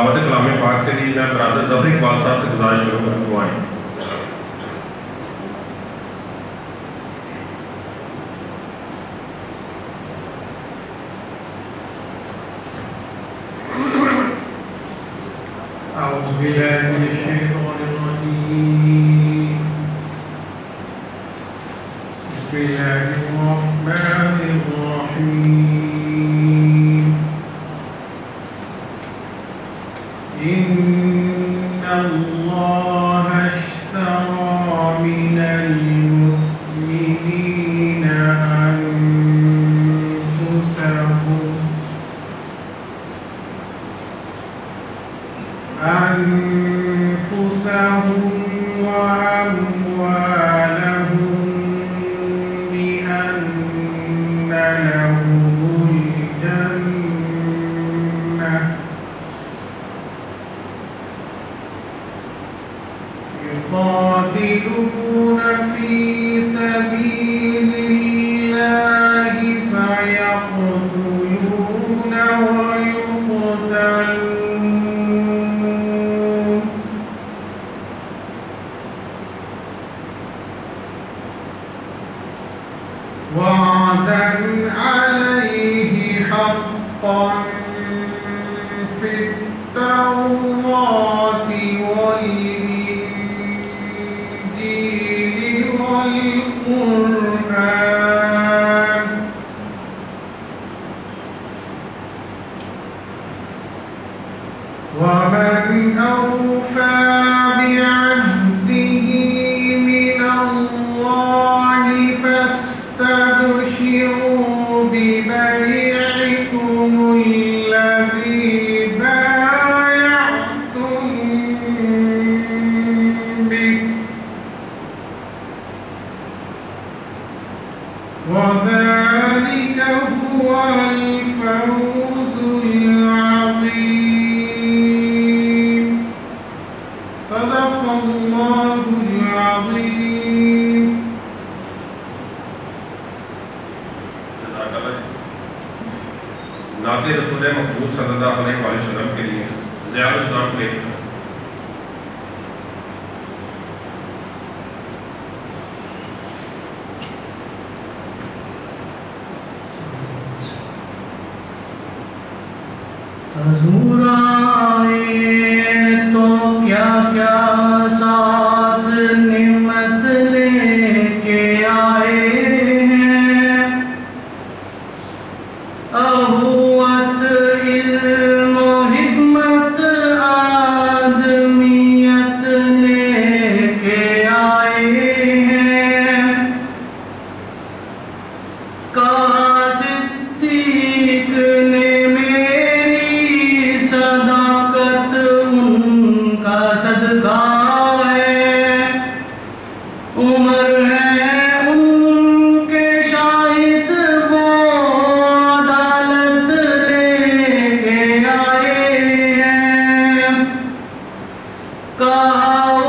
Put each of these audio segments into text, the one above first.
آمد کلام پاک کے لیے میں برادر ظفر اقبال صاحب سے گزارش کروں گا وہ آئیں۔ Allah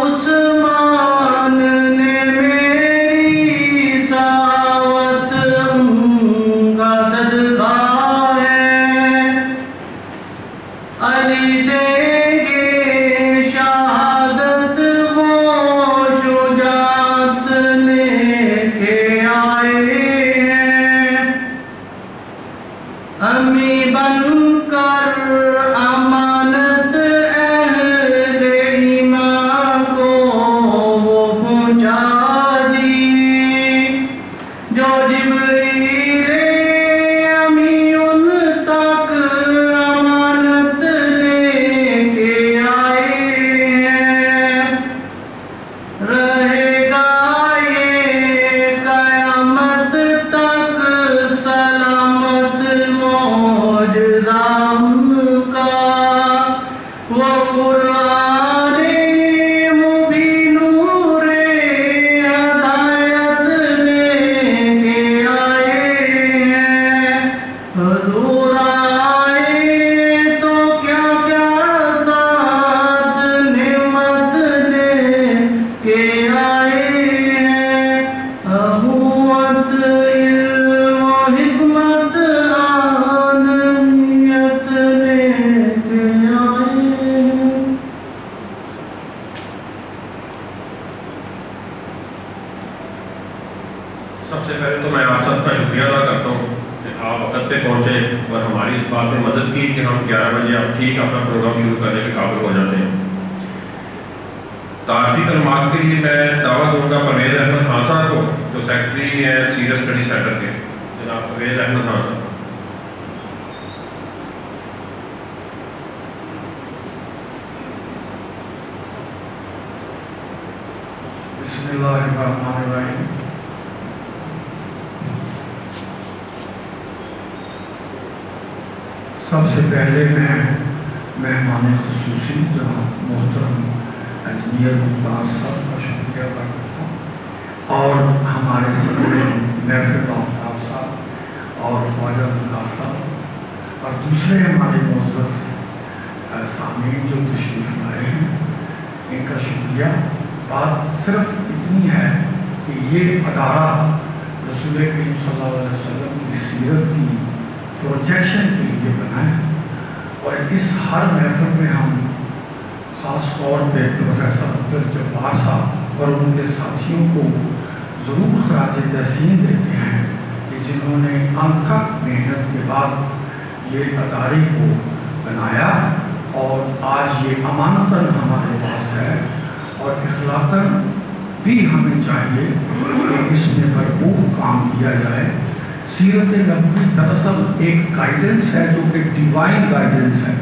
ایک گائیڈنس ہے جو کہ ڈیوائن گائیڈنس ہے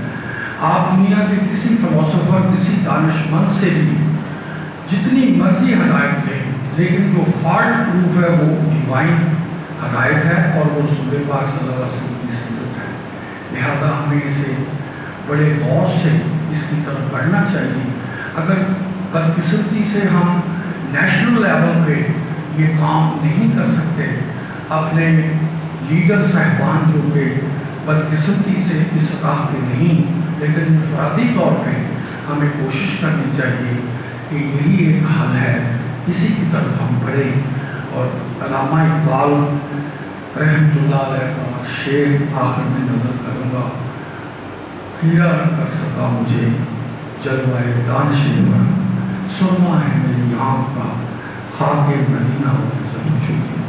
آپ دنیا کے کسی فلاسفر کسی دانش مند سے بھی جتنی مرضی ہدایت لیں لیکن جو فالٹ پروف ہے وہ ڈیوائن ہدایت ہے اور وہ رسول پاک صلی اللہ علیہ وسلم کی سیرت ہے لہذا ہمیں اسے بڑے غور سے اس کی طرف بڑھنا چاہیے اگر بدقسمتی سے ہم نیشنل لیول پہ یہ کام نہیں کر سکتے اپنے لیڈر صاحبان جو کہ بدقسمتی سے اس راہ پہ نہیں، لیکن انفرادی طور پہ ہمیں کوشش کرنی چاہیے کہ یہی ایک حل ہے۔ اسی کی طرف ہم بڑھیں۔ اور علامہ اقبال رحمۃ اللہ علیہ کا شعر آخر میں نظر کروں گا۔ کھیرا نہ کر سکا مجھے جلوائے دانش پر۔ سرما ہے میری آنکھ کا، خاک مدینہ ہو ضرور شکریہ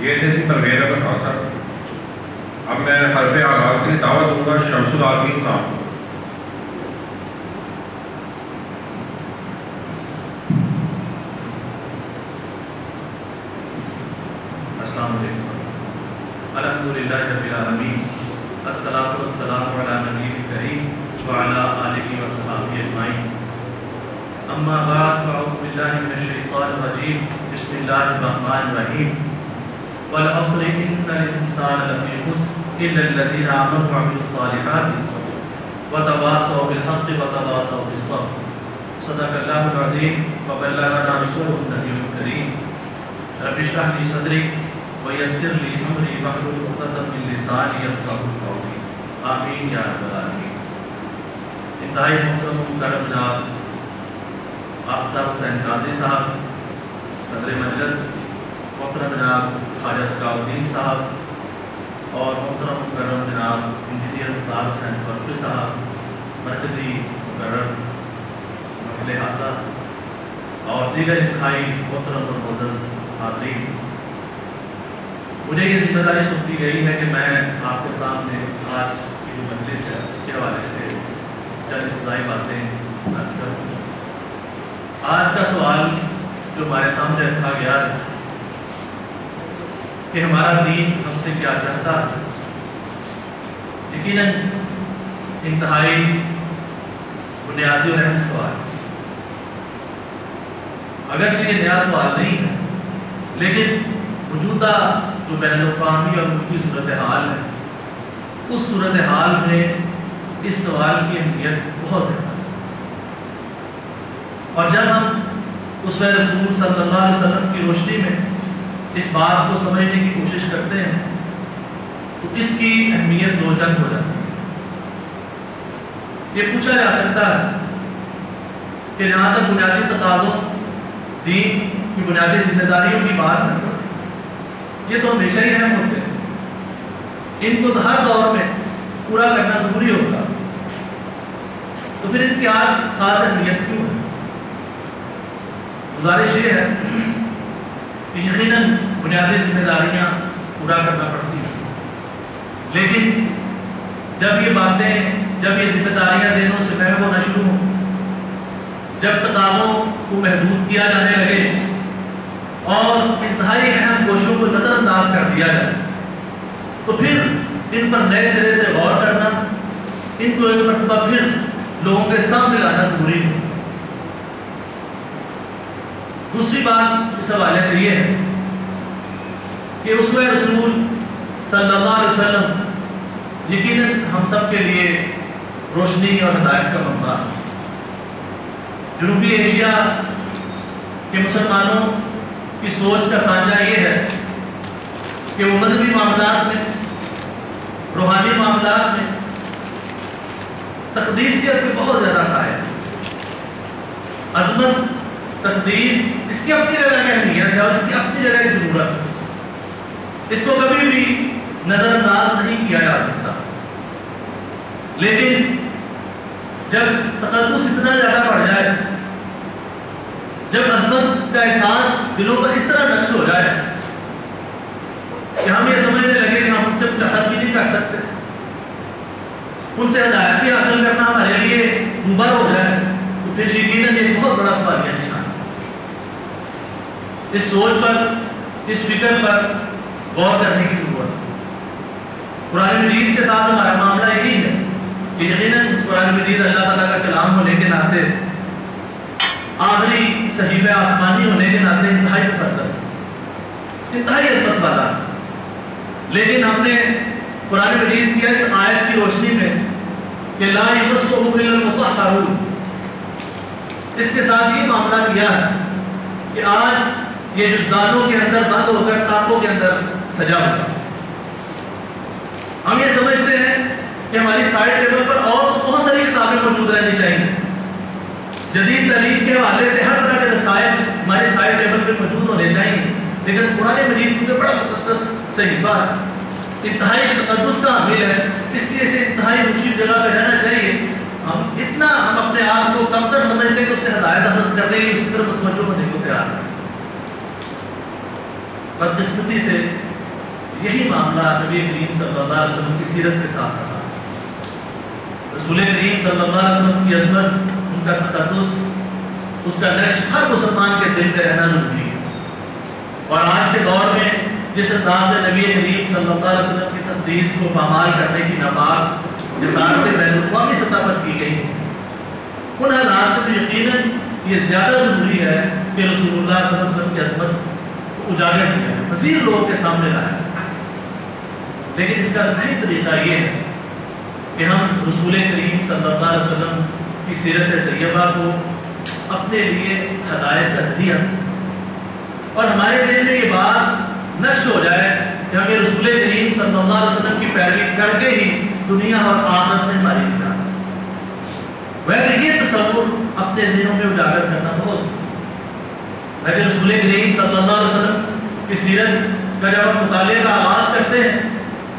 یہ تھے جی پرویز احمد خان صاحب اب میں حرف آغاز کے لیے دعوت دوں گا شمس العالمین صاحب۔ کو السلام علیکم۔ الحمد للہ رب العالمین۔ السلام والسلام علی نبی کریم وعلی آلہ وصحبہ اجمعین۔ اما بعد، فاعوذ باللہ من الشیطان الرجیم۔ بسم اللہ الرحمن الرحیم۔ والعصر ان الانسان لفی خسر الا الذین آمنوا وعملوا الصالحات وتواصوا بالحق وتواصوا بالصبر. صدق اللہ العظیم وبلغنا رسوله النبی الکریم رب اشرح لي صدري ويسر لي امري واحلل عقدة من لساني يفقهوا قولي. آمین یا رب العالمین انتہائی محترم مکرم جناب آفتاب حسین قادری صاحب، صدر مجلس، محترم جناب خواجہ سکاؤ الدین صاحب اور محترم مکرم جناب انجینئر مختار حسین فرقی صاحب، مرکزی مقرر محل حاضر اور دیگر انتہائی محترم اور معزز حاضرین، مجھے یہ ذمہ داری سونپی گئی ہے کہ میں آپ کے سامنے آج کی جو مجلس ہے، اس کے حوالے سے چند ابتدائی باتیں عرض کروں۔ آج کا سوال جو ہمارے سامنے رکھا گیا ہے کہ ہمارا دین ہم سے کیا چاہتا ہے۔ یقیناً انتہائی بنیادی اور اہم سوال اگرچہ یہ نیا سوال نہیں ہے، لیکن موجودہ جو بین الاقوامی اور ملکی صورتحال ہے، اس صورتحال میں اس سوال کی اہمیت بہت زیادہ ہے۔ اور جب ہم اس میں رسول صلی اللہ علیہ وسلم کی روشنی میں اس بات کو سمجھنے کی کوشش کرتے ہیں تو اس کی اہمیت دو جنگ ہو جاتی ہے۔ یہ پوچھا جا سکتا ہے کہ جہاں تک بنیادی تقاضوں، دین کی بنیادی ذمہ داریوں کی بات ہے یہ تو ہمیشہ ہی اہم ہوتے ہیں۔ ان کو تو ہر دور میں پورا کرنا ضروری ہوتا۔ تو پھر ان کی آج خاص اہمیت کیوں ہے؟ گزارش یہ ہے کہ یقیناً بنیادی ذمہ داریاں پورا کرنا پڑتی ہیں۔ لیکن جب یہ باتیں، جب یہ ذمہ داریاں ذہنوں سے محو ہونا شروع ہوں، جب تقاضوں کو محدود کیا جانے لگے اور انتہائی اہم گوشوں کو نظر انداز کر دیا جائے، تو پھر ان پر نئے سرے سے غور کرنا، ان کو ایک مرتبہ پھر لوگوں کے سامنے لانا ضروری ہے دوسری بات اس حوالے سے یہ ہے کہ اسوہ رسول صلی اللہ علیہ وسلم یقیناً ہم سب کے لیے روشنی اور ہدایت کا منبع ہے جنوبی ایشیا کے مسلمانوں کی سوچ کا سانچہ یہ ہے کہ وہ مذہبی معاملات میں، روحانی معاملات میں تقدیسیت میں بہت زیادہ قائم عظمت تقدیس اس کی اپنی جگہ کی اہمیت ہے اور اس کی اپنی جگہ کی ضرورت ہے۔ اس کو کبھی بھی نظر انداز نہیں کیا جا سکتا۔ لیکن جب تقدس اتنا زیادہ بڑھ جائے، جب عظمت کا احساس دلوں پر اس طرح نقش ہو جائے کہ ہم یہ سمجھنے لگے کہ ہم ان سے کچھ بھی نہیں کر سکتے ان سے ہدایت بھی حاصل کرنا ہمارے لیے مبر ہو جائے۔ تو پھر یقیناً ایک بہت بڑا سوال ہے اس سوچ پر، اس فکر پر غور کرنے کی ضرورت قرآن مجید کے ساتھ ہمارا معاملہ یہی ہے کہ یقیناً قرآن مجید اللہ تعالیٰ کا کلام ہونے کے ناطے، آخری صحیفہ آسمانی ہونے کے ناطے انتہائی مقدس انتہائی عزمت والا۔ لیکن ہم نے قرآن مجید کی اس آیت کی روشنی میں کہ لا یمسہ الا المطہرون، اس کے ساتھ یہ معاملہ کیا ہے کہ آج یہ جزدانوں کے اندر بند ہو کر ٹاپوں کے اندر سجا ہوا۔ ہم یہ سمجھتے ہیں کہ ہماری سائڈ ٹیبل پر اور تو بہت ساری کتابیں موجود رہنی چاہیے۔ جدید تعلیم کے حوالے سے ہر طرح کے رسائل ہمارے سائڈ ٹیبل پہ موجود ہونے چاہیے۔ لیکن قرآن مجید چونکہ بڑا مقدس صحیفہ ہے، انتہائی تقدس کا حامل ہے، اس لیے اسے انتہائی اونچی جگہ پہ رہنا چاہیے۔ ہم اتنا ہم اپنے آپ کو کم تر سمجھتے ہیں کہ اس سے ہدایت حاصل کرنے کی اس کی متوجہ ہونے کو تیار ہے بدقسمتی سے یہی معاملہ نبی کریم صلی اللہ علیہ وسلم کی سیرت کے ساتھ رہا رسول کریم صلی اللہ علیہ وسلم کی عظمت، ان کا تقدس، اس کا نقش ہر مسلمان کے دل میں رہنا ضروری ہے۔ اور آج کے دور میں جس انداز میں نبی کریم صلی اللہ علیہ وسلم کی تقدیس کو پامال کرنے کی ناپاک جسارتیں بین الاقوامی سطح پر کی گئی، ان حالات میں تو یقیناً یہ زیادہ ضروری ہے کہ رسول اللہ صلی اللہ علیہ وسلم کی عظمت اجاگر کیا ہے مزید لوگوں کے سامنے لائے لیکن اس کا صحیح طریقہ یہ ہے کہ ہم رسول کریم صلی اللہ علیہ وسلم کی سیرت طیبہ کو اپنے لیے ہدایت کا ذریعہ اور ہمارے دل میں یہ بات نقش ہو جائے کہ ہمیں رسول کریم صلی اللہ علیہ وسلم کی پیروی کر کے ہی دنیا اور آخرت میں ہماری نجات ویسے یہ تصور اپنے ذہنوں میں اجاگر کرنا بہت ویسے رسول کریم صلی اللہ علیہ وسلم کی سیرت کا جب ہم مطالعے کا آغاز کرتے ہیں،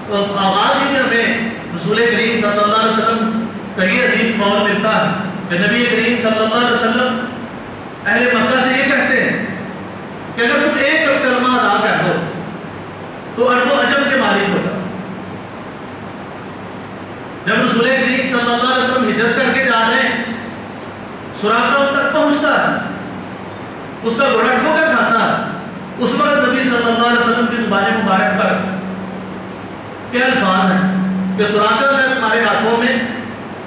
تو آغاز ہی میں رسول کریم صلی اللہ علیہ وسلم کا یہ عظیم قول ملتا ہے۔ کہ نبی کریم صلی اللہ علیہ وسلم اہل مکہ سے یہ کہتے ہیں کہ اگر تم ایک کلمہ ادا کر دو، تو ارب و عجم کے مالک ہو جاؤ جب رسول کریم صلی اللہ علیہ وسلم ہجرت کر کے جا رہے ہیں سراقہ ان تک پہنچتا ہے۔ اس کا گھوڑا ٹھوکر کھاتا؟ اس وقت نبی صلی اللہ علیہ وسلم کی زبان مبارک پر کیا الفاظ ہیں کہ سراقہ میں تمہارے ہاتھوں میں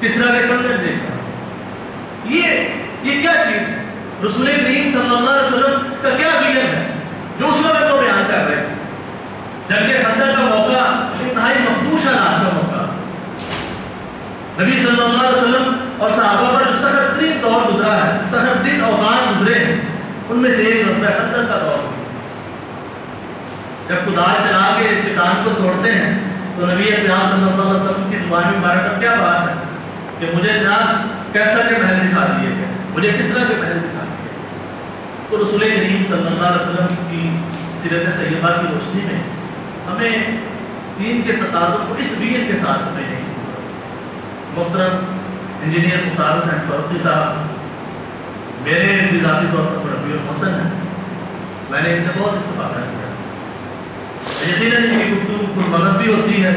کسرا کے کندر دیکھا۔ یہ یہ کیا چیز ہے؟ رسول کریم صلی اللہ علیہ وسلم کا کیا ویژن ہے؟ جو اس وقت وہ بیان کر رہے ہیں۔ جنگ خندق کا موقع، انتہائی مخدوش حالات کا موقع۔ نبی صلی اللہ علیہ وسلم اور صحابہ پر سخت ترین دور گزرا ہے۔ سخت دن اوقات گزرے ہیں۔ ان میں سے ایک غزوہ خندق کا دور۔ جب کدار چلا کے چٹان کو توڑتے ہیں، تو نبی اکرام صلی اللہ علیہ وسلم کی زبان مبارک کا کیا بات ہے؟ کہ مجھے جناب کیسا کے محل دکھا دیے گئے، مجھے کس طرح کے محل دکھا دیے تو رسول کریم صلی اللہ علیہ وسلم کی سیرت طیبہ کی روشنی میں ہمیں دین کے تقاضوں کو اس بیت کے ساتھ سمجھنے کی محترم انجینئر مختار حسین فروخی صاحب میرے بھی ذاتی طور پر ربیع الحسن ہیں میں نے ان سے بہت استفادہ کیا۔ یقیناً ان کی گفتگو پرمغز بھی ہوتی ہے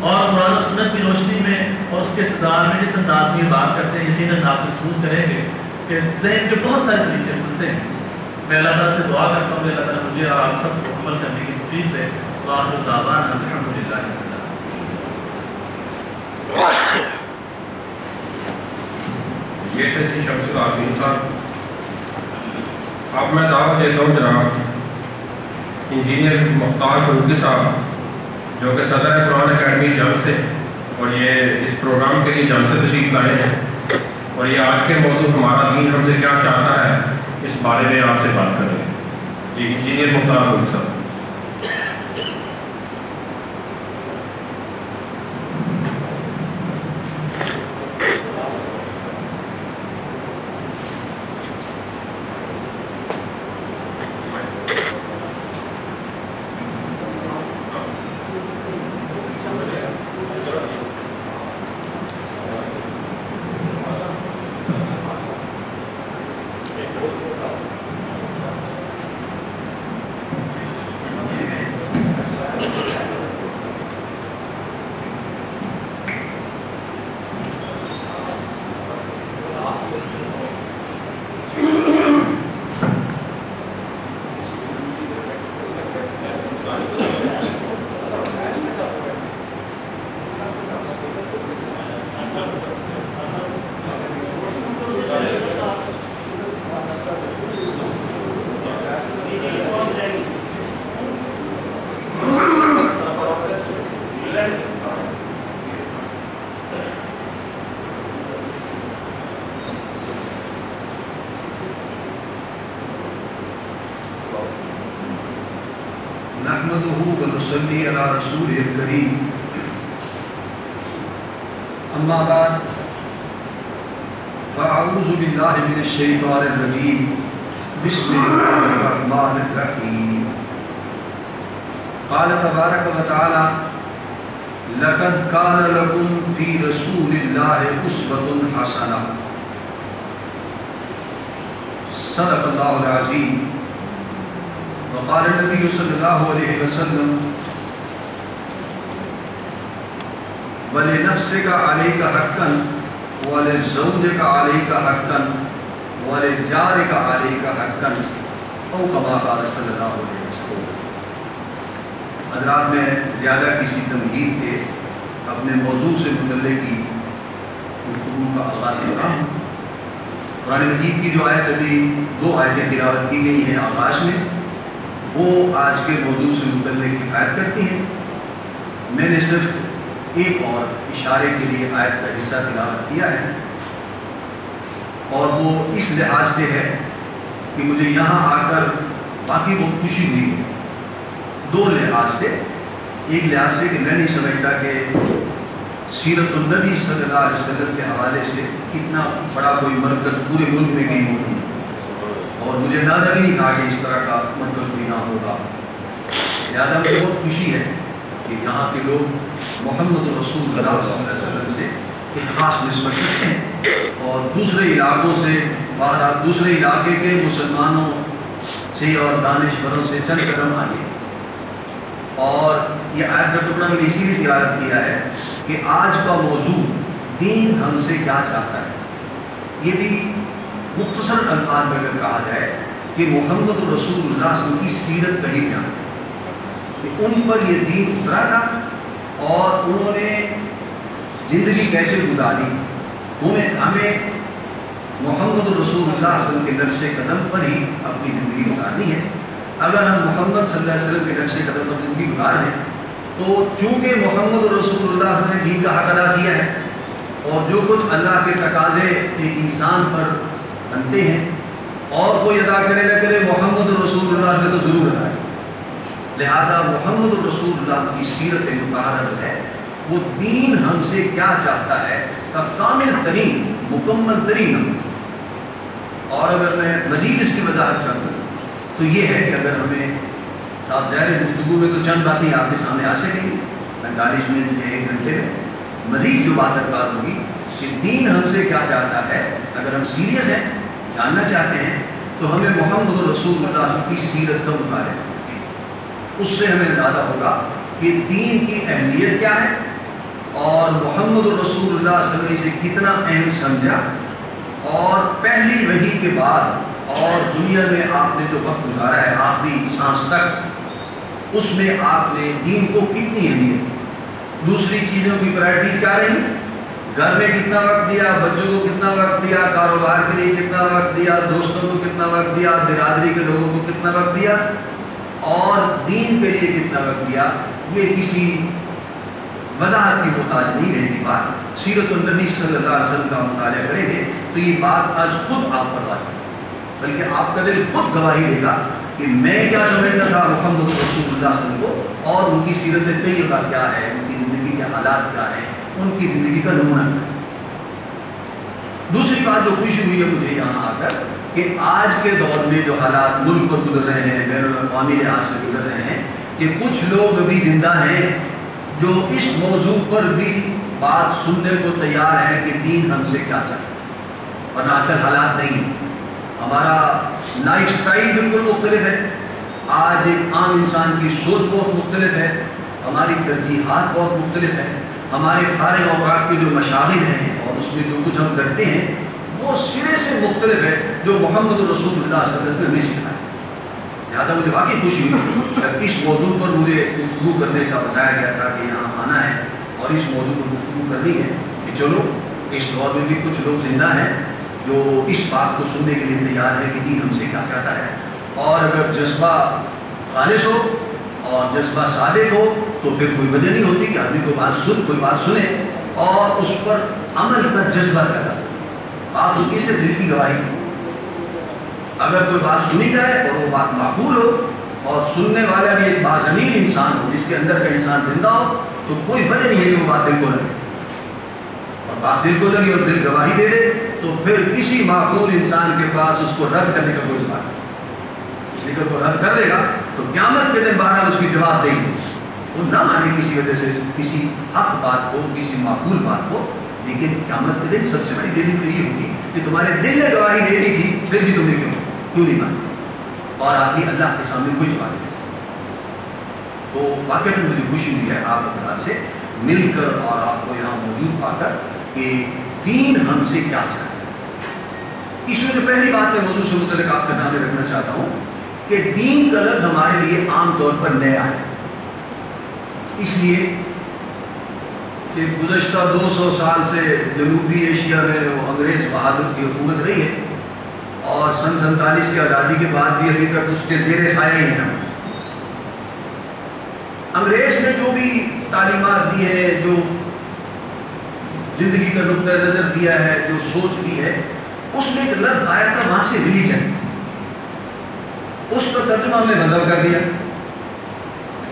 اور قرآن سنت کی روشنی میں اور اس کے صدار میں جس انداز میں یہ بات کرتے ہیں، یقیناً آپ محسوس کریں گے کہ ذہن کے بہت سارے طریقے کھلتے ہیں۔ میں اللہ تعالیٰ سے دعا کرتا ہوں کہ اللہ تعالیٰ مجھے اور آپ سب کو عمل کرنے کی توفیق دے۔ وآخر دعوانا الحمد للہ رب العالمین یہ تھے شمس العظیم صاحب اب میں دعوت دیتا ہوں جناب، انجینئر مختار فروقی صاحب، جو کہ صدر قرآن اکیڈمی جم سے اور یہ اس پروگرام کے لیے جم سے تشریف لائے ہیں۔ اور یہ آج کے موضوع ہمارا دین ہم سے کیا چاہتا ہے، اس بارے میں آپ سے بات کریں گے جی انجینئر مختار فروقی صاحب۔ نحمده ونصلي على رسوله الكريم أما بعد فأعوذ بالله من الشيطان الرجيم بسم الله الرحمن الرحيم قال تبارك وتعالى لقد كان لكم في رسول الله أسوة حسنة صدق الله العظيم وقال النبي صلى الله عليه وسلم ولنفسك عليك حقا، ولزوجك عليك حقا، ولجارك عليك حقا، او كما قال صلى الله عليه وسلم۔ حضرات، میں زیادہ کسی تمہید کے اپنے موضوع سے متعلق کی گفتگو کا آغاز کر رہا ہوں۔ قرآن مجید کی جو آیت ابھی دو آیتیں تلاوت کی گئی ہیں آغاز میں۔ وہ آج کے موضوع سے متعلق کفایت کرتی ہیں۔ میں نے صرف ایک اور اشارے کے لیے آیت کا حصہ تلاوت کیا ہے۔ اور وہ اس لحاظ سے ہے کہ مجھے یہاں آ کر باقی بہت خوشی ہوئی۔ ہے دو لحاظ سے۔ ایک لحاظ سے کہ میں نہیں سمجھتا کہ سیرت النبی صلی اللہ علیہ وسلم کے حوالے سے اتنا بڑا کوئی مرکز پورے ملک میں کہیں موجود اور مجھے اندازہ بھی نہیں تھا کہ اس طرح کا مرکز کوئی یہاں ہوگا۔ لہٰذا مجھے بہت خوشی ہے کہ یہاں کے لوگ محمد رسول صلی اللہ علیہ وسلم سے ایک خاص نسبت رکھتے ہیں۔ اور دوسرے علاقوں سے باہر دوسرے علاقے کے مسلمانوں سے اور دانشوروں سے چند قدم آگے۔ اور یہ آیت کا ٹکڑا میں نے اسی لیے تجارت کیا ہے کہ آج کا موضوع دین ہم سے کیا چاہتا ہے۔ یہ بھی مختصر الفاظ میں اگر کہا جائے کہ محمد رسول اللہ صلی اللہ علیہ وسلم کی سیرت کہیں بیان کہ ان پر یہ دین اترا تھا اور انہوں نے زندگی کیسے گزاری؟ ہمیں ہمیں محمد رسول اللہ صلی اللہ علیہ وسلم کے نقش قدم پر ہی اپنی زندگی گزارنی ہے۔ اگر ہم محمد صلی اللہ علیہ وسلم کے نقش قدم پر زندگی گزار ہیں تو چونکہ محمد رسول اللہ نے دین کا حق ادا کیا ہے اور جو کچھ اللہ کے تقاضے ایک انسان پر بنتے ہیں اور کوئی ادا کرے نہ کرے محمد رسول اللہ نے تو ضرور ادا کیا لہذا محمد رسول اللہ کی سیرت متعارف ہے، وہ دین ہم سے کیا چاہتا ہے؟ کا کامل ترین، مکمل ترین ہم اور اگر میں مزید اس کی وضاحت کر دوں تو یہ ہے کہ اگر ہمیں صاحب ظاہر گفتگو میں تو چند باتیں آپ کے سامنے آ سکیں گی۔ پینتالیس منٹ یا ایک گھنٹے میں۔ مزید جو بات درکار ہوگی کہ دین ہم سے کیا چاہتا ہے، اگر ہم سیریس ہیں، جاننا چاہتے ہیں، تو ہمیں محمد رسول اللہ کی سیرت کا مطالعہ۔ اس سے ہمیں اندازہ ہوگا کہ دین کی اہمیت کیا ہے اور محمد الرسول اللہ صلی اللہ علیہ وسلم نے اسے کتنا اہم سمجھا اور پہلی وحی کے بعد اور دنیا میں آپ نے جو وقت گزارا ہے، آخری سانس تک، اس میں آپ نے دین کو کتنی اہمیت دی؟ دوسری چیزوں کی پرائرٹیز کیا رہی؟ گھر میں کتنا وقت دیا، بچوں کو کتنا وقت دیا، کاروبار کے لیے کتنا وقت دیا، دوستوں کو کتنا وقت دیا، برادری کے لوگوں کو کتنا وقت دیا؟ اور دین کے لیے کتنا وقت دیا، یہ کسی وضاحت کی محتاج نہیں رہے بات۔ سیرت النبی صلی اللہ علیہ وسلم کا مطالعہ کریں گے تو یہ بات آج خود آپ پر واضح بلکہ آپ کا دل خود گواہی دے گا کہ میں کیا سمجھتا تھا محمد رسول اللہ صلی اللہ علیہ وسلم کو، اور ان کی سیرت طیبہ کیا ہے، ان کی زندگی کے حالات کیا ہیں، ان کی زندگی کا نمونہ۔ دوسری بات جو خوشی ہوئی ہے مجھے یہاں آ کر کہ آج کے دور میں جو حالات ملک پر گزر رہے ہیں بین الاقوامی لحاظ سے گزر رہے ہیں، کہ کچھ لوگ بھی زندہ ہیں جو اس موضوع پر بھی بات سننے کو تیار ہے کہ دین ہم سے کیا چاہے۔ اور آج کل حالات نہیں۔ ہمارا لائف سٹائل بالکل مختلف ہے۔ آج ایک عام انسان کی سوچ بہت مختلف ہے۔ ہماری ترجیحات بہت مختلف ہیں۔ ہمارے فارغ اوقات کے جو مشاغل ہیں اور اس میں جو کچھ ہم کرتے ہیں وہ سرے سے مختلف ہے جو محمد رسول اللہ صلی اللہ علیہ وسلم نے سکھایا۔ لہٰذا مجھے واقعی خوشی ہوئی اس موضوع پر مجھے گفتگو کرنے کا بتایا گیا تھا کہ یہاں آنا ہے اور اس موضوع پر گفتگو کرنی ہے کہ چلو، اس دور میں بھی کچھ لوگ زندہ ہیں جو اس بات کو سننے کے لیے تیار ہے کہ دین ہم سے کیا چاہتا ہے۔ اور اگر جذبہ خالص ہو اور جذبہ صادق ہو تو پھر کوئی وجہ نہیں ہوتی کہ آدمی کوئی بات سن، کوئی بات سنے اور اس پر عمل کا جذبہ پیدا بات ہوتی ہے دل کی گواہی اگر کوئی بات سنی جائے اور وہ بات معقول ہو اور سننے والا بھی ایک باضمیر انسان ہو، جس کے اندر کا انسان زندہ ہو، تو کوئی وجہ نہیں ہے کہ وہ بات دل کو لگے۔ اور بات دل کو لگے اور دل گواہی دے دے، تو پھر کسی معقول انسان کے پاس اس کو رد کرنے کا کوئی جواب نہیں۔ اگر وہ رد کر دے گا، تو قیامت کے دن بہرحال اس کی جواب دے گی۔ وہ نہ مانے کسی وجہ سے، کسی حق بات کو، کسی معقول بات کو۔ لیکن قیامت کے دن سب سے بڑی دلی تو یہ ہوگی کہ تمہارے دل نے گواہی دے دی تھی، پھر بھی تم نے کیوں؟ کیوں نہیں مانا؟ اور آدمی اللہ کے سامنے کوئی جواب نہیں سکتا تو واقعہ مجھے خوشی ہوئی ہے آپ اطلاع سے مل کر اور آپ کو یہاں موجود پا کر کہ دین ہم سے کیا چاہتا ہے۔ اس میں جو پہلی بات میں موضوع سے متعلق آپ کے سامنے رکھنا چاہتا ہوں کہ دین کا لفظ ہمارے لیے عام طور پر نیا ہے۔ اس لیے کہ گزشتہ دو سو سال سے جنوبی ایشیا میں وہ انگریز بہادر کی حکومت رہی ہے اور سن سینتالیس کی آزادی کے بعد بھی ابھی تک اس کے زیر سائے ہی ہیں انگریز نے جو بھی تعلیمات دی ہے جو زندگی کا نقطۂ نظر دیا ہے، جو سوچ دی ہے، اس میں ایک لفظ آیا تھا، وہاں سے ریلیجن اس کا ترجمہ ہم نے مذہب کر دیا۔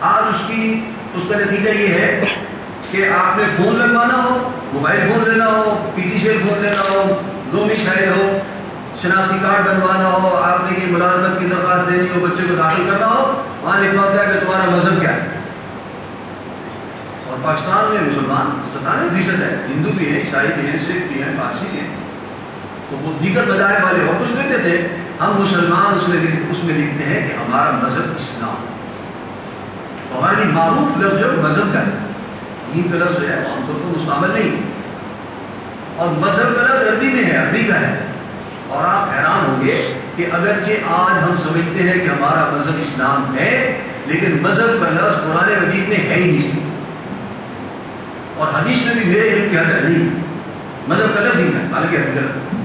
آج اس کی، اس کا نتیجہ یہ ہے کہ آپ نے فون لگوانا ہو، موبائل فون لینا ہو، پی ٹی سیل فون لینا ہو، دو مسائل ہو، شناختی کارڈ بنوانا ہو، آپ نے کہ ملازمت کی درخواست دینی ہو بچے کو داخل کرنا ہو، وہاں لکھا ہوتا ہے کہ تمہارا مذہب کیا ہے۔ اور پاکستان میں مسلمان ستانوے فیصد ہے ہندو بھی ہیں، عیسائی بھی ہیں، سکھ بھی ہیں، پارسی بھی ہیں۔ تو وہ دیگر مذاہب والے اور کچھ لکھتے تھے ہم مسلمان اس میں اس میں لکھتے ہیں کہ ہمارا مذہب اسلام ہمارے لیے معروف لفظ جو مذہب کا ہے۔ دین کا لفظ ہے، عام طور پر مستعمل نہیں۔ اور مذہب کا لفظ عربی میں ہے، عربی کا ہے۔ اور آپ حیران ہوں گے کہ اگرچہ آج ہم سمجھتے ہیں کہ ہمارا مذہب اسلام ہے، لیکن مذہب کا لفظ قرآن مجید میں ہے ہی نہیں۔ اور حدیث میں بھی میرے علم کے حد نہیں۔ مذہب کا لفظ ہی ہے، حالانکہ عربی کا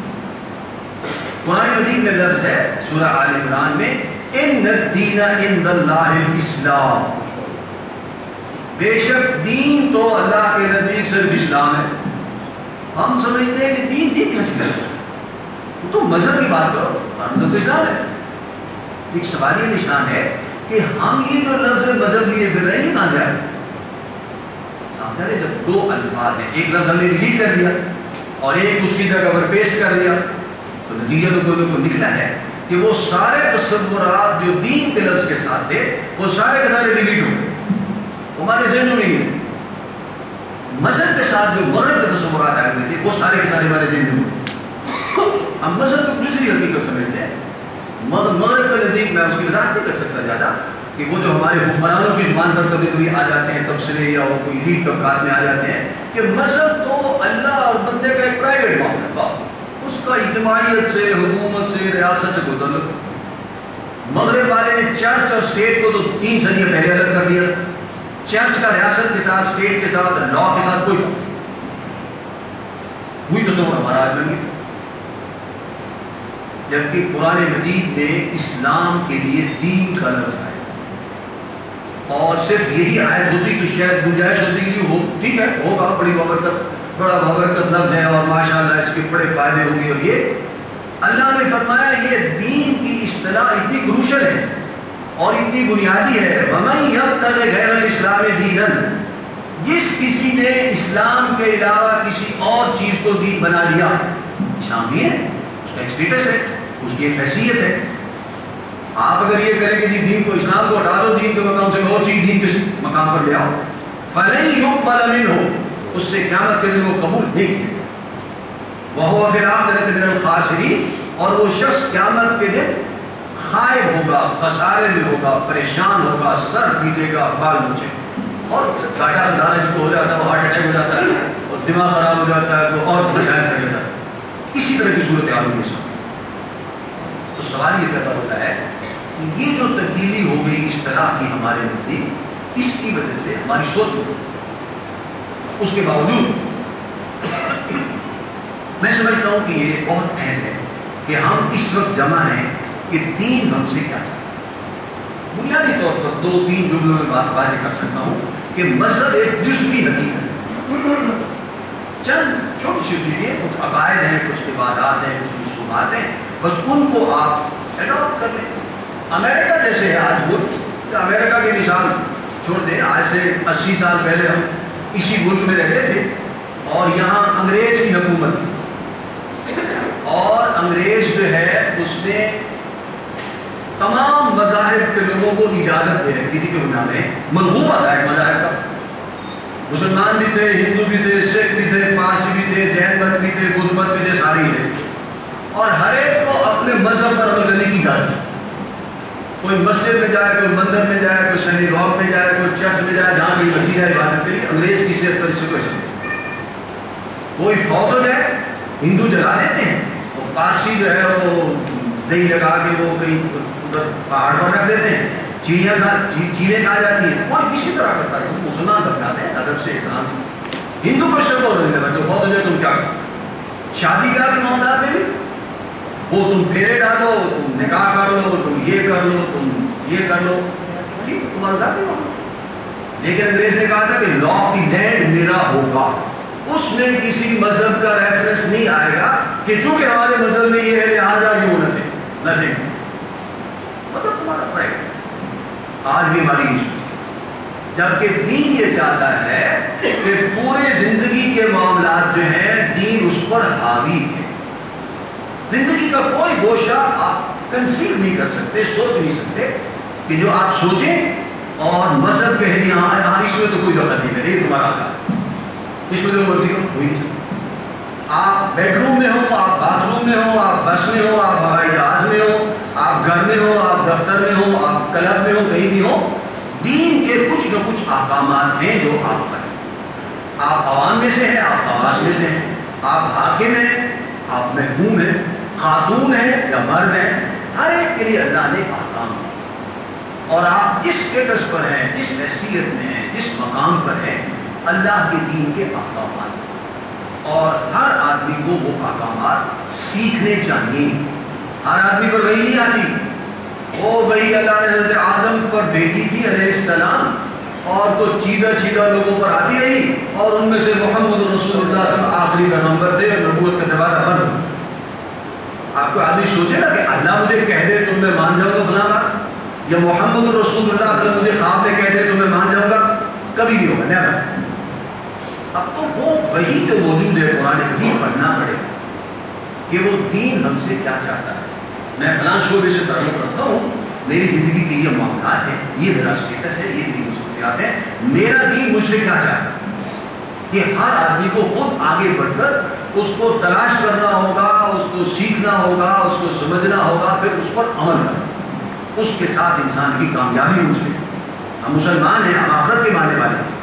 قرآن مجید میں لفظ ہے، سورہ آل عمران میں، ان الدین عند اللہ الاسلام بے شک دین تو اللہ کے نزدیک صرف اسلام ہے۔ ہم سمجھتے ہیں کہ دین دین کیا چیز ہے۔ تو مذہب کی بات کرو مذہب تو اسلام ہے۔ ایک سوال یہ نشان ہے کہ ہم یہ جو لفظ مذہب لیے پھر رہے ہیں کہاں جائے؟ سامنے جب دو الفاظ ہیں، ایک لفظ ہم نے ڈیلیٹ کر دیا اور ایک اس کی جگہ پر پیسٹ کر دیا، تو نتیجہ تو کوئی کو نکلا ہے کہ وہ سارے تصورات جو دین کے لفظ کے ساتھ تھے، وہ سارے کے سارے ڈیلیٹ ہو گئے۔ ہمارے ذہنوں میں نہیں مذہب کے ساتھ جو مغرب کے تصورات آئے ہوئے تھے وہ سارے کے سارے ہمارے ذہن میں ہم مذہب کو دوسری حقیقت سمجھتے ہیں۔ مغرب کے نزدیک میں اس کی وضاحت نہیں کر سکتا زیادہ کہ وہ جو ہمارے حکمرانوں کی زبان پر کبھی کبھی آ جاتے ہیں تبصرے یا وہ کوئی ریٹ طبقات میں آ جاتے ہیں کہ مذہب تو اللہ اور بندے کا ایک پرائیویٹ معاملہ ہے۔ اس کا اجتماعیت سے، حکومت سے، ریاست سے کوئی تعلق مغرب والے نے چرچ اور اسٹیٹ کو تو تین صدیاں پہلے الگ کر دیا۔ چرچ کا ریاست کے ساتھ اسٹیٹ کے ساتھ لا کے ساتھ کوئی وہی تو سو ہمارا آج بن گیا جبکہ قرآن مجید میں اسلام کے لیے دین کا لفظ آیا۔ اور صرف یہی آیت ہوتی تو شاید گنجائش ہوتی کہ ہو ٹھیک ہے، ہوگا، بڑی بابرکت، بڑا بابرکت لفظ ہے اور ماشاء اللہ اس کے بڑے فائدے ہوں گے۔ اور یہ اللہ نے فرمایا، یہ دین کی اصطلاح اتنی کروشل ہے۔ اور اتنی بنیادی ہے، وَمَنْ يَبْتَغِ غَيْرَ الْإِسْلَامِ دِينًا۔ جس کسی نے اسلام کے علاوہ کسی اور چیز کو دین بنا لیا، اسلام دین ہے، اس کا ایک اسٹیٹس ہے، اس کی ایک حیثیت ہے۔ آپ اگر یہ کریں کہ جی دین کو اسلام کو ہٹا دو، دین کے مقام سے اور چیز، دین کے مقام پر لے آؤ۔ فلن يقبل منه۔ اس سے قیامت کے دن وہ قبول نہیں کیا وہ پھر آخرت من الخاسرین اور وہ شخص قیامت کے دن خائب ہوگا، خسارے میں ہوگا، پریشان ہوگا، سر پیٹے گا، بال نوچے اور گاٹا خزانہ جس جی کو ہو جاتا ہے، وہ ہارٹ اٹیک ہو جاتا ہے، اور دماغ خراب ہو جاتا ہے تو اور مسائل کر جاتا ہے۔ اسی طرح کی صورت حال ہوگی اس تو سوال یہ پیدا ہوتا ہے کہ یہ جو تبدیلی ہو گئی اس طرح کی ہمارے نزدیک اس کی وجہ سے ہماری سوچ میں اس کے باوجود میں سمجھتا ہوں کہ یہ بہت اہم ہے کہ ہم اس وقت جمع ہیں کہ دین ہم سے کیا چاہتا ہے؟ بنیادی طور پر دو تین جملوں میں بات واضح کر سکتا ہوں کہ مذہب ایک جزوی حقیقت ہے۔ چند چھوٹی سی چیزیں، کچھ عقائد ہیں، کچھ عبادات ہیں، کچھ رسومات ہیں، بس ان کو آپ اڈاپٹ کر لیں۔ امریکہ جیسے ہے آج ملک کہ امریکہ کی مثال چھوڑ دیں، آج سے اسی سال پہلے ہم اسی ملک میں رہتے تھے اور یہاں انگریز کی حکومت اور انگریز جو ہے، اس نے تمام مذاہب کے لوگوں کو اجازت دے رکھی تھی کہ وہ نہ لیں منصوبہ تھا ایک مذاہب کا۔ مسلمان بھی تھے، ہندو بھی تھے، سکھ بھی تھے، پارسی بھی تھے، جین مت بھی تھے، بدھ مت بھی تھے، ساری تھے اور ہر ایک کو اپنے مذہب پر عمل کرنے کی اجازت۔ کوئی مسجد میں جائے، کوئی مندر میں جائے، کوئی سینیگاگ میں جائے، کوئی چرچ میں جائے، جہاں کہیں مرضی جائے عبادت کریے انگریز کی صحت پر اس سے کوئی کوئی فوت ہو جائے ہندو جلا دیتے ہیں۔ اور پارسی جو ہے، وہ دہی لگا کے وہ کہیں ادھر پہاڑ پر رکھ دیتے ہیں چڑیاں کھا چیلیں کھا جاتی ہیں۔ کوئی کسی طرح کرتا ہے مسلمان دفناتے ہیں، ادب سے احترام سے۔ ہندو کو شک ہو رہے جو فوت ہو جائے تم کیا کرو؟ شادی بیاہ کے معاملات میں بھی؟ وہ تم پھیرے ڈالو، تم نکاح کر لو، تم یہ کر لو، تم یہ کر لو۔ ٹھیک تمہارا ذاتی معاملہ۔ لیکن انگریز نے کہا تھا کہ لا آف دی لینڈ میرا ہوگا۔ اس میں کسی مذہب کا ریفرنس نہیں آئے گا کہ چونکہ ہمارے مذہب میں یہ ہے، لہٰذا یہ ہونا چاہیے نتھنگ مذہب تمہارا پرائیویٹ آج بھی ہماری ایشو جبکہ دین یہ چاہتا ہے کہ پورے زندگی کے معاملات جو ہیں، دین اس پر حاوی ہے۔ زندگی کا کوئی گوشہ آپ کنسیو نہیں کر سکتے، سوچ نہیں سکتے کہ جو آپ سوچیں اور مذہب کہہ دیا ہاں اس میں تو کوئی دخل نہیں کرے یہ تمہارا آتا اس میں جو مرضی کرو کوئی نہیں سکتا۔ آپ بیڈ روم میں ہوں آپ باتھ روم میں ہوں آپ بس میں ہوں آپ ہوائی جہاز میں ہوں آپ گھر میں ہوں آپ دفتر میں ہوں آپ کلب میں ہوں کہیں بھی ہوں دین کے کچھ نہ کچھ احکامات ہیں جو آپ پر ہیں۔ آپ عوام میں سے ہیں، آپ خواص میں سے ہیں۔ آپ حاکم ہیں، آپ محکوم ہیں، خاتون ہیں یا مرد ہیں، ہر ایک کے لیے اللہ نے احکام اور آپ جس اسٹیٹس پر ہیں، جس حیثیت میں ہیں، جس مقام پر ہیں، اللہ کے دین کے احکامات اور ہر آدمی کو وہ احکامات سیکھنے چاہیے۔ ہر آدمی پر وہی نہیں آتی۔ وہ وہی اللہ نے حضرت آدم پر بھیجی تھی علیہ السلام اور تو چیدہ چیدہ لوگوں پر آتی رہی اور ان میں سے محمد رسول اللہ صلی اللہ علیہ وسلم آخری پیغمبر تھے۔ اور نبوت کا دوبارہ بند۔ آپ کو آدمی سوچے نا کہ اللہ مجھے کہہ دے تو میں مان جاؤں گا فلاں بات، یا محمد رسول اللہ صلی اللہ علیہ وسلم مجھے خواب میں کہہ دے تو میں مان جاؤں گا؟ کبھی نہیں ہوگا نیور اب تو وہ وہی جو موجود ہے قرآن مجید پڑھنا پڑے گا۔ کہ وہ دین ہم سے کیا چاہتا ہے۔ میں فلاں شعبے سے تعلق رکھتا ہوں۔ میری زندگی کے یہ معاملات ہیں، یہ میرا اسٹیٹس ہے، یہ میری مصروفیات ہیں۔ میرا دین مجھ سے کیا چاہتا ہے؟ کہ ہر آدمی کو خود آگے بڑھ کر اس کو تلاش کرنا ہوگا، اس کو سیکھنا ہوگا، اس کو سمجھنا ہوگا، پھر اس پر عمل کرنا۔ اس کے ساتھ انسان کی کامیابی مجھے ہم مسلمان ہیں، ہم آخرت کے ماننے والے ہیں۔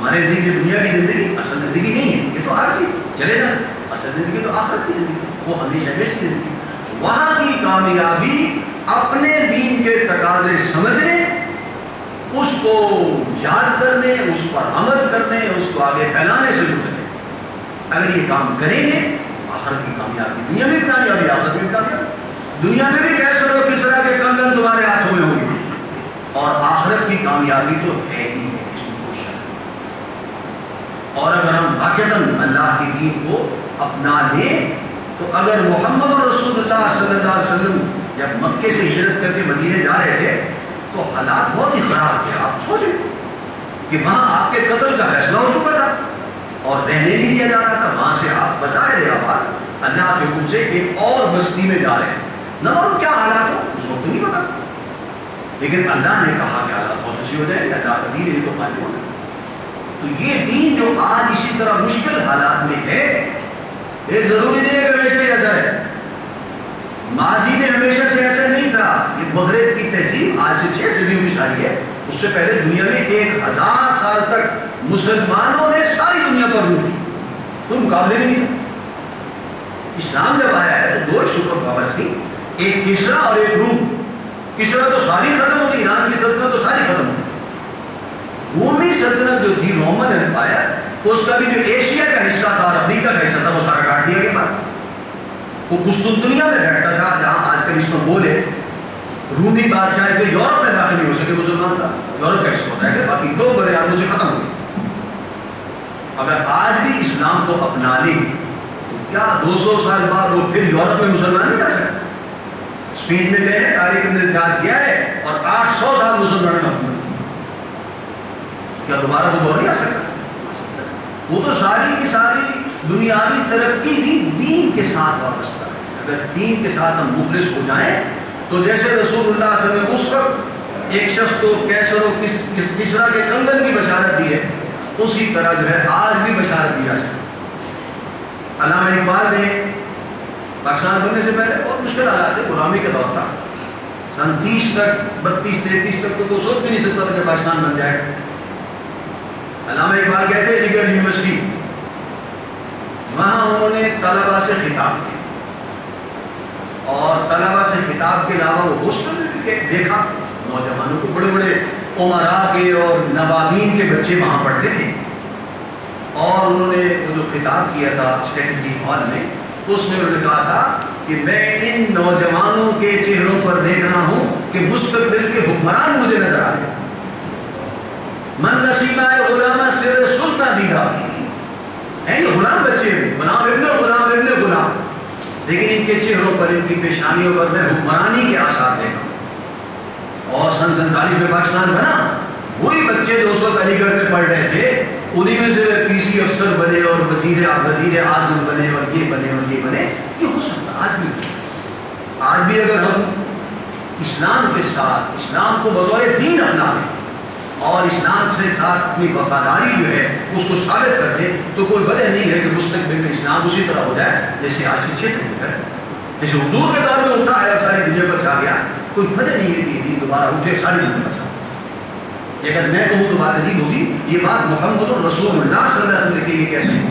ہمارے لیے یہ دنیا کی زندگی اصل زندگی نہیں ہے، یہ تو عارضی چلے جائیں اصل زندگی تو آخرت کی زندگی، وہ ہمیشہ ہمیشہ کی زندگی۔ وہاں کی کامیابی اپنے دین کے تقاضے سمجھنے، اس کو یاد کرنے، اس پر عمل کرنے، اس کو آگے پھیلانے سے گزرنے اگر یہ کام کریں گے، آخرت کی کامیابی، دنیا میں بھی کامیابی، آخرت میں بھی کامیابی۔ دنیا میں بھی کیسے ہو کس طرح کے کنگن تمہارے ہاتھوں میں ہوں گے۔ اور آخرت کی کامیابی تو ہے ہی ہے اس میں کوئی شک نہیں۔ اور اگر ہم واقعتاً اللہ کے دین کو اپنا لیں، تو اگر محمد رسول اللہ صلی اللہ علیہ وسلم جب مکے سے ہجرت کر کے مدینے جا رہے تھے، تو حالات بہت ہی خراب تھے۔ آپ سوچیں کہ وہاں آپ کے قتل کا فیصلہ ہو چکا تھا اور رہنے نہیں دیا جا رہا تھا۔ وہاں سے آپ بظاہر آباد اللہ کے حکم سے ایک اور بستی میں جا رہے ہیں۔ نہ معلوم کیا حالات ہو اس وقت نہیں پتا۔ لیکن اللہ نے کہا کہ حالات بہت اچھی ہو جائے گی اللہ کا دین ان کو قائم ہونا تو یہ دین جو آج اسی طرح مشکل حالات میں ہے، یہ ضروری نہیں ہے کہ ہمیشہ ہی ایسا ہے ماضی میں ہمیشہ سے ایسا نہیں تھا۔ یہ مغرب کی تہذیب آج سے چھ صدیوں کی شادی ہے۔ اس سے پہلے دنیا میں ایک ہزار سال تک مسلمانوں نے ساری دنیا پر روح کی کوئی مقابلے میں نہیں تھا۔ اسلام جب آیا ہے تو دو سپر پاورس تھی ایک کسرا اور ایک روم کسرا تو ساری ختم ہوگی ایران کی سلطنت تو ساری ختم ہوگی رومی سلطنت جو تھی رومن امپائر، اس کا بھی جو ایشیا کا حصہ تھا اور افریقہ کا حصہ تھا، وہ سارا کاٹ دیا گیا۔ بعد وہ قسطنطنیہ میں بیٹھتا تھا، جہاں آج کل استنبول ہے رومی بادشاہ جو یورپ میں داخل نہیں ہو سکے، مسلمان تھا۔ یورپ کا حصہ ہوتا ہے کہ باقی دو بڑے آدموں سے ختم ہو گئے۔ اگر آج بھی اسلام کو اپنا لیں تو کیا دو سو سال بعد وہ پھر یورپ میں مسلمان نہیں جا سکتے اسپین میں گئے، تاریخ نے انتظار کیا ہے اور آٹھ سو سال مسلمان میں کیا دوبارہ تو دور نہیں آ سکتا؟ وہ تو ساری کی ساری دنیاوی ترقی بھی دین کے ساتھ وابستہ ہے۔ اگر دین کے ساتھ ہم مخلص ہو جائیں، تو جیسے رسول اللہ صلی اللہ علیہ وسلم اس وقت ایک شخص کو کیسر و کس کسرا کے کنگن کی بشارت دی ہے، اسی طرح جو ہے آج بھی بشارت دی جا سکتی علامہ اقبال نے پاکستان بننے سے پہلے بہت مشکل حالات ہے غلامی کا دور تھا۔ سن تیس تک، بتیس، تینتیس تک تو سوچ بھی نہیں سکتا تھا کہ پاکستان بن جائے۔ علامہ اقبال کہتے ہیں علی گڑھ یونیورسٹی۔ وہاں انہوں نے طلبا سے خطاب کیا۔ اور طلبا سے خطاب کے علاوہ وہ ہاسٹل میں بھی دیکھا۔ نوجوانوں کو بڑے بڑے عمرا کے اور نوابین کے بچے وہاں پڑھتے تھے۔ اور انہوں نے وہ جو خطاب کیا تھا اسٹریٹجی ہال میں، اس میں انہوں نے کہا تھا کہ میں ان نوجوانوں کے چہروں پر دیکھ رہا ہوں کہ مستقبل کے حکمران مجھے نظر آ رہے ہیں۔ من نصیبہ غلامہ سر سلطان دیدہ ہیں یہ غلام بچے ہیں۔ غلام ابن غلام ابن غلام۔ لیکن ان کے چہروں پر ان کی پیشانیوں پر میں حکمرانی کے آثار دیکھا اور سن سنتالیس میں پاکستان بنا۔ وہی بچے جو اس وقت علی گڑھ میں پڑھ رہے تھے، انہی میں سے پی سی افسر بنے اور وزیر وزیر اعظم بنے اور یہ بنے اور یہ بنے۔ یہ ہو سکتا آج بھی آج بھی اگر ہم اسلام کے ساتھ، اسلام کو بطور دین اپنا لیں اور اسلام سے ساتھ اپنی وفاداری جو ہے، اس کو ثابت کر دیں تو کوئی وجہ نہیں ہے کہ مستقبل میں اسلام اسی طرح ہو جائے جیسے آج سے چھ سال ہے جیسے حضور کے دور میں اٹھا ہے، ساری دنیا پر چھا گیا۔ کوئی وجہ نہیں ہے کہ یہ دین دوبارہ اٹھے، ساری دنیا پر چھا۔ یہ اگر میں کہوں تو بات نہیں ہوگی۔ یہ بات محمد الرسول اللہ صلی اللہ علیہ وسلم کے لیے کیسے ہو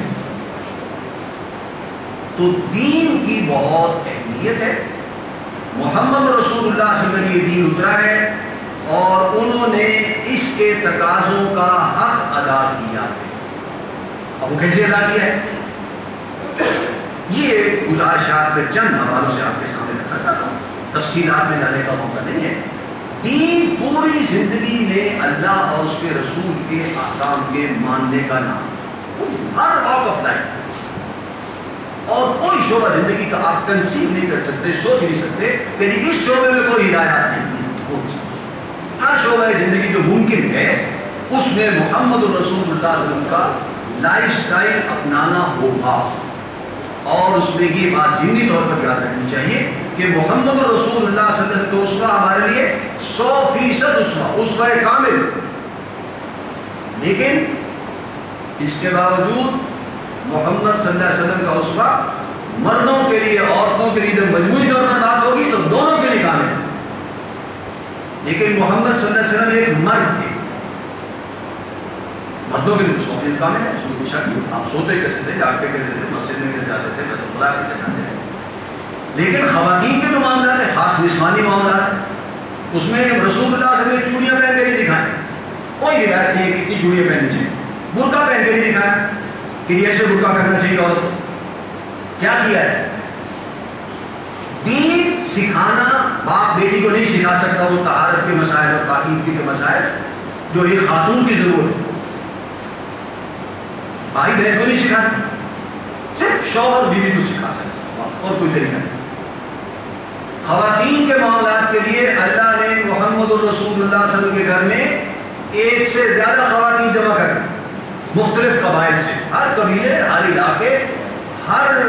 تو دین کی بہت اہمیت ہے۔ محمد رسول اللہ صلی اللہ علیہ وسلم یہ دین اترا ہے۔ اور انہوں نے اس کے تقاضوں کا حق ادا کیا ہے۔ اب وہ کیسے ادا کیا ہے؟ یہ گزارشات میں چند حوالوں سے آپ کے سامنے رکھنا چاہتا ہوں۔ تفصیلات میں جانے کا موقع نہیں ہے۔ دین پوری زندگی میں اللہ اور اس کے رسول کے احکام کے ماننے کا نام ہر واک آف لائف اور کوئی شعبہ زندگی کا آپ کنسیو نہیں کر سکتے، سوچ نہیں سکتے کہ اس شعبے میں کوئی ہدایات نہیں۔ ہر شعبہ زندگی جو ممکن ہے، اس میں محمد الرسول اللہ علیہ وسلم کا لائف سٹائل اپنانا ہوگا۔ اور اس میں یہ بات ضمنی طور پر یاد رکھنی چاہیے کہ محمد رسول اللہ صلی اللہ علیہ وسلم کا اسوا ہمارے لیے سو فیصد اسوا اسوا کامل۔ لیکن اس کے باوجود محمد صلی اللہ علیہ وسلم کا اسوا مردوں کے لیے، عورتوں کے لیے جب مجموعی طور پر بات ہوگی تو دونوں کے لیے کام ہے لیکن محمد صلی اللہ علیہ وسلم ایک مرد تھے۔ مردوں کے لیے سو فیصد کام ہے، اس میں کوئی نہیں آپ سوتے کیسے تھے، جاگتے کیسے تھے، مسجد میں کیسے آتے تھے، بیت خدا کیسے جاتے تھے۔ لیکن خواتین کے جو معاملات ہیں، خاص نسوانی معاملات ہیں، اس میں رسول اللہ صلی اللہ علیہ وسلم چوڑیاں پہن کے نہیں دکھائیں کوئی روایت نہیں ہے کہ اتنی چوڑیاں پہننی چاہیے۔ برقع پہن کے نہیں دکھایا کہ ایسے برقع کرنا چاہیے اور کیا کیا ہے؟ دین سکھانا باپ بیٹی کو نہیں سکھا سکتا وہ طہارت کے مسائل اور پاکیزگی کے مسائل جو ایک خاتون کی ضرورت ہے۔ بھائی بہن کو نہیں سکھا سکتا۔ صرف شوہر بیوی کو سکھا سکتا۔ اور کوئی طریقہ نہیں۔ خواتین کے معاملات کے لیے اللہ نے محمد الرسول اللہ صلی اللہ علیہ وسلم کے گھر میں ایک سے زیادہ خواتین جمع کر دی۔ مختلف قبائل سے۔ ہر قبیلے، ہر علاقے، ہر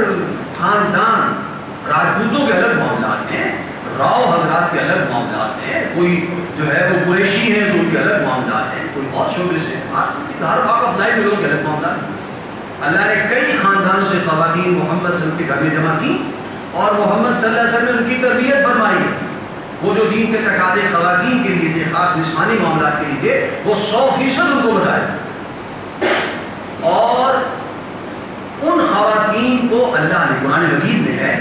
خاندان، راجپوتوں کے الگ معاملات ہیں۔ راؤ حضرات کے الگ معاملات ہیں، کوئی جو ہے وہ قریشی ہیں تو ان کے الگ معاملات ہیں، کوئی اور شعبے سے ہاں، ہر ہر واقع آف لائف لوگوں کے الگ معاملات ہیں۔ اللہ نے کئی خاندانوں سے خواتین محمد صلی اللہ علیہ وسلم کے گھر میں جمع کی اور محمد صلی اللہ علیہ وسلم نے ان کی تربیت فرمائی۔ وہ جو دین کے تقاضے خواتین کے لیے تھے، خاص نسمانی معاملات کے لیے تھے، وہ سو فیصد ان کو بتائے اور ان خواتین کو اللہ نے قرآن مجید میں ہے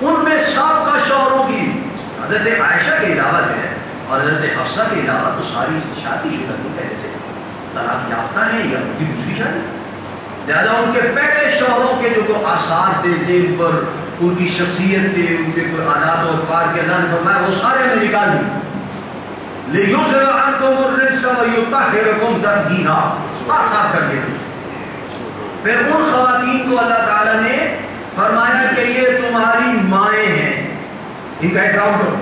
ان میں سابقہ شوہروں کی حضرت عائشہ کے علاوہ جو ہے، اور حضرت حفصہ کے علاوہ تو ساری شادی شدہ تھی پہلے سے طلاق یافتہ ہیں یا ان کی دوسری شادی۔ لہٰذا ان کے پہلے شوہروں کے جو کوئی آثار تھے جن پر، ان کی شخصیت تھے، ان کے کوئی عادات و اطوار کے اللہ نے فرمایا، وہ سارے میں نکال دی۔ لیوزر عنکم الرجس ویطہرکم تطہیرا۔ پاک صاف کر دیا۔ پھر ان خواتین کو اللہ تعالیٰ نے فرمایا کہ یہ تمہاری مائیں ہیں۔ ان کا احترام کرو۔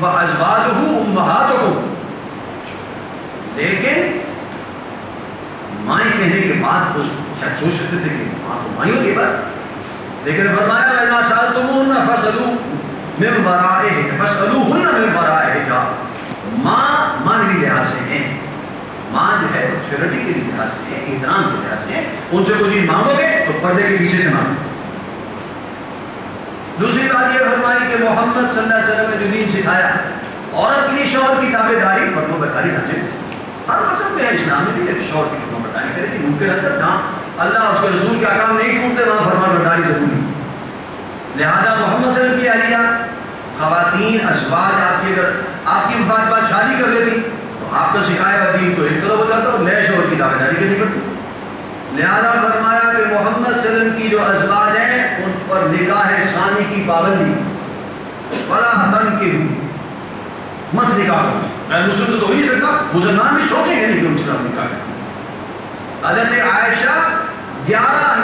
وہ وَأَزْوَاجُهُ أُمَّهَاتُكُمْ۔ لیکن مائیں کہنے کے بعد تو شاید سوچ سکتے تھے کہ ماں تو مائیں ہوتی ہے لیکن فرمایا، وَإِذَا سَأَلْتُمُونَ فَاسْأَلُوا مِن وَرَائِهِ، فَاسْأَلُوهُنَّ مِن وَرَائِهِ حِجَابٍ ماں مانوی لحاظ سے ہیں۔ ماں جو ہے اتھارٹی کے لحاظ سے، احترام کے لحاظ سے، ان سے کوئی چیز مانگو گے تو پردے کے پیچھے سے مانگو۔ دوسری بات یہ فرمائی کہ محمد صلی اللہ علیہ وسلم نے جو دین سکھایا، عورت کے لیے شوہر کی تابع داری فرم برداری حاصل ہر مذہب میں ہے اسلام میں بھی ایک شوہر کی فرم برداری کرے کہ ممکن حد تک جہاں اللہ اس کے رسول کے احکام نہیں ٹوٹتے وہاں فرما برداری ضروری لہذا محمد صلی اللہ علیہ وسلم کی اہلیہ، خواتین ازواج آپ کی اگر آپ کی وفات بعد شادی کر لیتی آپ کا سکھایا دین کو ایک طرف ہو جاتا اور نئے شوہر کی دعوے داری کرنی پڑتی لہذا فرمایا کہ محمد صلی اللہ علیہ وسلم کی جو ازواج ہیں، ان پر نکاح ثانی کی پابندی۔ بڑا تن کے مت نکاح ہو میں مسلم تو ہو ہی نہیں سکتا، مسلمان بھی سوچیں گے نہیں کہ ان سے نکاح۔ ہے حضرت عائشہ گیارہ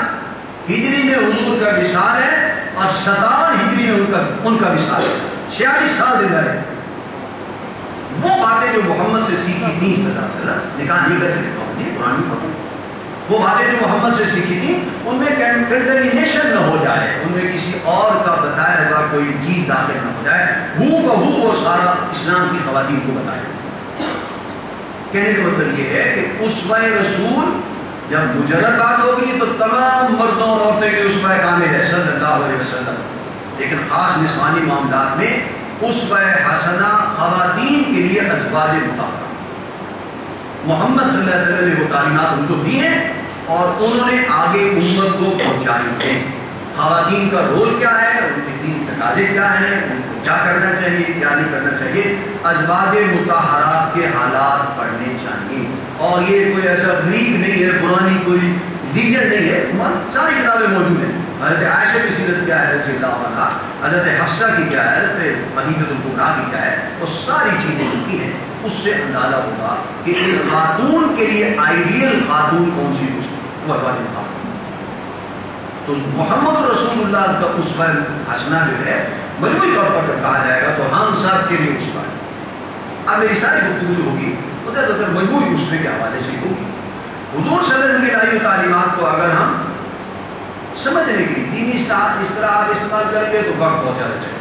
ہجری میں حضور کا وصال ہے اور ستاون ہجری میں ان کا ان کا وصال ہے۔ چھیالیس سال زندہ رہے۔ وہ باتیں جو محمد سے سیکھی تھی، صلی اللہ علیہ وسلم نکاح نہیں کر سکتے پابندی قرآن میں پڑھو وہ باتیں جو محمد سے سیکھی تھی، ان میں کنٹرمینیشن نہ ہو جائے، ان میں کسی اور کا بتایا ہوا کوئی چیز داخل نہ ہو جائے، ہو بہو وہ سارا اسلام کی خواتین کو بتائے کہنے کا مطلب یہ ہے کہ اسوہ رسول جب مجرد بات ہوگی تو تمام مردوں اور عورتوں کے اسوہ کامل ہے، صلی اللہ علیہ وسلم۔ لیکن خاص نسوانی معاملات میں اسوہ حسنہ خواتین کے لیے ازواج مطابقہ محمد صلی اللہ علیہ وسلم نے وہ تعلیمات ان کو دی ہیں اور انہوں نے آگے امت کو پہنچائی ہیں۔ خواتین کا رول کیا ہے، ان کے دین تقاضے کیا ہیں، ان کو کیا کرنا چاہیے، کیا نہیں کرنا چاہیے ازواج متحرات کے حالات پڑھنے چاہیے۔ اور یہ کوئی ایسا گریک نہیں ہے، پرانی کوئی ریجن نہیں ہے۔ ساری کتابیں موجود ہیں۔ حضرت عائشہ کی سیرت کیا ہے؟ رضی اللہ عنہ۔ حضرت حفصہ کی کیا ہے، حضرت خلیفۃ القبرا کی کیا ہے، وہ ساری چیزیں کی ہیں۔ اس سے اندازہ ہوگا کہ ایک خاتون کے لیے آئیڈیل خاتون کون سی وہ ازواج خاتون۔ تو محمد رسول اللہ کا اسوہ حسنہ جو ہے، مجموعی طور پر جب کہا جائے گا تو ہم سب کے لیے اسوہ ہے اب میری ساری گفتگو ہوگی ادھر ادھر مجموعی اسوے کے حوالے سے ہوگی۔ حضور صلی اللہ علیہ وسلم کی لائی تعلیمات کو اگر ہم سمجھنے کے لیے دینی استعاد اس استعمال کریں گے تو وقت بہت زیادہ چاہیے۔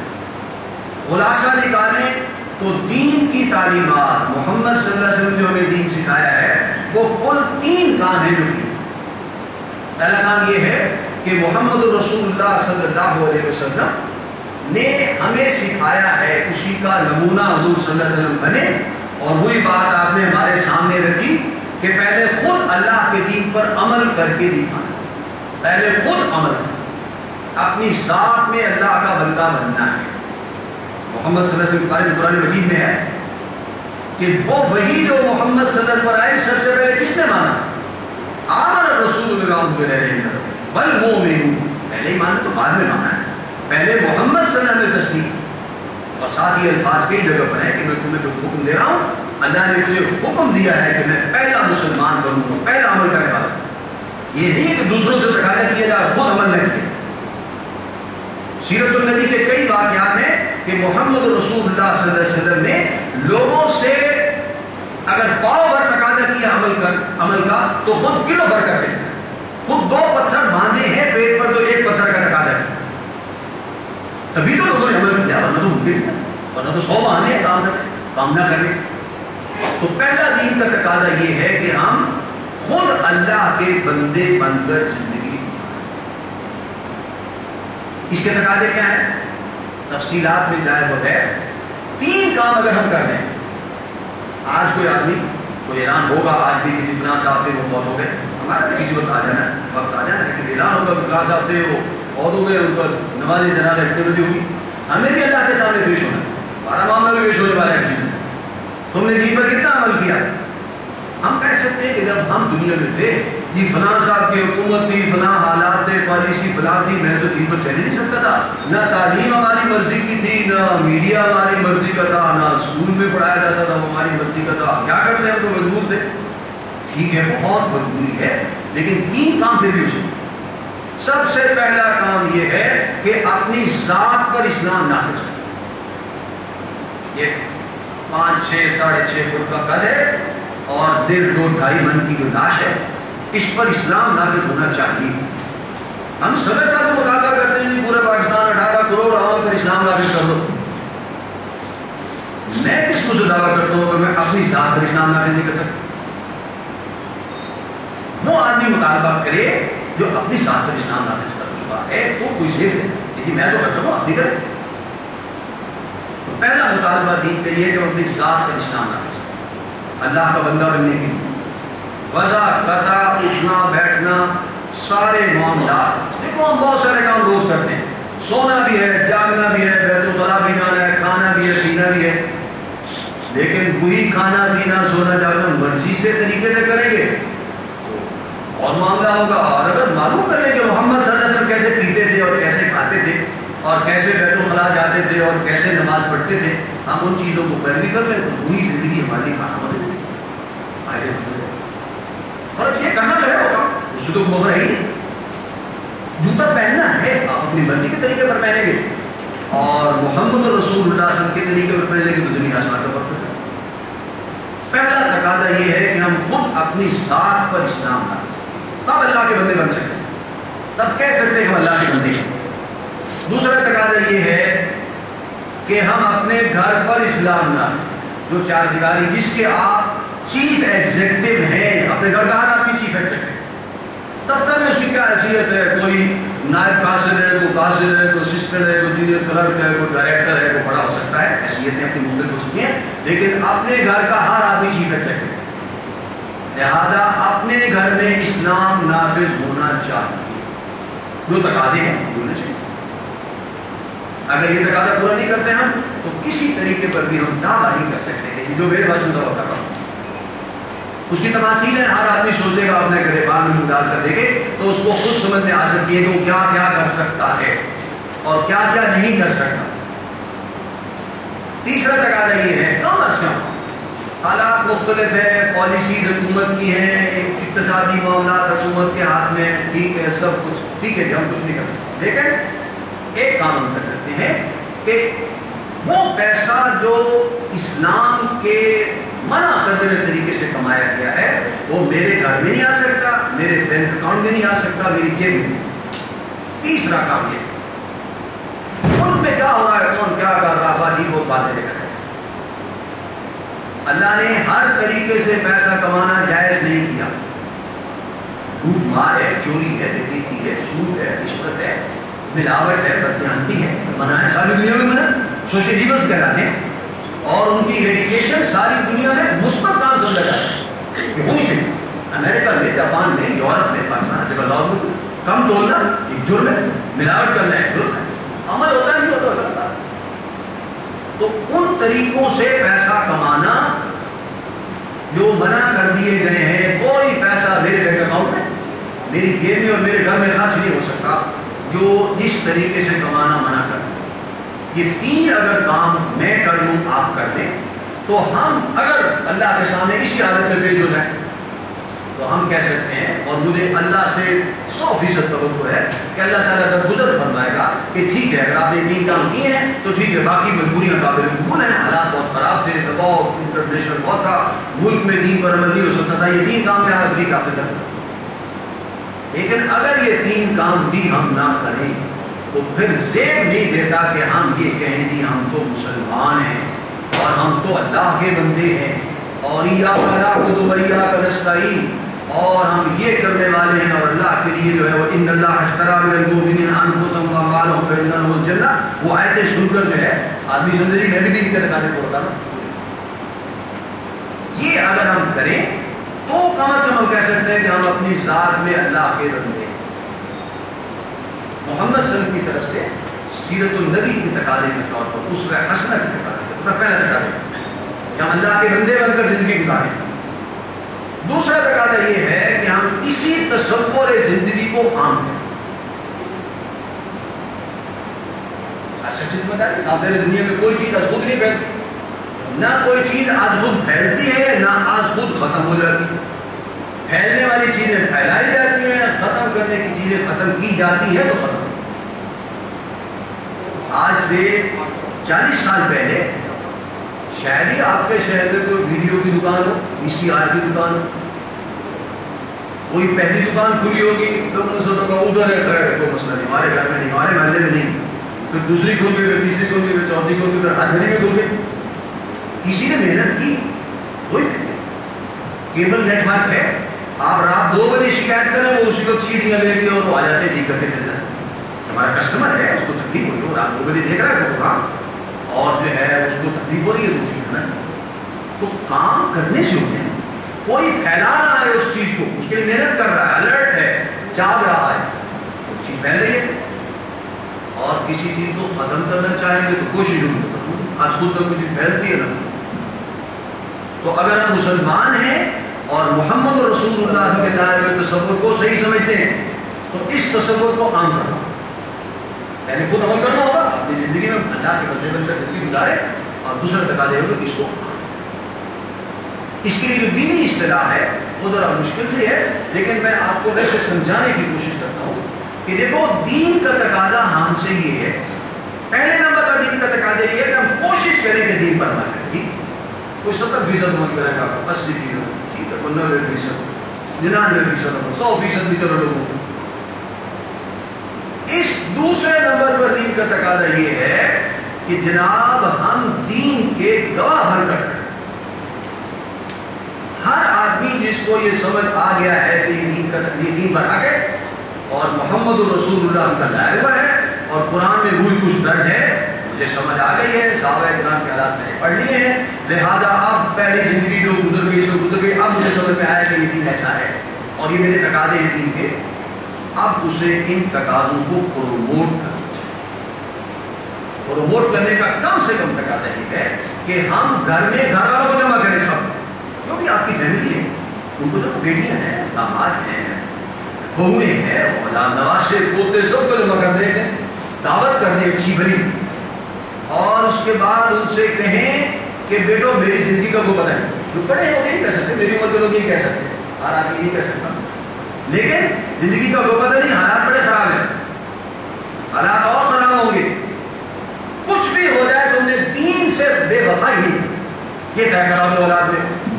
خلاصہ نکالیں تو دین کی تعلیمات، محمد صلی اللہ علیہ وسلم جو ہمیں دین سکھایا ہے، وہ کل تین کام ہیں جو کی پہلا کام یہ ہے کہ محمد الرسول اللہ صلی اللہ علیہ وسلم نے ہمیں سکھایا ہے، اسی کا نمونہ حضور صلی اللہ علیہ وسلم بنے۔ اور وہی بات آپ نے ہمارے سامنے رکھی کہ پہلے خود اللہ کے دین پر عمل کر کے دکھانا۔ پہلے خود عمل اپنی ذات میں اللہ کا بندہ بننا ہے۔ محمد صلی اللہ علیہ وسلم میں قرآن مجید میں ہے کہ وہ وہی جو محمد صلی اللہ علیہ وسلم پر آئے سب سے پہلے کس نے مانا؟ آمن الرسول جو رہ رہے ہیں بل مومن پہلے ہی مانا تو بعد میں مانا ہے۔ پہلے محمد صلی اللہ علیہ وسلم تصدیق اور ساتھ ہی الفاظ کئی جگہ پر ہے کہ میں تمہیں جو حکم دے رہا ہوں، اللہ نے مجھے حکم دیا ہے کہ میں پہلا مسلمان بنوں گا پہلا عمل کرنے والا ہوں۔ یہ نہیں ہے کہ دوسروں سے تقاضا کیا جائے خود عمل نہ کیا سیرت النبی کے کئی واقعات ہیں کہ محمد رسول اللہ صلی اللہ علیہ وسلم نے لوگوں سے اگر پاؤ بھر تقاضا کیا عمل کر عمل کا، تو خود کلو بھر کر دیں خود دو پتھر باندھے ہیں پیٹ پر تو ایک پتھر کا تقاضا کیا تبھی تو لوگوں نے عمل کیا، ورنہ تو ممکن نہیں ورنہ تو سو بہانے کام کرنے کام نہ کرنے۔ تو پہلا دین کا تقاضا یہ ہے کہ ہم خود اللہ کے بندے بن کر زندگی اس کے تقاضے کیا ہیں؟ تفصیلات میں جائے بغیر تین کام اگر ہم کر دیں آج کوئی آدمی، کوئی اعلان ہوگا، آج بھی کسی فلاں صاحب تھے وہ فوت ہو گئے۔ ہمارا بھی کسی وقت آ جانا ہے۔ وقت آ جانا ہے کہ اعلان ہوگا کہ فلاں صاحب تھے وہ فوت ہو گئے، ان پر نماز جنازہ اتنی بجے ہوگی۔ ہمیں بھی اللہ کے سامنے پیش ہونا ہمارا معاملہ بھی پیش ہونے والا ہے کسی تم نے دین پر کتنا عمل کیا؟ ہم کہہ سکتے ہیں کہ جب ہم دنیا میں تھے جی فلاں صاحب کی حکومت تھی، فلاں حالات تھے، پالیسی فلاں تھی، میں تو دین پر چل ہی نہیں سکتا تھا۔ نہ تعلیم ہماری مرضی کی تھی، نہ میڈیا ہماری مرضی کا تھا، نہ اسکول میں پڑھایا جاتا تھا، وہ ہماری مرضی کا تھا۔ کیا کرتے ہیں؟ ہم تو مجبور تھے۔ ٹھیک ہے، بہت مجبوری ہے، لیکن تین کام پھر بھی اسے سب سے پہلا کام یہ ہے کہ اپنی ذات پر اسلام نافذ کریں یہ پانچ، چھ، ساڑھے چھ فٹ کا قد ہے۔ اور ڈیڑھ دو ڈھائی من کی جو لاش ہے، اس پر اسلام نافذ ہونا چاہیے۔ ہم صدر صاحب کو مطالبہ کرتے ہیں پورے پاکستان اٹھارہ کروڑ عوام پر اسلام نافذ کر دو میں کس کو دعویٰ کرتا ہوں کہ میں اپنی ذات پر اسلام نافذ نہیں کر سکتا؟ وہ آدمی مطالبہ کرے جو اپنی ذات پر اسلام نافذ کر چکا ہے، تو کوئی زیب ہے۔ لیکن میں تو کرتا ہوں، آپ بھی کریں۔ پہلا مطالبہ دین کا یہ ہے کہ اپنی ذات پر اسلام نافذ اللہ کا بندہ بننے کے لیے وضع، قطع، اٹھنا، بیٹھنا، سارے معاملات۔ دیکھو، ہم بہت سارے کام روز کرتے ہیں۔ سونا بھی ہے، جاگنا بھی ہے، بیت الخلا بھی جانا ہے، کھانا بھی ہے، پینا بھی ہے۔ لیکن وہی کھانا، پینا، سونا، جاگنا مرضی سے طریقے سے کریں گے۔ اور معاملہ ہوگا۔ اور اگر معلوم کر لیں کہ محمد صلی اللہ علیہ وسلم کیسے پیتے تھے اور کیسے کھاتے تھے اور کیسے بیت الخلا جاتے تھے اور کیسے نماز پڑھتے تھے، ہم ان چیزوں کو پیروی کر لیں تو وہی زندگی ہماری کھانا بدل فائدے مند فرق یہ کرنا جو ہے وہ کام۔ اس سے تو مغر ہے ہی نہیں۔ جوتا پہننا ہے، آپ اپنی مرضی کے طریقے پر پہنیں گے۔ اور محمد رسول اللہ صلی اللہ علیہ وسلم کے طریقے پر پہنیں گے تو زمین آسمان کا فرق ہے۔ پہلا تقاضا یہ ہے کہ ہم خود اپنی ذات پر اسلام لا تب اللہ کے بندے بن سکتے تب کہہ سکتے ہیں کہ ہم اللہ کے بندے ہیں۔ دوسرا تقاضا یہ ہے کہ ہم اپنے گھر پر اسلام لا جو چار دیواری جس کے آپ چیف ایگزیکٹو ہیں اپنے گھر کا آپ کی چیف ایگزیکٹو؟ دفتر میں اس کی کیا حیثیت ہے؟ کوئی نائب قاصد ہے، کوئی قاصد ہے، کوئی اسسٹنٹ ہے، کوئی جونیئر کلرک ہے، کوئی ڈائریکٹر ہے، کوئی بڑا ہو سکتا ہے۔ حیثیتیں اپنی مختلف ہو سکتی ہیں لیکن اپنے گھر کا ہر آدمی چیف ایگزیکٹو لہذا اپنے گھر میں اسلام نافذ ہونا چاہیے۔ جو تقاضے ہیں ہونے چاہیے۔ اگر یہ تقاضا پورا نہیں کرتے ہم، تو کسی طریقے پر بھی ہم دعویٰ نہیں کر سکتے کہ جو میرے پاس میں دعویٰ کر رہا ہوں۔ اس کی تفاصیل ہے ہر آدمی سوچے گا اپنے گریبان میں ڈال کر دیکھے تو اس کو خود سمجھ میں آ سکتی ہے کہ وہ کیا کیا کر سکتا ہے اور کیا کیا نہیں کر سکتا۔ تیسرا تقاضا یہ ہے، کم از کم حالات مختلف ہیں پالیسیز حکومت کی ہیں، اقتصادی معاملات حکومت کے ہاتھ میں، ٹھیک ہے، سب کچھ۔ ٹھیک ہے جی ہم کچھ نہیں کر سکتے۔ لیکن ایک کام ہم کر سکتے ہیں کہ وہ پیسہ جو اسلام کے منع کرنے والے طریقے سے کمایا گیا ہے۔ وہ میرے گھر میں نہیں آ سکتا، میرے بینک اکاؤنٹ میں نہیں آ سکتا، میری جیب میں تیسرا کام یہ ملک میں کیا ہو رہا ہے، کون کیا کر رہا باجی وہ باتیں لے کر اللہ نے ہر طریقے سے پیسہ کمانا جائز نہیں کیا۔ لوٹ مار ہے، چوری ہے ڈکیتی ہے، سود ہے، رشوت ہے، ملاوٹ ہے بدیانتی ہے، منع ہے۔ ساری دنیا میں منع۔ سوشلزمس کہلاتے ہیں اور ان کی ریڈیکیشن ساری دنیا میں مثبت کام سمجھا جاتا ہے۔ کہ ہونی چاہیے امریکہ میں، جاپان میں، یورپ میں، پاکستان جگہ لاگ کم تولنا ایک جرم ہے، ملاوٹ کرنا ایک جرم ہے۔ عمل ہوتا نہیں ہوتا ہوتا تو ان طریقوں سے پیسہ کمانا جو منع کر دیے گئے ہیں کوئی پیسہ میرے بینک اکاؤنٹ میں، میری جیب میں اور میرے گھر میں خاص نہیں ہو سکتا۔ جو اس طریقے سے کمانا منع کر یہ تین اگر کام میں کر لوں، آپ کر دیں۔ تو ہم اگر اللہ کے سامنے اسی حالت میں پیش ہو جائیں تو ہم کہہ سکتے ہیں، اور مجھے اللہ سے سو فیصد توقع ہے کہ اللہ تعالیٰ کا گزر فرمائے گا کہ ٹھیک ہے، اگر آپ نے تین کام کیے ہیں، تو ٹھیک ہے، باقی مجبوریاں قابل قبول ہیں۔ حالات بہت خراب تھے دباؤ انٹرنیشنل بہت تھا۔ ملک میں دین پر عمل نہیں ہو سکتا تھا، یہ تین کام کیا ہے فری آپ لیکن اگر یہ تین کام بھی ہم نہ کریں تو پھر زیب نہیں دیتا کہ ہم یہ کہیں کہ ہم تو مسلمان ہیں اور ہم تو اللہ کے بندے ہیں اور یا کرا کو تو بھیا کا نستعین، اور ہم یہ کرنے والے ہیں اور اللہ کے لیے جو ہے وہ ان اللہ اشترا من المؤمنین انفسهم واموالهم بان لهم الجنہ۔ وہ آیتیں سن کر جو ہے آدمی سمجھے جی میں بھی دین کے تقاضے کو بتا ہوں۔ یہ اگر ہم کریں تو کم از کم ہم کہہ سکتے ہیں کہ ہم اپنی ذات میں اللہ کے بندے ہیں۔ محمد صلی اللہ علیہ وسلم کی طرف سے سیرت النبی کی تقاضے کے طور پر، اس کا حسنہ کی تقاضے کے طور پر پہلا تقاضا کہ ہم اللہ کے بندے بن کر زندگی گزاریں۔ دوسرا تقاضا یہ ہے کہ ہم اسی تصور زندگی کو عام کریں۔ سامنے دنیا میں کوئی چیز آج خود نہیں پھیلتی۔ نہ کوئی چیز آج خود پھیلتی ہے، نہ آج خود ختم ہو جاتی۔ ہے پھیلنے والی چیزیں پھیلائی جاتی ہیں، ختم کرنے کی چیزیں ختم کی جاتی ہے تو ختم۔ آج سے چالیس سال پہلے شاید ہی آپ کے شہر میں کوئی ویڈیو کی دکان ہو وی سی آر کی دکان ہو۔ کوئی پہلی دکان کھلی ہوگی، تو میں نے سوچا کہ ادھر ہے، خیر، کوئی مسئلہ نہیں، ہمارے گھر میں نہیں، ہمارے محلے میں نہیں۔ پھر دوسری کھول گئی، پھر تیسری کھول گئی، پھر چوتھی کھول گئی، پھر ہر گھر میں کھول گئی۔ کسی نے محنت کی، کوئی نہیں۔ کیبل نیٹ ورک ہے۔ آپ رات دو بجے شکایت کریں، وہ اسی وقت سیٹیاں لے کے اور وہ آ جاتے ٹھیک کر کے چلے جاتے ہمارا کسٹمر ہے، اس کو تکلیف ہوئی ہو رات دو بجے دیکھ رہا ہے پروگرام اور جو ہے، اس کو تکلیف ہو رہی ہے دوسری محنت تو کام کرنے سے ہوتے ہیں کوئی پھیلا رہا ہے اس چیز کو، اس کے لیے محنت کر رہا ہے الرٹ ہے، جاگ رہا ہے، وہ چیز پھیل رہی ہے۔ اور کسی چیز کو ختم کرنا چاہیں گے تو کوشش ہوگی۔ آج خود تک کچھ پھیلتی ہے نا۔ تو اگر ہم مسلمان ہیں اور محمد رسول اللہ کے دائرے میں تصور کو صحیح سمجھتے ہیں، تو اس تصور کو عام کرنا۔ یعنی خود عمل کرنا ہوگا، اپنی زندگی میں اللہ کے بندے بن کر زندگی گزارے اور دوسرا تقاضے ہو ہوگا اس کو اس کے لیے جو دینی اصطلاح ہے، وہ ذرا مشکل سے ہے، لیکن میں آپ کو ویسے سمجھانے کی کوشش کرتا ہوں کہ دیکھو، دین کا تقاضا ہم سے یہ ہے۔ پہلے نمبر کا دین کا تقاضا یہ ہے کہ ہم کوشش کریں کہ دین پر عمل کریں۔ جی، کوئی ستر فیصد عمل کرے گا اسی فیصد نوے فیصد، ننانوے فیصد سو فیصد بھی چلو لوگوں کو اس دوسرے نمبر پر دین کا تقاضا یہ ہے کہ جناب ہم دین کے گواہ بن کر۔ ہر آدمی جس کو یہ سمجھ آ گیا ہے کہ یہ دین کا یہ دین پر آ اور محمد الرسول اللہ کا لایا ہوا ہے، اور قرآن میں وہی کچھ درج ہے، مجھے سمجھ آ گئی ہے، صحابہ اکرام کے حالات میں پڑھ لیے ہیں۔ لہذا اب پہلی زندگی جو گزر گئی سو مجھے سمجھ میں آیا کہ یہ دین ایسا ہے اور یہ میرے تقاضے ہیں دین کے اب اسے ان تقاضوں کو پروموٹ کرنا چاہیے۔ پروموٹ کرنے کا کم سے کم تقاضا یہ ہے کہ ہم گھر میں گھر والوں کو جمع کریں سب۔ جو بھی آپ کی فیملی ہے، ان کو جو بیٹیاں ہیں، داماد ہیں بہویں ہیں، اولاد نواسے پوتے سب کو جمع کر دیں دعوت کر دیں، اچھی بری اور اس کے بعد ان سے کہیں کہ بیٹو میری زندگی کا کو پتہ ہے جو بڑے ہیں وہ نہیں کہہ سکتے، میری عمر کے لوگ نہیں کہہ سکتے ہر آدمی نہیں کہہ سکتا لیکن زندگی کا کو پتہ نہیں، حالات بڑے خراب ہیں۔ حالات اور خراب ہوں گے۔ کچھ بھی ہو جائے تو انہیں دین سے بے وفائی نہیں یہ طے کرا دو اولاد میں۔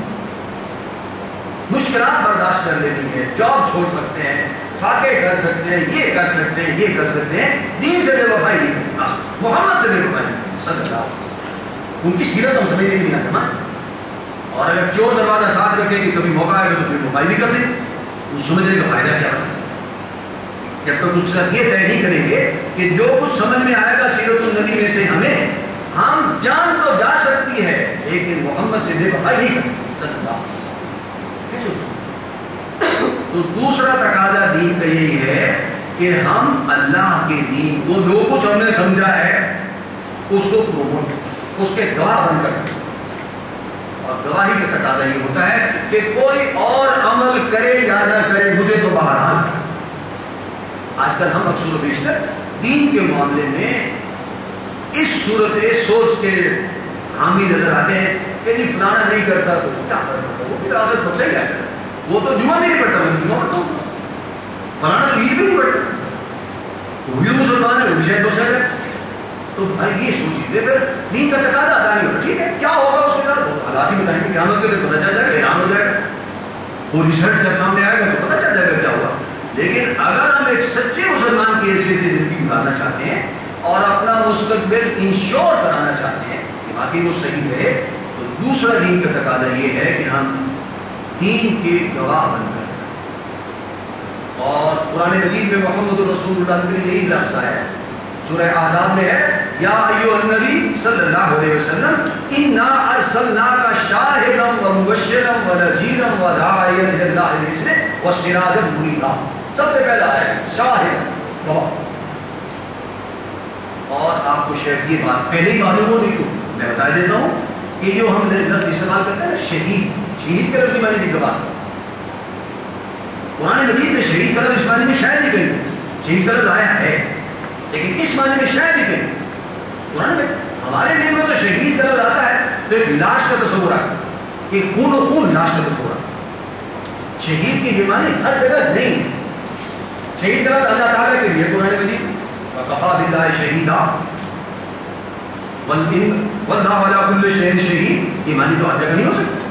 مشکلات برداشت کر لینی ہے جاب چھوڑ سکتے ہیں فاتح کر سکتے ہیں، یہ کر سکتے ہیں، یہ کر سکتے ہیں۔ دین سے بے وفائی نہیں کرنا محمد سے بے وفائی نہیں صلی اللہ علیہ وسلم۔ ان کی سیرت ہم سمجھنے بھی نہیں آتے اور اگر چور دروازہ ساتھ رکھیں کہ کبھی موقع آئے گا تو پھر وفائی بھی کر دیں۔ اس سمجھنے کا فائدہ کیا ہے جب تک کچھ یہ طے نہیں کریں گے کہ جو کچھ سمجھ میں آئے گا سیرت النبی میں سے ہمیں، ہم جان تو جا سکتی ہے، لیکن محمد سے بے وفائی نہیں کر سکتی صلی اللہ علیہ وسلم۔ تو دوسرا تقاضا دین کا یہی ہے کہ ہم اللہ کے دین کو جو کچھ ہم نے سمجھا ہے، اس کو پروموٹ اس کے گواہ بن کر۔ اور گواہی کا تقاضا یہ ہوتا ہے کہ کوئی اور عمل کرے یا نہ کرے، مجھے تو بہرحال۔ آج کل ہم اکثر و بیشتر دین کے معاملے میں اس صورت سوچ کے حامی نظر آتے ہیں کہ نہیں فلانا نہیں کرتا تو کیا کرتا؟ وہ بھی عادت بچے کیا کرتا وہ تو جمعہ نہیں پڑھتا میں جمعہ پڑھتا ہوں۔ فلانا تو عید بھی نہیں پڑھتا۔ وہ بھی مسلمان ہے، وہ بھی شاید بخشا ہے۔ تو بھائی یہ سوچیے پھر دین کا تقاضا ادا نہیں ہوتا، ٹھیک ہے؟ کیا ہوگا اس کے بعد وہ حالات ہی بتائیں گے، کیا مطلب ہے پتہ چل جائے گا ایران ہو جائے گا۔ وہ ریسرچ جب سامنے آئے گا تو پتہ چل جائے گا کیا ہوا لیکن اگر ہم ایک سچے مسلمان کی حیثیت سے زندگی گزارنا چاہتے ہیں اور اپنا مستقبل انشور کرانا چاہتے ہیں کہ باقی وہ صحیح رہے تو دوسرا دین کا تقاضا یہ ہے کہ ہم دین کے گواہ بن کر۔ اور قرآن مجید میں محمد رسول اللہ کے لیے یہی لفظ آیا ہے۔ سورہ احزاب میں ہے، یا ایو النبی صلی اللہ علیہ وسلم، انا ارسلناک شاہدا و مبشرا و نذیرا و داعیا الی اللہ باذنہ و سراجا منیرا سب سے پہلا ہے، شاہد گواہ اور آپ کو شاید یہ بات پہلے ہی معلوم ہو نہیں تو میں بتا دیتا ہوں کہ جو ہم لفظ استعمال کرتے ہیں نا، شہید شہید کے لفظ معنی بھی گواہ قرآن مجید میں شہید کا لفظ اس معنی میں شاید ہی کہیں شہید کا لفظ آیا ہے۔ لیکن اس معنی میں شاید ہی کہیں قرآن میں ہمارے دین میں تو شہید کا لفظ آتا ہے، تو ایک لاش کا تصور آتا ہے کہ خون و خون لاش کا تصور آتا ہے۔ شہید کی یہ معنی ہر جگہ نہیں۔ شہید کا لفظ اللہ تعالیٰ کے لیے قرآن مجید۔ وَقَفَى بِاللَّهِ شَهِيدًا۔ وَالْإِنْ وَاللَّهُ عَلَى كُلِّ شَيْءٍ شَهِيدٌ۔ یہ معنی تو ہر جگہ نہیں ہو سکتا۔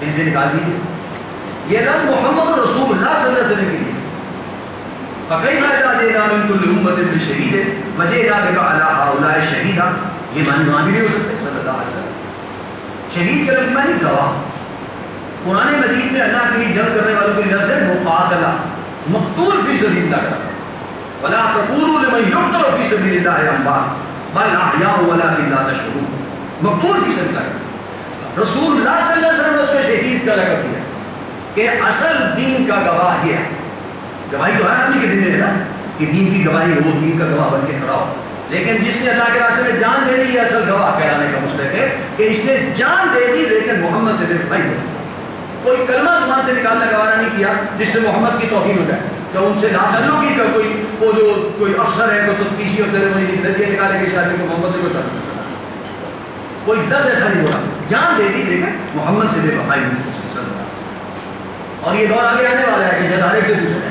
ان سے نکال دیجیے یہ لفظ محمد رسول اللہ صلی اللہ علیہ وسلم کے لیے۔ فَقَيْفَ إِذَا جِئْنَا مِنْ كُلِّ أُمَّةٍ بِشَهِيدٍ؟ وَجِئْنَا بِكَ عَلَى هَؤُلَاءِ شَهِيدًا یہ معنی وہاں بھی نہیں ہو سکتا صلی اللہ علیہ وسلم. شہید کا لفظ معنی گواہ؟ قرآن مجید میں اللہ کے لیے جنگ کرنے والوں کے لیے لفظ ہے مقاتلہ، مقتول فی سبیل اللہ کا ولا تقولوا لمن يقتل في سبيل الله اموات بل احياء ولكن لا تشعرون. مقتول فی سبیل اللہ رسول اللہ صلی اللہ علیہ وسلم نے اس کو شہید کا لقب دیا کہ اصل دین کا گواہ یہ ہے. گواہی تو ہے آدمی کے دن میں ہے نا کہ دین کی گواہی ہو، دین کا گواہ بن کے کھڑا ہو۔ لیکن جس نے اللہ کے راستے میں جان دے دی، یہ اصل گواہ کہلانے کا مستحق ہے کہ اس نے جان دے دی لیکن محمد سے بے بھائی ہو۔ کوئی کلمہ زبان سے نکالنا گوارا نہیں کیا جس سے محمد کی توہین ہو جائے۔ کہ ان سے لا تعلقی کا کوئی وہ جو کوئی افسر ہے، کوئی تفتیشی افسر ہے وہی ندیہ نکالے گی شادی کو محمد سے کوئی تعلق نہیں کوئی لفظ ایسا نہیں ہوا جان دے دی لیکن محمد سے بے وفائی نہیں ہو اور یہ دور آگے آنے والا ہے کہ جد ہر ایک سے پوچھا ہے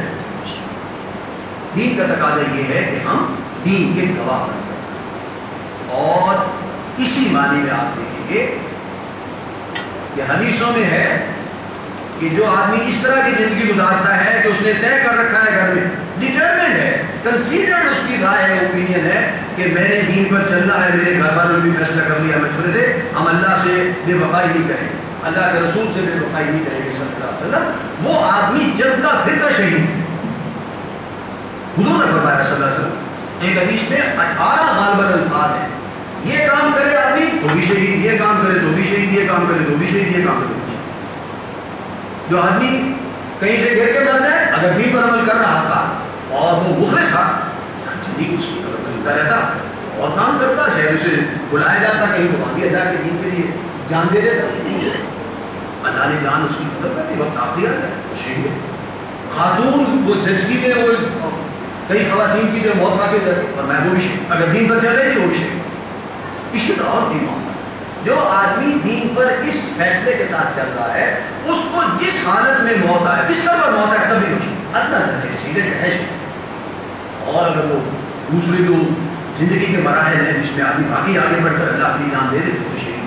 دین کا تقاضا یہ ہے کہ ہم دین کے گواہ بن کر اور اسی معنی میں آپ دیکھیں گے کہ حدیثوں میں ہے کہ جو آدمی اس طرح کی زندگی گزارتا ہے کہ اس نے طے کر رکھا ہے گھر میں ڈیٹرمنٹ ہے کنسیڈرڈ اس کی رائے ہے اوپینین ہے کہ میں نے دین پر چلنا ہے، میرے گھر والوں نے بھی فیصلہ کر لیا، میں چھوڑے سے ہم اللہ سے بے وفائی نہیں کریں اللہ کے رسول سے بے وفائی نہیں کریں گے صلی اللہ علیہ وسلم۔ وہ آدمی جلتا پھرتا شہید حضور نے فرمایا صلی اللہ علیہ وسلم، ایک حدیث میں اٹھارہ غالباً الفاظ ہیں۔ یہ کام کرے آدمی تو بھی شہید، یہ کام کرے تو بھی شہید، یہ کام کرے تو بھی شہید، یہ کام کرے جو آدمی کہیں سے گر کے مر جائے اگر دین پر عمل کر رہا تھا اور وہ مخلص تھا جدید اس کی قدر ملتا رہتا، اور کام کرتا شاید اسے بلایا جاتا، کہیں تو وہاں بھی اللہ کے دین کے لیے جان دے دیتا اللہ نے جان اس کی قدر کرتی وقت آپ دیا جائے شہید خاتون وہ زچگی میں وہ کئی خواتین کی جو موت کھا کے جاتی وہ بھی شہید۔ اگر دین پر چل رہی تھی وہ بھی شہید۔ اس طرح اور بھی معاملہ جو آدمی دین پر اس فیصلے کے ساتھ چل رہا ہے، اس کو جس حالت میں موت آئے جس طرح پر موت آئے تبھی خوشی اتنا جانے کے سیدھے ہے اور اگر وہ دوسری جو زندگی کے مراحل ہیں، جس میں آدمی باقی آگے بڑھ کر اللہ اپنی جان دے دے تو شہید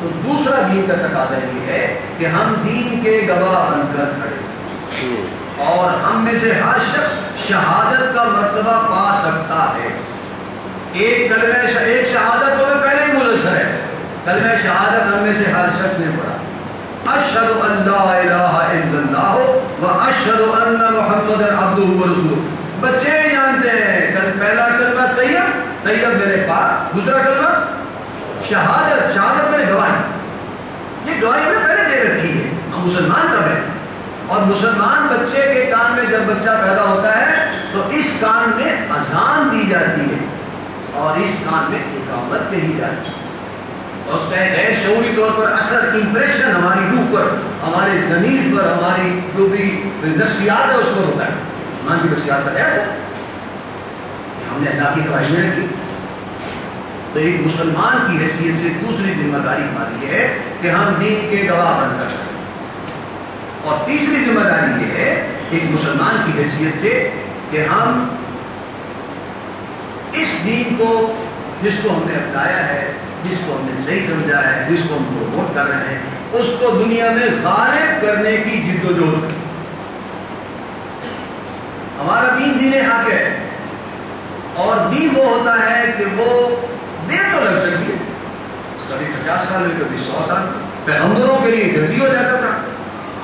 تو دوسرا دین کا تقاضا یہ ہے کہ ہم دین کے گواہ بن کر کھڑے۔ اور ہم میں سے ہر شخص شہادت کا مرتبہ پا سکتا ہے۔ ایک کلمہ ایک شہادت تو میں پہلے ہی منحصر ہے۔ کلمہ شہادت ہم میں سے ہر شخص نے پڑھا۔ اشہد اللہ الہ الا اللہ و اشہد ان محمد عبدہ و رسول بچے بھی جانتے ہیں۔ کل، پہلا کلمہ طیب طیب میرے پاس دوسرا کلمہ شہادت شہادت میرے گواہی۔ یہ گواہی ہمیں پہلے دے رکھی ہے۔ ہم مسلمان کب ہیں۔ اور مسلمان بچے کے کان میں جب بچہ پیدا ہوتا ہے، تو اس کان میں اذان دی جاتی ہے اور اس کان میں اقامت کہی جاتی ہے۔ اور اس کا ایک غیر شعوری طور پر اثر امپریشن ہماری روح پر، ہمارے زمین پر، ہماری جو بھی نفسیات ہے اس پر ہوتا ہے۔ مسلمان کی نفسیات پر ہے۔ اثر ہم نے اللہ کی۔ گواہی میں رکھی تو ایک مسلمان کی حیثیت سے دوسری ذمہ داری ہماری یہ ہے کہ ہم دین کے گواہ بن کر۔ اور تیسری ذمہ داری یہ ہے ایک مسلمان کی حیثیت سے کہ ہم اس دین کو، جس کو ہم نے اپنایا ہے، جس کو ہم نے صحیح سمجھا ہے، جس کو ہم پروموٹ کر رہے ہیں، اس کو دنیا میں غالب کرنے کی جد و جہد کریں۔ ہمارا دین دین حق ہے، اور دین وہ ہوتا ہے کہ وہ دیر تو لگ سکتی ہے۔ کبھی پچاس سال میں کبھی سو سال، پیغمبروں کے لیے جلدی ہو جاتا تھا۔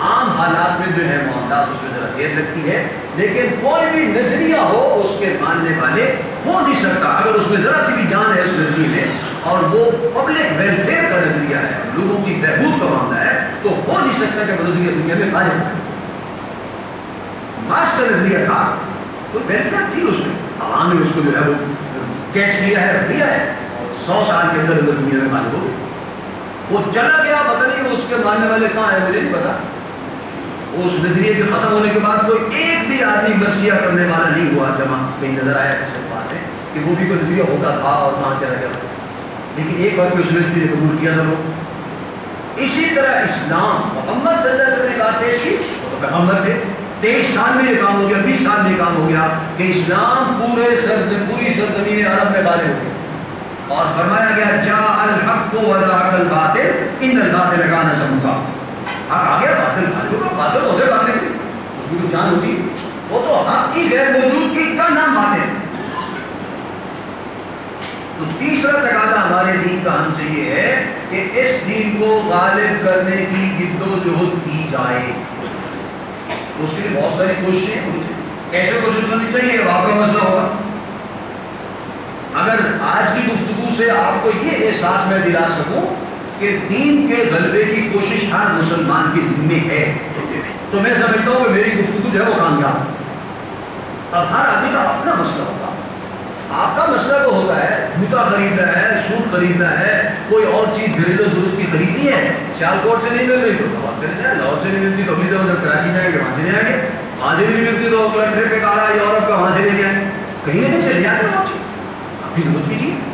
عام حالات میں جو ہے معاملات اس میں ذرا دیر لگتی ہے، لیکن کوئی بھی نظریہ ہو اس کے ماننے والے ہو نہیں سکتا اگر اس میں ذرا سی بھی جان ہے اس نظریے میں، اور وہ پبلک ویلفیئر کا نظریہ ہے لوگوں کی بہبود کا معاملہ ہے، تو ہو نہیں سکتا کہ وہ نظریہ دنیا میں قائم ہے مارکس کا نظریہ تھا کوئی ویلفیئر تھی اس میں۔ عوام نے اس کو جو ہے وہ کیچ کیا ہے دیا ہے سو سال کے اندر اندر دنیا میں قائم ہو گئی۔ وہ چلا گیا، پتہ نہیں وہ اس کے ماننے والے کہاں ہیں، مجھے نہیں پتا اس نظریے کے ختم ہونے کے بعد کوئی ایک بھی آدمی مرثیہ کرنے والا نہیں ہوا جمع کہیں نظر آیا ایسے بات ہے کہ وہ بھی کوئی نظریہ ہوتا تھا اور کہاں چلا گیا لیکن ایک بار کوئی اس نظریے قبول کیا تھا لوگ اسی طرح اسلام، محمد صلی اللہ علیہ وسلم نے کہا پیش کی؟ وہ تو پیغمبر تھے۔ تیئیس سال میں یہ کام ہو گیا، بیس سال میں یہ کام ہو گیا کہ اسلام پورے سر پوری سرزمین عرب میں غالب ہو گیا۔ اور فرمایا گیا جا الحق و وضاحت الباطل ان الباطل لگانا چاہوں حق آ گیا باطل غالب ہوگا باطل ہوتے باطل کی اس کی تو جان ہوتی، وہ تو حق کی غیر موجودگی کا نام باطل تو تیسرا تقاضا ہمارے دین کا ہم سے یہ ہے کہ اس دین کو غالب کرنے کی جد و جہد کی جائے۔ اس کے لیے بہت ساری کوششیں ہیں۔ کیسے کوشش کرنی چاہیے؟ آپ کا مسئلہ ہوگا۔ اگر آج کی گفتگو سے آپ کو یہ احساس میں دلا سکوں کہ دین کے غلبے کی کوشش ہر مسلمان کی ذمہ ہے۔ تو میں سمجھتا ہوں کہ میری گفتگو جو ہے وہ کامیاب اب ہر آدمی کا اپنا مسئلہ ہوگا۔ آپ کا مسئلہ تو ہوتا ہے، جوتا خریدنا ہے، سوٹ خریدنا ہے، کوئی اور چیز گھریلو ضرورت کی خریدنی ہے۔ سیال کوٹ سے نہیں مل رہی تو لاہور چلے جائیں۔ لاہور سے نہیں ملتی تو اگلی جگہ جب کراچی جائیں گے، وہاں سے لے آئیں گے۔ وہاں سے بھی نہیں ملتی تو اگلا ٹرپ ایک آ رہا ہے یورپ کا وہاں سے لے کے آئیں۔ کہیں نہ کہیں سے لے آتے وہ چیز۔ آپ کی ضرورت کی چیز۔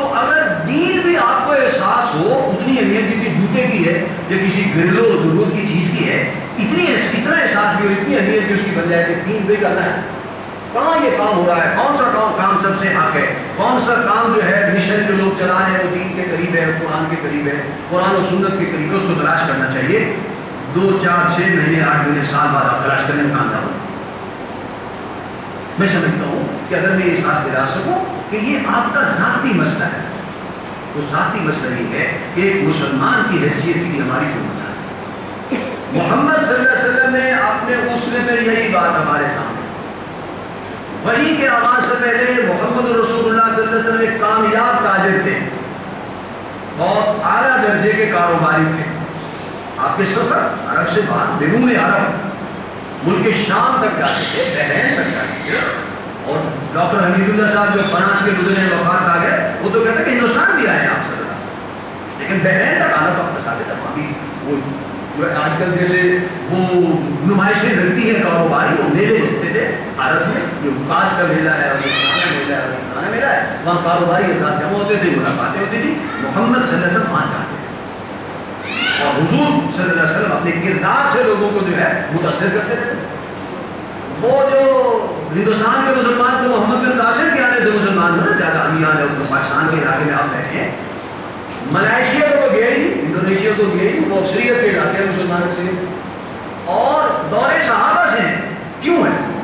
تو اگر دین بھی آپ کو احساس ہو، اتنی اہمیت جتنی جوتے کی ہے، یا کسی گھریلو ضرورت کی چیز کی ہے، اتنی اتنا احساس بھی اور اتنی اہمیت بھی اس کی بن جائے کہ دین بھی کرنا ہے۔ کہاں یہ کام ہو رہا ہے؟ کون سا کام کام سب سے حق ہے؟ کون سا کام جو ہے مشن جو لوگ چلا رہے ہیں، وہ دین کے قریب ہے، قرآن کے قریب ہے، قرآن و سنت کے قریب ہے، اس کو تلاش کرنا چاہیے۔ دو، چار، چھ مہینے، آٹھ مہینے، سال بعد آپ تلاش کرنے میں کامیاب ہوں۔ میں سمجھتا ہوں کہ اگر میں یہ احساس دلا سکوں کہ یہ آپ کا ذاتی مسئلہ ہے۔ تو ذاتی مسئلہ یہ ہے کہ ایک مسلمان کی حیثیت سے ہماری ذمہ داری محمد صلی اللہ علیہ وسلم نے اپنے اسرے میں یہی بات ہمارے سامنے۔ وہی کے آغاز سے پہلے محمد رسول اللہ صلی اللہ علیہ وسلم ایک کامیاب تاجر تھے۔ بہت اعلیٰ درجے کے کاروباری تھے۔ آپ کے سفر عرب سے باہر بیرون عرب، ملک شام تک جاتے تھے، بحرین تک جاتے تھے۔ اور ڈاکٹر حمید اللہ صاحب جو فرانس کے گزرے ہیں، وفات آ گئے، وہ تو کہتے ہیں کہ ہندوستان بھی آئے ہیں آپ صلی اللہ علیہ وسلم۔ لیکن بحرین تک آنا تو آپ پساتے تھے وہاں بھی وہ جو آج کل جیسے وہ نمائشیں لگتی ہیں کاروباری، وہ میلے لگتے تھے عرب میں، یہ کاش کا میلہ ہے، اور میلہ ہے، اور میلہ ہے۔ وہاں کاروباری افراد جمع ہوتے تھے، ملاقاتیں ہوتی تھی محمد صلی اللہ علیہ وسلم وہاں جاتے اور حضور صلی اللہ علیہ وسلم اپنے کردار سے لوگوں کو جو ہے، متاثر کرتے تھے۔ وہ جو ہندوستان کے مسلمان تو محمد بن قاسم کے آنے سے مسلمان ہونا زیادہ امیان ہے پاکستان کے علاقے میں آپ رہے ہیں۔ ملائیشیا تو وہ گیا ہی نہیں، انڈونیشیا تو گیا ہی نہیں، وہ اکثریت کے علاقے میں مسلمان اکثریت۔ اور دور صحابہ سے ہیں، کیوں ہیں؟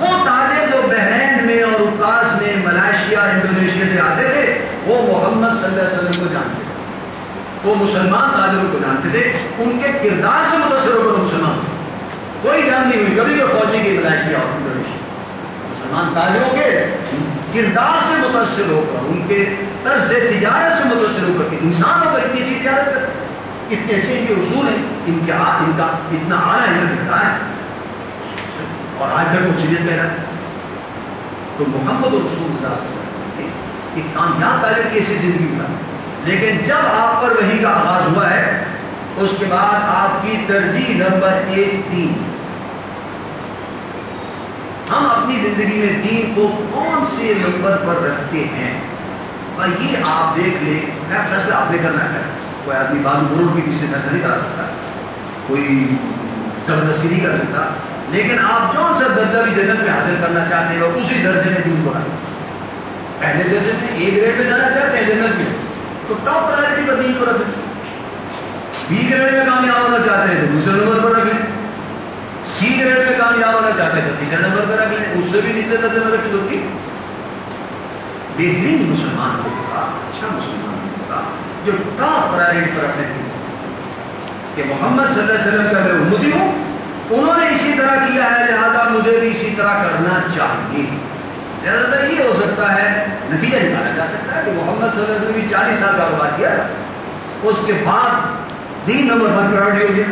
وہ تاجر جو بحرین میں اور اکاس میں ملائیشیا انڈونیشیا سے آتے تھے، وہ محمد صلی اللہ علیہ وسلم کو جانتے تھے۔ وہ مسلمان تاجروں کو جانتے تھے، ان کے کردار سے متاثر ہو کر مسلمان تھے۔ کوئی جان نہیں ہوئی، کبھی کہ فوجی کی بلائش کیا اور مسلمان تاجروں کے کردار سے متاثر ہو کر، ان کے طرز تجارت سے متاثر ہو کر کہ انسان ہو کر اتنی اچھی تجارت کر۔ اتنے اچھے ان کے اصول ہیں، ان کے آ- ان کا اتنا اعلیٰ، ان کا کردار ہے۔ اور آج تک وہ چیزیں کہہ رہا تو محمد رسول اللہ صلی اللہ علیہ وسلم ایک کامیاب تاجر کی ایسی زندگی گزاری لیکن جب آپ پر وہی کا آغاز ہوا ہے، اس کے بعد آپ کی ترجیح نمبر ایک تین ہم اپنی زندگی میں دین کو کون سے نمبر پر رکھتے ہیں؟ اور یہ آپ دیکھ لیں، میں فیصلہ آپ نے کرنا ہے۔ کوئی آدمی بازو مرور بھی کسی سے فیصلہ نہیں کرا سکتا، کوئی زبردستی نہیں کر سکتا۔ لیکن آپ جو سا درجہ بھی جنت میں حاصل کرنا چاہتے ہیں اسی درجے میں دین کو رکھیں۔ پہلے درجے میں ایک گریڈ میں جانا چاہتے ہیں جنت میں۔ تو ٹاپ پرائرٹی پر دین کو رکھیں۔ بی گریڈ میں کامیاب ہونا چاہتے ہیں تو دوسرے نمبر پر رکھ لیں۔ سی گریڈ میں کامیاب ہونا چاہتے ہیں تو تیسرے نمبر پر رکھ اس سے بھی نچلے درجے میں رکھیں تو بہترین مسلمان ہوگا اچھا مسلمان ہوگا جو ٹاپ پرائرٹی پر رکھنے کی۔ کہ محمد صلی اللہ علیہ وسلم کا میں امتی ہوں، انہوں نے اسی طرح کیا ہے، لہذا مجھے بھی اسی طرح کرنا چاہیے۔ لہذا یہ ہو سکتا ہے، نتیجہ نکالا جا سکتا ہے کہ محمد صلی اللہ علیہ وسلم نے چالیس سال کاروبار کیا، اس کے بعد تین نمبر ون پرائرٹی ہو گیا۔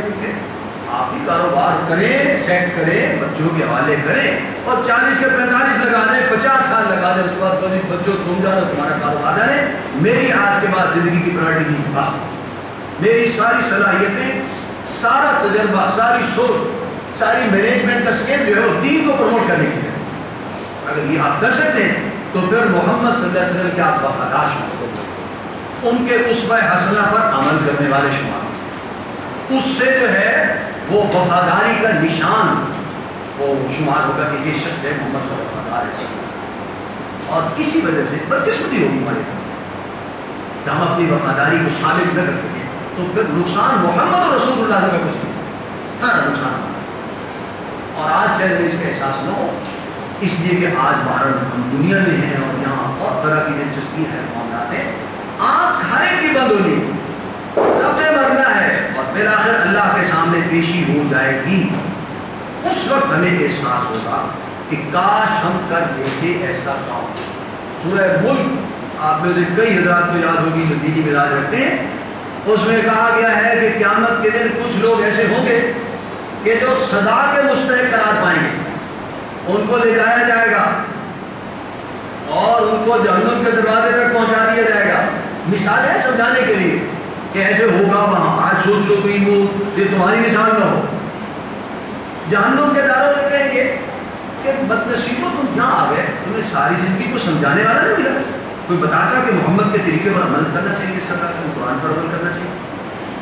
آپ بھی کاروبار کریں سیٹ کریں، بچوں کے حوالے کریں اور چالیس کے پینتالیس لگا دیں، پچاس سال لگا دیں، اس کے بعد تو بچوں تم جانا، تمہارا کاروبار جانے میری آج کے بعد زندگی کی پرائرٹی نہیں تھا میری ساری صلاحیتیں، سارا تجربہ، ساری سوچ، ساری مینجمنٹ کا اسکیل جو ہے وہ دین کو پروموٹ کرنے کے لیے۔ اگر یہ آپ کر سکتے ہیں، تو پھر محمد صلی اللہ علیہ وسلم کے آپ وفادار شمار ان کے اسوہ حسنہ پر عمل کرنے والے شمار۔ اس سے جو ہے وہ وفاداری کا نشان وہ شمار ہوگا کہ یہ شخص ہے محمد کا وفادار ہے اور کسی وجہ سے بدقسمتی ہوگی ہمارے پاس کہ ہم اپنی وفاداری کو ثابت نہ کر سکیں تو پھر نقصان محمد اور رسول اللہ کا کچھ نہیں، سارا نقصان۔ اور آج شاید میں اس کا احساس نہ ہو اس لیے کہ آج بھارت ہم دنیا میں ہیں اور یہاں اور طرح کی دلچسپی ہے، معاملات ہیں۔ آنکھ ہر ایک کی بند ہونی ہے۔ سب نے مرنا ہے اور بالآخر اللہ کے سامنے پیشی ہو جائے گی۔ اس وقت ہمیں احساس ہوگا کہ کاش ہم کر دیتے ایسا کام۔ سورہ ملک، آپ میں سے کئی حضرات کو یاد ہوگی جو دینی مزاج رکھتے ہیں۔ اس میں کہا گیا ہے کہ قیامت کے دن کچھ لوگ ایسے ہوں گے کہ جو سزا کے مستحق قرار پائیں گے۔ ان کو لے جایا جائے گا اور ان کو جہنم کے دروازے تک پہنچا دیا جائے گا۔ مثال ہے سمجھانے کے لیے۔ کہ ایسے ہوگا وہاں آج سوچ لو کوئی وہ یہ تمہاری مثال نہ ہو۔ جہنم کے داروں میں کہیں گے کہ بد نصیبوں تم یہاں آ گئے؟ تمہیں ساری زندگی کو سمجھانے والا نہیں ملا؟ کوئی بتاتا کہ محمد کے طریقے پر عمل کرنا چاہیے سرکار سے قرآن پر عمل کرنا چاہیے؟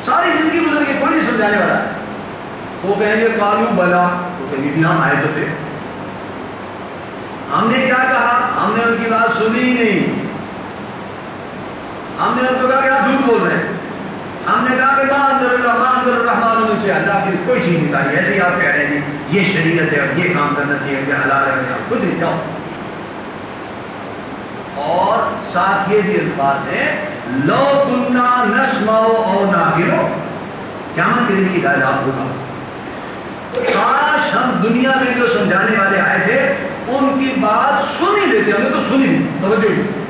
ساری زندگی گزر گئی، کوئی نہیں سمجھانے والا۔ وہ کہیں گے کالو بلا، وہ کہیں گے جی ہم آئے تو تھے ہم نے کیا کہا؟ ہم نے ان کی بات سنی ہی نہیں۔ ہم نے ان کو کہا کہ آپ جھوٹ بول رہے ہیں۔ ہم نے کہا کہ ماں اللہ ماں اندر الرحمن ان سے اللہ کی کوئی چیز نہیں کہا ایسے ہی آپ کہہ رہے ہیں جی یہ شریعت ہے اور یہ کام کرنا چاہیے، یہ حلال ہے۔ یہ کچھ نہیں، جاؤ۔ اور ساتھ یہ بھی الفاظ ہے لو کننا نسماؤ اور نہ گرو کیا من کے لیے ڈائلاگ ہوگا کاش ہم دنیا میں جو سمجھانے والے آئے تھے، ان کی بات سن ہی لیتے، ہم نے تو سنی توجہ۔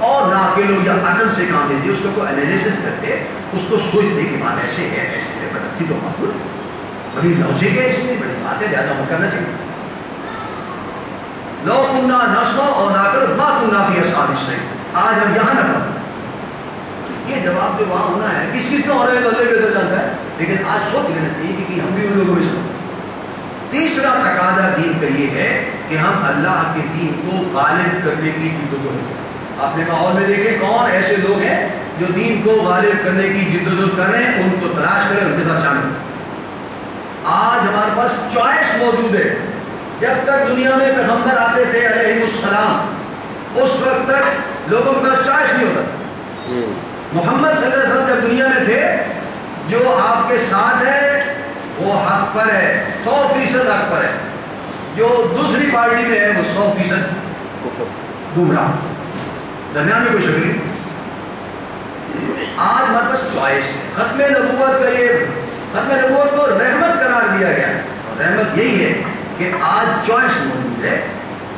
نہیں اور ناکلو یا عقل سے کام لیتے اس کو کوئی انالیسس کرتے اس کو سوچنے کے بعد ایسے ہے ایسے ہے بدلتی مطلب تو معقول ہے۔ بڑی لوجک ہے اس میں، بڑی بات ہے لہٰذا وہ کرنا چاہیے۔ لو کننا نسما اور ناکل ما کننا فی اصحاب سے آج ہم یہاں نہ پڑھیں یہ جواب جو وہاں ہونا ہے، کس کس کا ہو رہا ہے تو اللہ بہتر جانتا ہے۔ لیکن آج سوچ لینا چاہیے کہ ہم بھی ان لوگوں میں سے تیسرا تقاضا دین کا یہ ہے کہ ہم اللہ کے دین کو غالب کرنے کی جدوجہد آپ نے ماحول میں دیکھے کون ایسے لوگ ہیں جو دین کو غالب کرنے کی جدوجہد کر رہے ہیں ان کو تلاش کریں ان کے ساتھ شامل آج ہمارے پاس چوائس موجود ہے۔ جب تک دنیا میں پیغمبر آتے تھے علیہ السلام اس وقت تک لوگوں کے پاس چوائس نہیں ہوتا۔ محمد صلی اللہ علیہ وسلم جب دنیا میں تھے جو آپ کے ساتھ ہے وہ حق پر ہے سو فیصد حق پر ہے۔ جو دوسری پارٹی میں ہے وہ سو فیصد گمراہ۔ درمیان میں کوئی شکل نہیں؟ آج ہمارے پاس چوائس ہے۔ ختم نبوت کا یہ ختم نبوت کو رحمت قرار دیا گیا اور رحمت یہی ہے کہ آج چوائس موجود ہے۔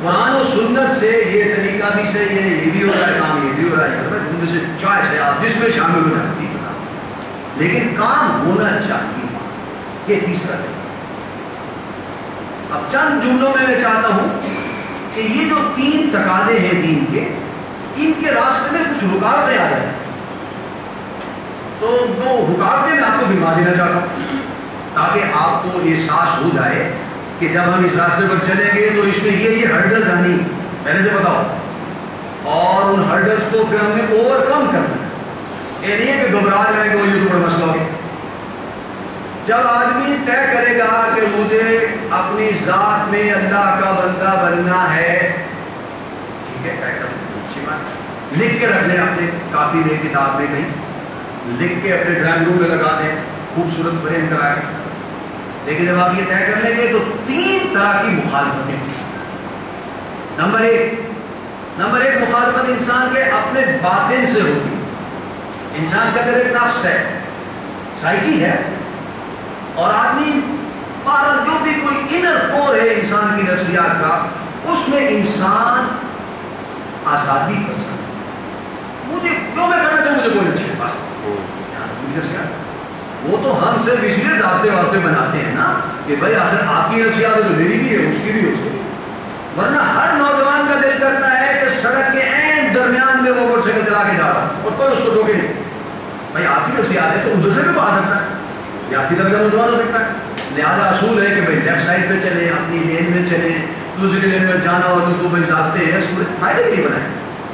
قرآن و سنت سے یہ طریقہ بھی صحیح ہے، یہ بھی ہو رہا ہے، کام یہ بھی ہو رہا ہے۔ ان میں سے چوائس ہے، آپ جس میں شامل ہو جائیں۔ گے لیکن کام ہونا چاہیے۔ یہ تیسرا ہے۔ اب چند جملوں میں میں چاہتا ہوں کہ یہ جو تین تقاضے ہیں دین کے ان کے راستے میں کچھ رکاوٹیں آ جائیں۔ تو وہ رکاوٹیں میں آپ کو گنوا دینا چاہتا ہوں۔ تاکہ آپ کو احساس ہو جائے کہ جب ہم اس راستے پر چلیں گے تو اس میں یہ یہ ہرڈلز آنی پہلے سے بتاؤ۔ اور ان ہرڈلز کو پھر ہمیں اوور کم کرنا ہے۔ یہ نہیں ہے کہ گھبرا جائیں گے وہ یہ تو بڑا مسئلہ ہوگا جب آدمی طے کرے گا کہ مجھے اپنی ذات میں اللہ کا بندہ بننا ہے، ٹھیک ہے، طے کر اچھی بات لکھ کے رکھ لیں اپنے کاپی میں، کتاب میں کہیں، لکھ کے اپنے ڈرائنگ روم میں لگا دیں، خوبصورت فریم کرا کے لیکن جب آپ یہ طے کر لیں گے تو تین طرح کی مخالفتیں۔ نمبر ایک نمبر ایک، مخالفت انسان کے اپنے باطن سے ہوگی۔ انسان کا اندر ایک نفس ہے، سائیکی ہے، اور آدمی پارا جو بھی کوئی انر کور ہے انسان کی نفسیات کا، اس میں انسان آزادی پسند۔ مجھے جو میں کرنا چاہوں مجھے کوئی نہیں چاہیے وہ تو ہم صرف اس لیے ضابطے وابطے بناتے ہیں نا کہ بھائی آخر آپ کی نفسیات ہے تو میری بھی ہے اس کی بھی ہو سکتی ورنہ ہر نوجوان کا دل کرتا ہے کہ سڑک کے این درمیان میں وہ موٹر سائیکل چلا کے جا رہا اور کوئی اس کو ٹوکے نہیں۔ بھائی آپ کی نفسیات ہے تو ادھر سے بھی وہ آ سکتا ہے۔ یا آپ کی طرح کا نوجوان ہو سکتا ہے۔ لہٰذا اصول ہے کہ بھائی لیفٹ سائڈ پہ چلیں اپنی لین میں چلیں۔ دوسری لین میں جانا ہو تو تو بھائی ضابطے ہیں، اس کو فائدے کے لیے بنائیں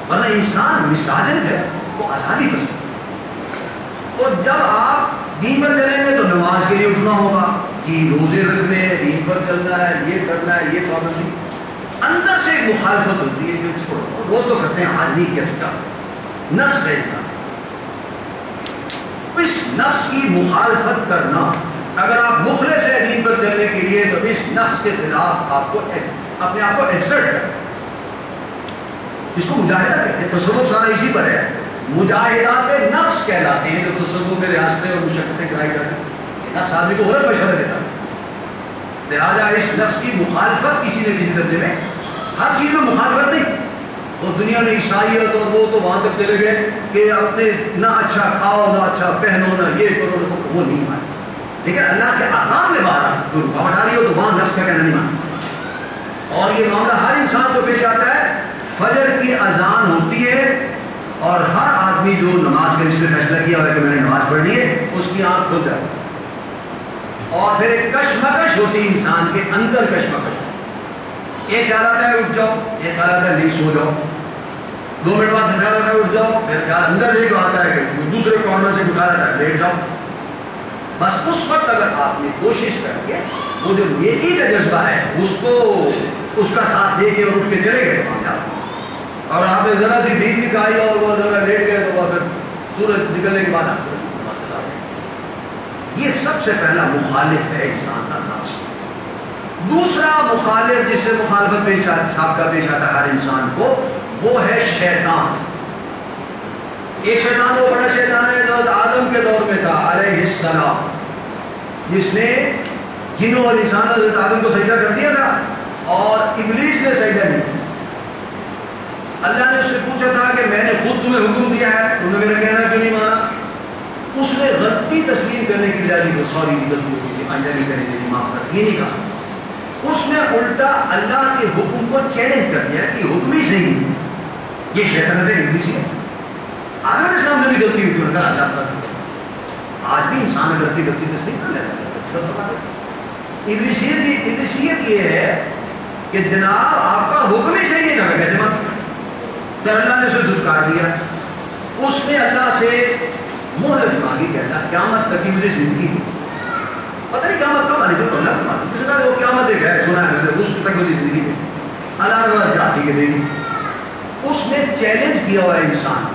ورنہ انسان مساجن ہے، وہ آزادی پسند اور جب آپ دین پر چلیں گے تو نماز کے لیے اٹھنا ہوگا۔ کہ روزے رکھنے ہیں، دین پر چلنا ہے، یہ کرنا ہے، یہ پابندی اندر سے ایک مخالفت ہوتی ہے جو چھوڑو، روز تو کرتے ہیں، آج نہیں کیا چکا نفس ہے انسان۔ اس نفس کی مخالفت کرنا، اگر آپ مخلص ہے دین پر چلنے کے لیے، تو اس نفس کے خلاف آپ کو ایک اپنے آپ کو ایکسرٹ کریں اس کو مجاہدہ کہتے ہیں تصوف سارا اسی پر ہے۔ مجاہدات نفس کہلاتے ہیں جو تصوف میں ریاستیں اور مشقتیں کرائی جاتی ہیں۔ نفس آدمی کو غلط مشورہ دیتا ہے۔ لہٰذا اس نفس کی مخالفت کسی نہ کسی درجے میں ہر چیز میں مخالفت نہیں۔ وہ دنیا میں عیسائیت اور وہ تو وہاں تک چلے گئے کہ اپنے نہ اچھا کھاؤ، نہ اچھا پہنو، نہ یہ کرو، نہ وہ نہیں مانے لیکن اللہ کے احکام میں باہر جو رکاوٹ آ رہی ہو تو وہاں نفس کا کہنا نہیں مانا اور یہ معاملہ ہر انسان کو پیش آتا ہے۔ فجر کی اذان ہوتی ہے اور ہر آدمی جو نماز کا جس نے فیصلہ کیا ہوا ہے کہ میں نے نماز پڑھنی ہے، اس کی آنکھ کھل جاتی ہے۔ اور پھر ایک کشمکش ہوتی ہے انسان کے اندر کشمکش۔ ایک خیال آتا ہے، اٹھ جاؤ۔ ایک خیال آتا ہے، نہیں، سو جاؤ۔ دو منٹ بعد خیال آتا ہے، اٹھ جاؤ۔ پھر خیال اندر ایک آتا ہے کہ دوسرے کارنر سے خیال آتا ہے، لیٹ جاؤ۔ بس اس وقت اگر آپ نے کوشش کر کے وہ جو نیکی کا جذبہ ہے، اس کو اس کا ساتھ دے کے اور اٹھ کے چلے گئے کامیاب اور آپ نے ذرا سی نیند دکھائی اور وہ ذرا لیٹ گئے تو وہ پھر سورج نکلنے کے بعد آپ یہ سب سے پہلا مخالف ہے انسان کا نفس۔ دوسرا مخالف جس سے مخالفت پیش صاحب کا پیش آتا ہے ہر انسان کو، وہ ہے شیطان۔ ایک شیطان وہ بڑا شیطان ہے جو آدم کے دور میں تھا، علیہ السلام۔ جس نے جنوں اور انسانوں حضرت آدم کو سجدہ کر دیا تھا۔ اور ابلیس نے سجدہ نہیں کیا۔ اللہ نے اس سے پوچھا تھا کہ میں نے خود تمہیں حکم دیا ہے۔ انہوں نے میرا کہنا کیوں نہیں مانا؟ اس نے غلطی تسلیم کرنے کی بجائے کو سوری غلطی ہوئی تھی آئندہ نہیں کریں گے معاف کر یہ نہیں کہا۔ اس نے الٹا اللہ کے حکم کو چیلنج کر دیا کہ حکم ہی صحیح نہیں۔ یہ شیطنت ہے انگلش ہے۔ آدم علیہ السلام سے بھی غلطی ہوئی تھی، انہوں نے کہا اللہ پر آج بھی انسان اگر غلطی غلطی تسلیم کر لیتا ہے۔ ابلیسیت ابلیسیت یہ ہے کہ جناب آپ کا حکم ہی صحیح نہیں تھا کیسے مت۔ پھر اللہ نے اسے دھتکار دیا۔ اس نے اللہ سے مہلت مانگی کہ اللہ قیامت تک کی مجھے زندگی دی پتہ نہیں قیامت کب آنی تو اللہ کو مانگی کہا وہ قیامت ایک ہے سنا ہے میں نے، اس تک مجھے زندگی دی اللہ نے جا، ٹھیک ہے، دے دی۔ اس نے چیلنج کیا ہوا ہے انسان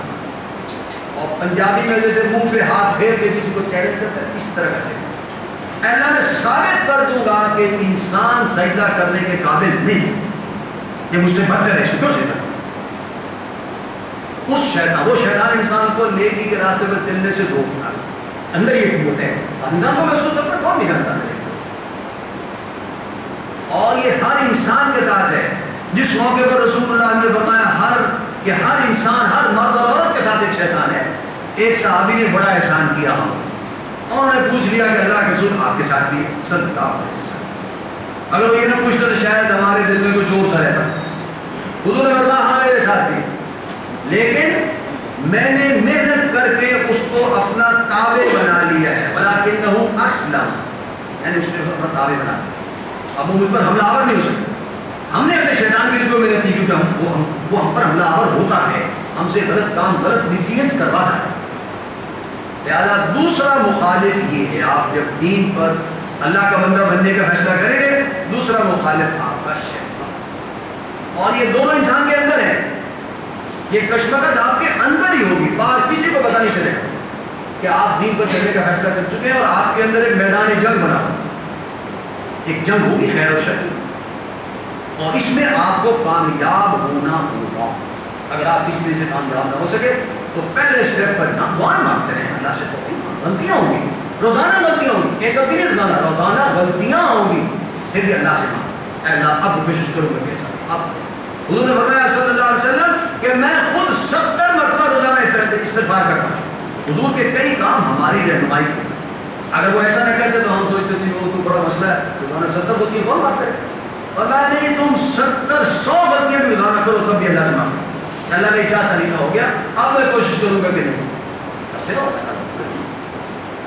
اور پنجابی میں جیسے منہ پہ ہاتھ پھیر کے کسی کو چیلنج کرتا ہے، اس طرح کا چیلنج اللہ میں ثابت کر دوں گا کہ انسان سجدہ کرنے کے قابل نہیں یہ مجھ سے بدتر ہے کیوں سجدہ اس شیطان، وہ شیطان انسان کو نیکی کے راستے پر چلنے سے روکتا ہے اندر یہ قوت ہے۔ انسان کو محسوس ہوتا ہے کون نہیں جانتا ہے۔ اور یہ ہر انسان کے ساتھ ہے۔ جس موقع پر رسول اللہ نے فرمایا، ہر کہ ہر انسان، ہر مرد اور عورت کے ساتھ ایک شیطان ہے۔ ایک صحابی نے بڑا احسان کیا۔ ہم انہوں نے پوچھ لیا کہ اللہ کے رسول آپ کے ساتھ بھی ہے سب کا اگر وہ یہ نہ پوچھتے تو شاید ہمارے دل میں کچھ اور سا رہتا۔ حضور نے فرمایا ہاں میرے ساتھ بھی لیکن میں نے محنت کر کے اس کو اپنا تابع بنا لیا ہے۔ ولیکنہ اسلم۔ یعنی اس نے اپنا تابع بنا لیا۔ اب وہ مجھ پر حملہ آور نہیں ہو سکتا۔ ہم نے اپنے شیطان کے لیے کوئی محنت کی، کیونکہ ہم وہ ہم پر حملہ آور ہوتا ہے۔ ہم سے غلط کام، غلط ڈیسیجنس کرواتا ہے۔ لہٰذا دوسرا مخالف یہ ہے، آپ جب دین پر اللہ کا بندہ بننے کا فیصلہ کریں گے، دوسرا مخالف آپ کا شیطان۔ اور یہ دونوں انسان کے اندر ہیں۔ یہ کشمکش آپ کے اندر ہی ہوگی، باہر کسی کو پتہ نہیں چلے گا کہ آپ دین پر چلنے کا فیصلہ کر چکے ہیں اور آپ کے اندر ایک میدان جنگ بنا۔ ایک جنگ ہوگی، خیر و شر۔ اور اس میں آپ کو کامیاب ہونا ہوگا۔ اگر آپ کسی بھی سے کامیاب نہ ہو سکے تو پہلے اسٹیپ پر نہ دعائیں مانگتے رہیں اللہ سے تو غلطیاں ہوں گی۔ روزانہ غلطیاں ہوں گی۔ ایک غلطی نہیں روزانہ۔ روزانہ غلطیاں ہوں گی۔ پھر بھی اللہ سے مانگ اے اللہ، اب کوشش کروں گا کیسا اب حضور نے فرمایا صلی اللہ علیہ وسلم کہ میں خود ستر مرتبہ روزانہ استغفار کرتا ہوں۔ حضور کے کئی کام ہماری رہنمائی کی اگر وہ ایسا نہ کہتے تو ہم سوچتے تھے وہ تو بڑا مسئلہ ہے۔ روزانہ ستر غلطیاں کون معاف کرے اور میں نہیں، تم ستر سو غلطیاں بھی روزانہ کرو، تب بھی اللہ سے مانگو اللہ کا چاہ طریقہ ہو گیا۔ اب میں کوشش کروں گا کہ نہیں۔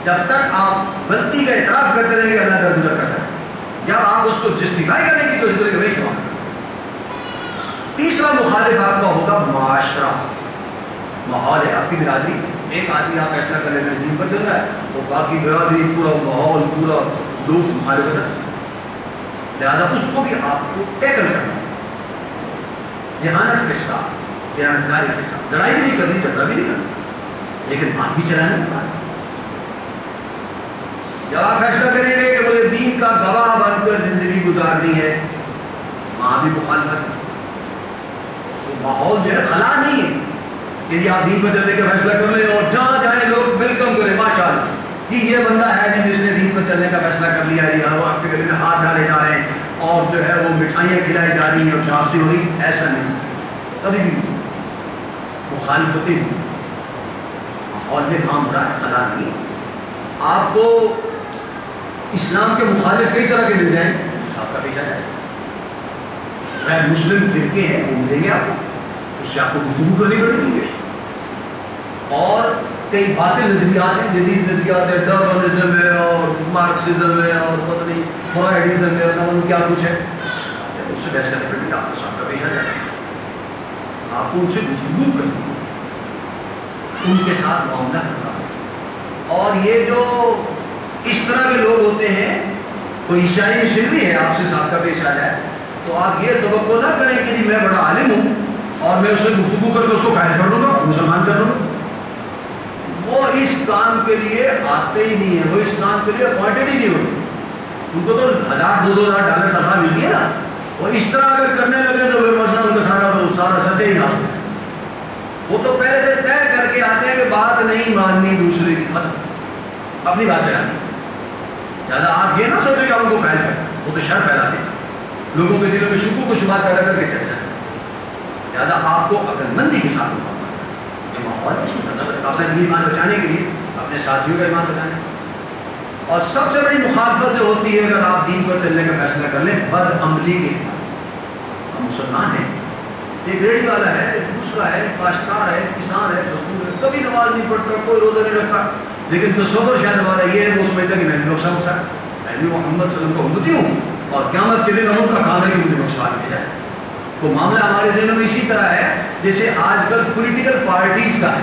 جب تک آپ غلطی کا اعتراف کرتے رہیں گے، اللہ کا گزر کرتا ہے۔ جب آپ اس کو جسٹیفائی کرنے کی کوشش کریں گے، وہی سوال۔ تیسرا مخالف آپ کا ہوگا معاشرہ۔ ماحول ہے آپ کی برادری۔ ایک آدمی آپ فیصلہ کر لینا دین پر چل رہا ہے۔ تو باقی برادری، پورا ماحول، پورا لوگ مخالفت ہے۔ لہٰذا اس کو بھی آپ کو ٹیکل کرنا۔ ذہانت کے ساتھ دیانتداری کے ساتھ لڑائی بھی نہیں کرنی، جھگڑا بھی نہیں کرنا۔ لیکن بات بھی چلانا نہیں جب آپ فیصلہ کریں گے کہ مجھے دین کا گواہ بن کر زندگی گزارنی ہے، وہاں بھی مخالفت۔ وہ ماحول جو ہے، خلا نہیں ہے کہ جی آپ دین پر چلنے کا فیصلہ کر لیں اور جہاں جائیں لوگ ویلکم کریں۔ ماشاء اللہ کہ یہ بندہ ہے جی جس نے دین پر چلنے کا فیصلہ کر لیا ہے وہ آپ کے گلے میں ہاتھ ڈالے جا رہے ہیں اور جو ہے وہ مٹھائیاں کھلائی جا رہی ہیں اور ڈھانپتی ہو رہی ایسا نہیں۔ کبھی بھی مخالفتی ماحول میں کام ہو رہا ہے خلا نہیں۔ آپ کو اسلام کے مخالف کئی طرح کے مل جائیں آپ کا پیشہ ہے۔ غیر مسلم فرقے ہیں، وہ ملیں گے آپ کو۔ اس سے آپ کو گفتگو کرنی پڑے گی۔ اور کئی باطل نظریات ہیں، جدید نظریات ہے ڈرمنزم ہے اور مارکسزم ہے اور پتہ نہیں فرائڈزم ہے، اور کیا کچھ ہے۔ اس سے بحث کرنے پڑے گی، آپ کو سب کا پیشہ ہے۔ آپ کو ان سے گفتگو کرنی ان کے ساتھ معاملہ کرنا۔ اور یہ جو اس طرح کے لوگ ہوتے ہیں، کوئی عیسائی شری ہے، آپ سے ساتھ کا پیش آ جائے، تو آپ یہ توقع نہ کریں کہ جی میں بڑا عالم ہوں اور میں اس سے گفتگو کر کے اس کو قائد کر لوں گا، مسلمان کر لوں گا۔ وہ اس کام کے لیے آتے ہی نہیں ہیں، وہ اس کام کے لیے اپوائنٹڈ ہی نہیں ہوتے۔ ان کو تو ہزار، دو دو ہزار ڈالر تنخواہ ملتی ہے نا۔ وہ اس طرح اگر کرنے لگے تو پھر مسئلہ ان کا سارا سارا سطح ہی نہ وہ تو پہلے سے طے کر کے آتے ہیں کہ بات نہیں ماننی دوسرے کی ختم۔ اپنی بات چلانی زیادہ آپ یہ نہ سوچیں کہ آپ ان کو قائد کریں وہ تو شر پھیلاتے ہیں۔ لوگوں کے دلوں میں شکو کو شبات پیدا کر کے چلے جائیں لہٰذا آپ کو عقل مندی کے ساتھ یہ ماحول مطلب اپنے ایمان بچانے کے لیے، اپنے ساتھیوں کا ایمان بچانے اور سب سے بڑی مخالفت جو ہوتی ہے اگر آپ دین پر چلنے کا فیصلہ کر لیں، بد عملی کے ہم مسلمان ہیں۔ ایک ریڑھی والا ہے ایک دوسرا ہے، کاشتکار ہے، کسان ہے، مزدور ہے۔ کبھی نماز نہیں پڑھتا، کوئی روزہ نہیں رکھتا۔ لیکن تصور شاید ہمارا یہ ہے، وہ سمجھتا کہ میں بھی بخشا بخشا میں بھی محمد صلی اللہ علیہ وسلم کو امتی ہوں اور قیامت کے دن ہم ان کا کام ہے کہ مجھے بخشوا دیا جائے۔ تو معاملہ ہمارے ذہنوں میں اسی طرح ہے، جیسے آج کل پولیٹیکل پارٹیز کا ہے۔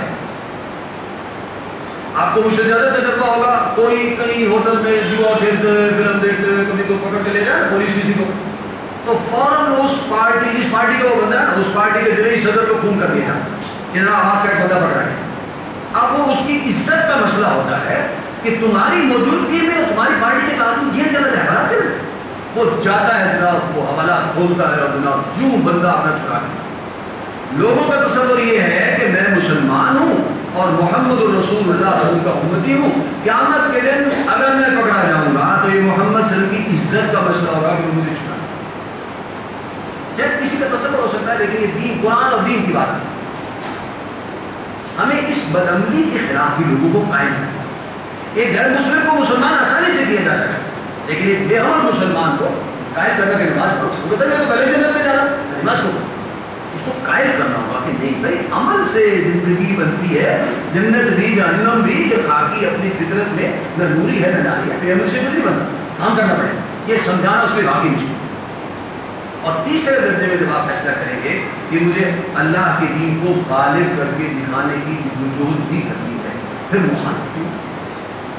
آپ کو مجھ سے زیادہ تجربہ ہوگا، کوئی کہیں ہوٹل میں جوا کھیلتے ہوئے فلم دیکھتے ہوئے کبھی کو پکڑ کے لے جائے، پولیس کسی کو۔ تو فوراً اس پارٹی جس پارٹی کا وہ بندہ ہے نا، اس پارٹی کے ذریعے صدر کو فون کر دیا۔ کہ جناب، آپ کا ایک بندہ پکڑا ہے۔ اب وہ اس کی عزت کا مسئلہ ہوتا ہے کہ تمہاری موجودگی میں تمہاری پارٹی کے تعلق یہ چلا جائے بڑا چلے وہ جاتا ہے جناب، وہ حوالہ کھولتا ہے اور جناب، یوں بندہ اپنا چھڑا لوگوں کا تصور یہ ہے کہ میں مسلمان ہوں۔ اور محمد الرسول اللہ صلی اللہ علیہ وسلم کا امتی ہوں. قیامت کے دن اگر میں پکڑا جاؤں گا تو یہ محمد صلی اللہ علیہ وسلم کی عزت کا مسئلہ ہوگا کہ مجھے چھڑا شاید کسی کا تصور ہو سکتا ہے، لیکن یہ دین، قرآن اور دین کی بات ہے. ہمیں اس بدعملی کے خلاف بھی لوگوں کو قائم کرنا ایک غیر مسلم کو مسلمان آسانی سے کیا جا سکتا لیکن ایک بے مسلمان کو قائل کرنا کہ نماز پڑھو. وہ کہتا ہے میں تو پہلے جنت میں جانا نماز کو اس کو قائل کرنا ہوگا کہ نہیں بھائی، عمل سے زندگی بنتی ہے، جنت بھی، جہنم بھی، یہ خاکی اپنی فطرت میں نہ نوری ہے، نہ ناری ہے۔ بے عمل سے کچھ نہیں بنتا۔ کام کرنا پڑے گا۔ یہ سمجھانا اس میں واقعی مشکل اور تیسرے درجے میں جب آپ فیصلہ کریں گے کہ مجھے اللہ کے دین کو غالب کر کے دکھانے کی وجود بھی کرنی ہے، پھر مخالف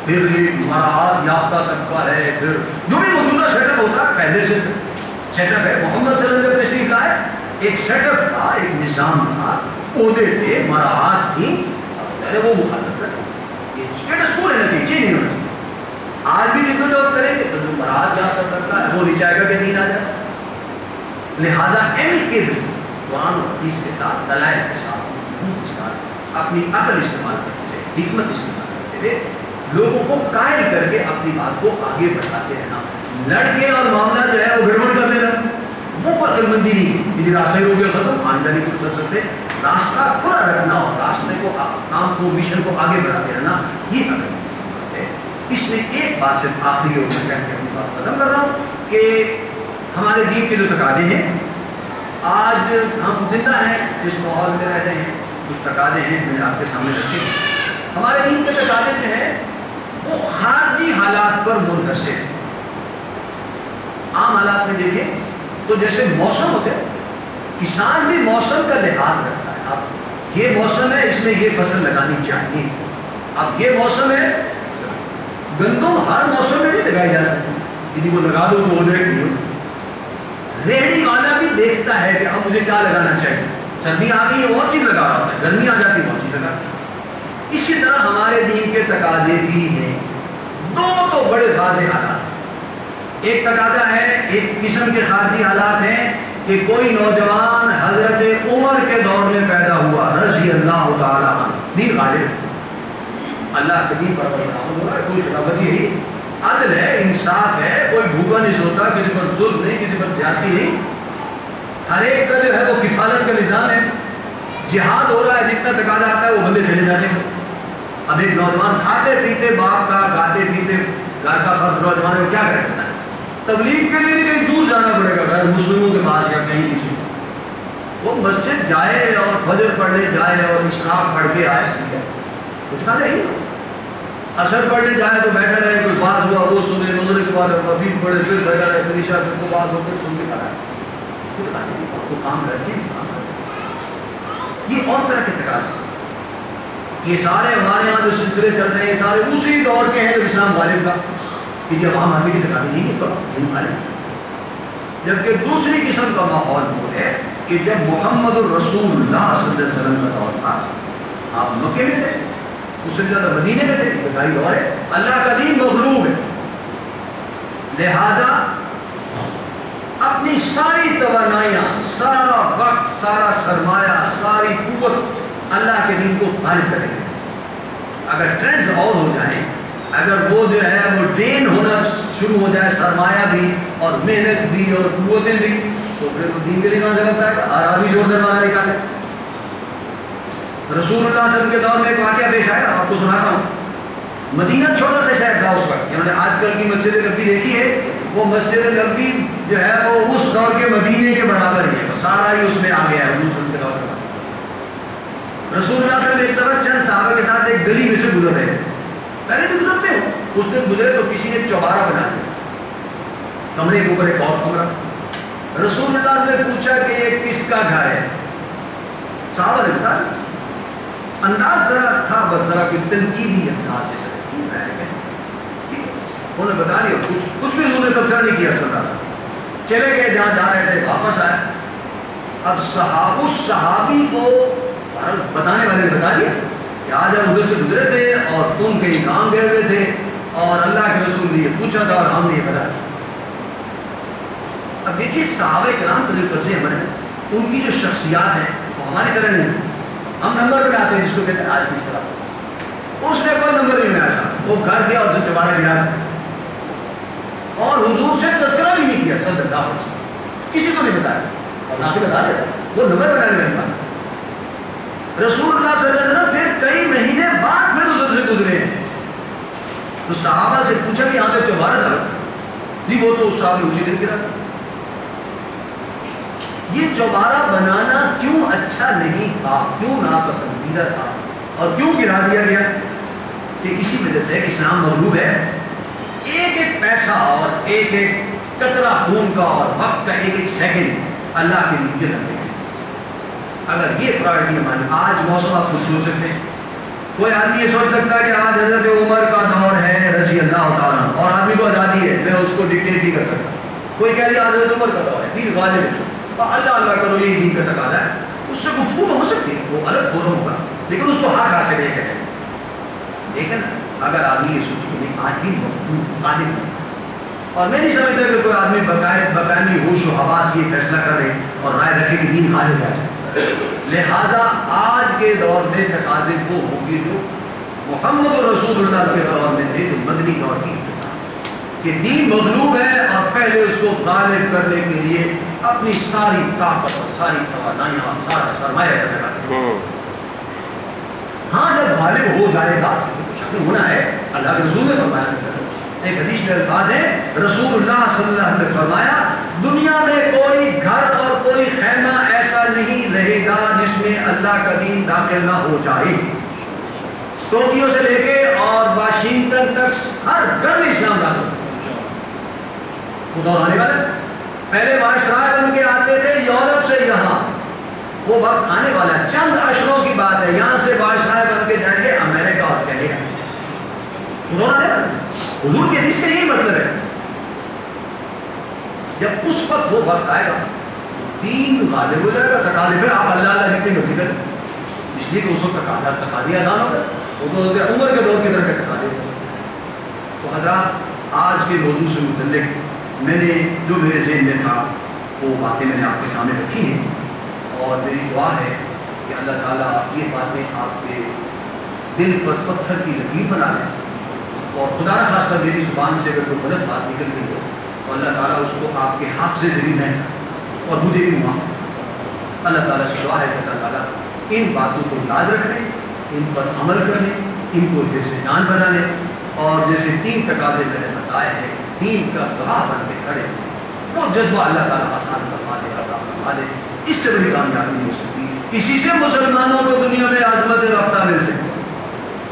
پھر ایک مراحت یافتہ طبقہ ہے، پھر جو بھی موجودہ سیٹ اپ ہوتا ہے، پہلے سے سیٹ اپ ہے محمد صلی اللہ علیہ وسلم جب تشریف لائے ایک سیٹ اپ تھا، ایک نظام تھا۔ عہدے تھے مراحت تھی پہلے وہ مخالف ہے اسٹیٹس کو رہنا چاہیے چینج نہیں ہونا چاہیے۔ آج بھی جتنے لوگ کریں گے تو جو مراحت یافتہ طبقہ ہے، وہ نہیں چاہے گا کہ دین آ جائے۔ لہذا ایم کے بھی قرآن و حدیث کے ساتھ، دلائل کے ساتھ کے ساتھ اپنی عقل استعمال کرتے ہوئے حکمت استعمال کرتے ہوئے لوگوں کو قائل کر کے اپنی بات کو آگے بڑھاتے رہنا۔ لڑکے اور معاملہ جو ہے، وہ گڑبڑ کر دینا وہ کوئی مندی نہیں کہ جی راستہ ہو گیا ختم خاندانی کو چل سکتے راستہ کھلا رکھنا اور راستے کو کام کو مشن کو آگے بڑھاتے رہنا یہ عقل ہے اس میں ایک بات صرف آخری اور میں کہہ کے اپنی بات ختم کر رہا ہوں کہ ہمارے دین کے جو تقاضے ہیں آج ہم زندہ ہیں جس ماحول میں رہتے ہیں کچھ تقاضے ہیں میں نے آپ کے سامنے رکھے ہیں ہمارے دین کے تقاضے جو ہیں وہ خارجی حالات پر منحصر ہیں عام حالات میں دیکھیں تو جیسے موسم ہوتے ہیں، کسان بھی موسم کا لحاظ رکھتا ہے۔ اب یہ موسم ہے، اس میں یہ فصل لگانی چاہیے۔ اب یہ موسم ہے، گندم ہر موسم میں نہیں لگائی جا سکتی۔ یعنی وہ لگا دو تو ہو جائے نہیں ہو ریڑھی والا بھی دیکھتا ہے کہ اب مجھے کیا لگانا چاہیے۔ سردی آ گئی ہے اور چیز لگا رہا ہے۔ گرمی آ جاتی ہے اور چیز لگا اسی طرح ہمارے دین کے تقاضے بھی ہیں۔ دو تو بڑے واضح حالات۔ ایک تقاضا ہے، ایک قسم کے خارجی حالات ہیں کہ کوئی نوجوان حضرت عمر کے دور میں پیدا ہوا، رضی اللہ تعالیٰ دین غالب اللہ کے دین پر ہے کوئی خلافت یہی عدل ہے، انصاف ہے، کوئی بھوکا نہیں سوتا، کسی پر ظلم نہیں، کسی پر زیادتی نہیں۔ ہر ایک کا جو ہے وہ کفالت کا نظام ہے۔ جہاد ہو رہا ہے، جتنا تقاضا آتا ہے، وہ بندے چلے جاتے ہیں۔ اب ایک نوجوان کھاتے پیتے، باپ کا کھاتے پیتے، گھر کا فرد نوجوان ہے، وہ کیا کرے؟ تبلیغ کے لیے کہیں دور جانا پڑے گا۔ غیر مسلموں کے پاس یا کہیں کسی وہ مسجد جائے اور فجر پڑھنے جائے اور اشراق پڑھ کے آئے۔ ٹھیک ہے کچھ کہا نہیں۔ اثر پڑھنے جائے تو بیٹھا رہے، کوئی بات ہوا، وہ سنے، مغرب کے بعد پھر پڑھے، پھر بیٹھا رہے، پھر عشاء پھر کو بات ہو پھر سن کے کھڑا ہے تو کام کرتے ہیں یہ اور طرح کے تقاضے۔ یہ سارے ہمارے یہاں جو سلسلے چل رہے ہیں، یہ سارے اسی دور کے ہیں جب اسلام غالب کا کہ یہ عوام آدمی کی تقاضے نہیں کرو یہ یعنی جبکہ دوسری قسم کا ماحول وہ ہے کہ جب محمد الرسول اللہ صلی اللہ علیہ وسلم کا دور تھا، آپ مکے میں تھے اس سے زیادہ مدینے میں تھے ابتدائی دور ہے، اللہ کا دین مغلوب ہے۔ لہذا اپنی ساری توانائیاں، سارا وقت، سارا سرمایہ، ساری قوت اللہ کے دین کو غالب کریں گے۔ اگر ٹرینڈز اور ہو جائیں اگر وہ جو ہے وہ ڈرین ہونا شروع ہو جائے، سرمایہ بھی اور محنت بھی اور قوتیں بھی، تو پھر وہ دین کے لیے کہاں سے لگتا ہے؟ آرابی زور دروازہ نکالے۔ رسول اللہ صلی اللہ علیہ وسلم کے دور میں ایک واقعہ پیش آیا آپ کو سناتا ہوں۔ مدینہ چھوٹا سا شہر تھا اس وقت انہوں نے آج کل کی مسجد نبی دیکھی ہے، وہ مسجد نبی جو ہے وہ اس دور کے مدینے کے برابر ہی ہے سارا ہی اس میں آ گیا ہے، حضور صلی اللہ علیہ وسلم رسول اللہ صلی اللہ علیہ وسلم ایک دفعہ چند صحابہ کے ساتھ ایک گلی میں سے گزر رہے ہیں پہلے بھی گزرتے ہو اس دن گزرے تو کسی نے چوبارہ بنا دیا کمرے کے اوپر ایک اور کمرہ رسول اللہ نے پوچھا کہ یہ کس کا گھر ہے؟ صحابہ نے بتا انداز ذرا تھا، بس ذرا کہ تنقیدی انداز جیسے انہوں نے بتا دیا، کچھ کچھ بھی انہوں نے تبصرہ نہیں کیا صلی اللہ علیہ چلے گئے، جہاں جا رہے تھے، واپس آئے۔ اب صحاب اس صحابی کو بتانے والے نے بتا دیا کہ آج ہم ادھر سے گزرے تھے اور تم کہیں کام گئے ہوئے تھے اور اللہ کے رسول نے یہ پوچھا تھا اور ہم نے یہ بتا دیا اب دیکھیے صحابہ کرام کا جو قرضے ہمارے ان کی جو شخصیات ہیں ہماری طرح نہیں ہم نمبر میں آتے ہیں، جس کو کہتے ہیں، آج کس طرح۔ اس نے کوئی نمبر نہیں بنایا صاحب وہ گھر گیا اور چبارہ گرا اور حضور سے تذکرہ بھی نہیں کیا، صلی اللہ علیہ وسلم۔ کسی کو نہیں بتایا۔ اور نہ بھی بتا دیا۔ وہ نمبر بنانے لگا رسول اللہ صلی اللہ علیہ وسلم پھر کئی مہینے بعد پھر ادھر سے گزرے۔ ہیں تو صحابہ سے پوچھا کہ یہاں پہ چوبارہ تھا۔ نہیں وہ تو اس صاحب نے اسی دن گرا۔ یہ چوبارہ بنانا کیوں اچھا نہیں تھا؟ کیوں ناپسندیدہ تھا؟ اور کیوں گرا دیا گیا؟ کہ اسی وجہ سے اسلام مغلوب ہے۔ ایک ایک پیسہ اور ایک ایک قطرہ خون کا اور وقت کا ایک ایک سیکنڈ اللہ کے لیے رکھتے ہیں۔ اگر یہ پرائرٹی ہماری آج موسم آپ خود سوچ سکتے ہیں۔ کوئی آدمی یہ سوچ سکتا ہے کہ آج حضرت عمر کا دور ہے رضی اللہ تعالیٰ اور آدمی کو آزادی ہے، میں اس کو ڈکٹیٹ نہیں کر سکتا۔ کوئی کہہ رہا حضرت عمر کا دور ہے، دین غالب ہے۔ اللہ اللہ کرو، یہ دین کا تقاضا ہے۔ اس سے گفتگو تو ہو سکتی ہے، وہ الگ فورم ہوگا، لیکن اس کو حق حاصل نہیں کہتے لیکن اگر آدمی یہ سوچے کہ آج بھی غالب ہے۔ اور میں نہیں سمجھتا کہ کوئی آدمی بقائد بقائمی ہوش و حواس یہ فیصلہ کرے اور رائے رکھے کہ دین غالب آ جائے لہٰذا آج کے دور میں تقاضے وہ ہوگی جو محمد رسول اللہ کے دور میں تھے جو مدنی دور کی کہ دین مغلوب ہے اور پہلے اس کو غالب کرنے کے لیے اپنی ساری طاقت اور ساری توانائیاں سارا سرمایہ کرنے ہاں جب غالب ہو جائے گا تو ہونا ہے۔ اللہ کے رسول نے فرمایا سے ایک حدیث میں الفاظ ہے رسول اللہ صلی اللہ علیہ وسلم نے فرمایا دنیا میں کوئی گھر اور کوئی خیمہ ایسا نہیں رہے گا جس میں اللہ کا دین داخل نہ ہو جائے۔ ٹوکیو سے لے کے اور واشنگٹن تک ہر گھر میں اسلام داخل۔ وہ دور آنے والا پہلے وائسرائے بن کے آتے تھے یورپ سے یہاں۔ وہ وقت آنے والا ہے۔ چند اشروں کی بات ہے۔ یہاں سے وائسرائے بن کے جائیں گے۔ امریکہ اور کینیڈا۔ وہ دور آنے والا ہے حضور کے حدیث کا یہی مطلب ہے۔ جب اس وقت وہ وقت آئے گا دین غالب ہو جائے گا، تقاضے پھر آپ اللہ اللہ جتنی مرضی کریں۔ اس لیے کہ اس وقت تقاضا تقاضی آسان ہو گئے۔ وہ تو عمر کے دور کی طرح کے تقاضے۔ تو حضرات، آج کے موضوع سے متعلق میں نے جو میرے ذہن میں تھا، وہ باتیں میں نے آپ کے سامنے رکھی ہیں۔ اور میری دعا ہے کہ اللہ تعالیٰ یہ باتیں آپ کے دل پر پتھر کی لکیر بنا لیں۔ اور خدا نہ خاص کر میری زبان سے اگر کوئی غلط بات نکل گئی ہو تو اللہ تعالیٰ اس کو آپ کے حافظے سے بھی میں اور مجھے بھی معاف اللہ تعالیٰ سے دعا ہے کہ اللہ تعالیٰ ان باتوں کو یاد رکھ لیں ان پر عمل کر لیں ان کو جیسے جان بنا لیں اور جیسے تین تقاضے میں نے بتائے ہیں دین کا گواہ بن کے کھڑے۔ وہ جذبہ اللہ تعالیٰ آسان فرما دے اللہ فرما دے۔ اس سے بڑی کامیابی نہیں ہو سکتی۔ اسی سے مسلمانوں کو دنیا میں عظمت رفتہ مل سکتی۔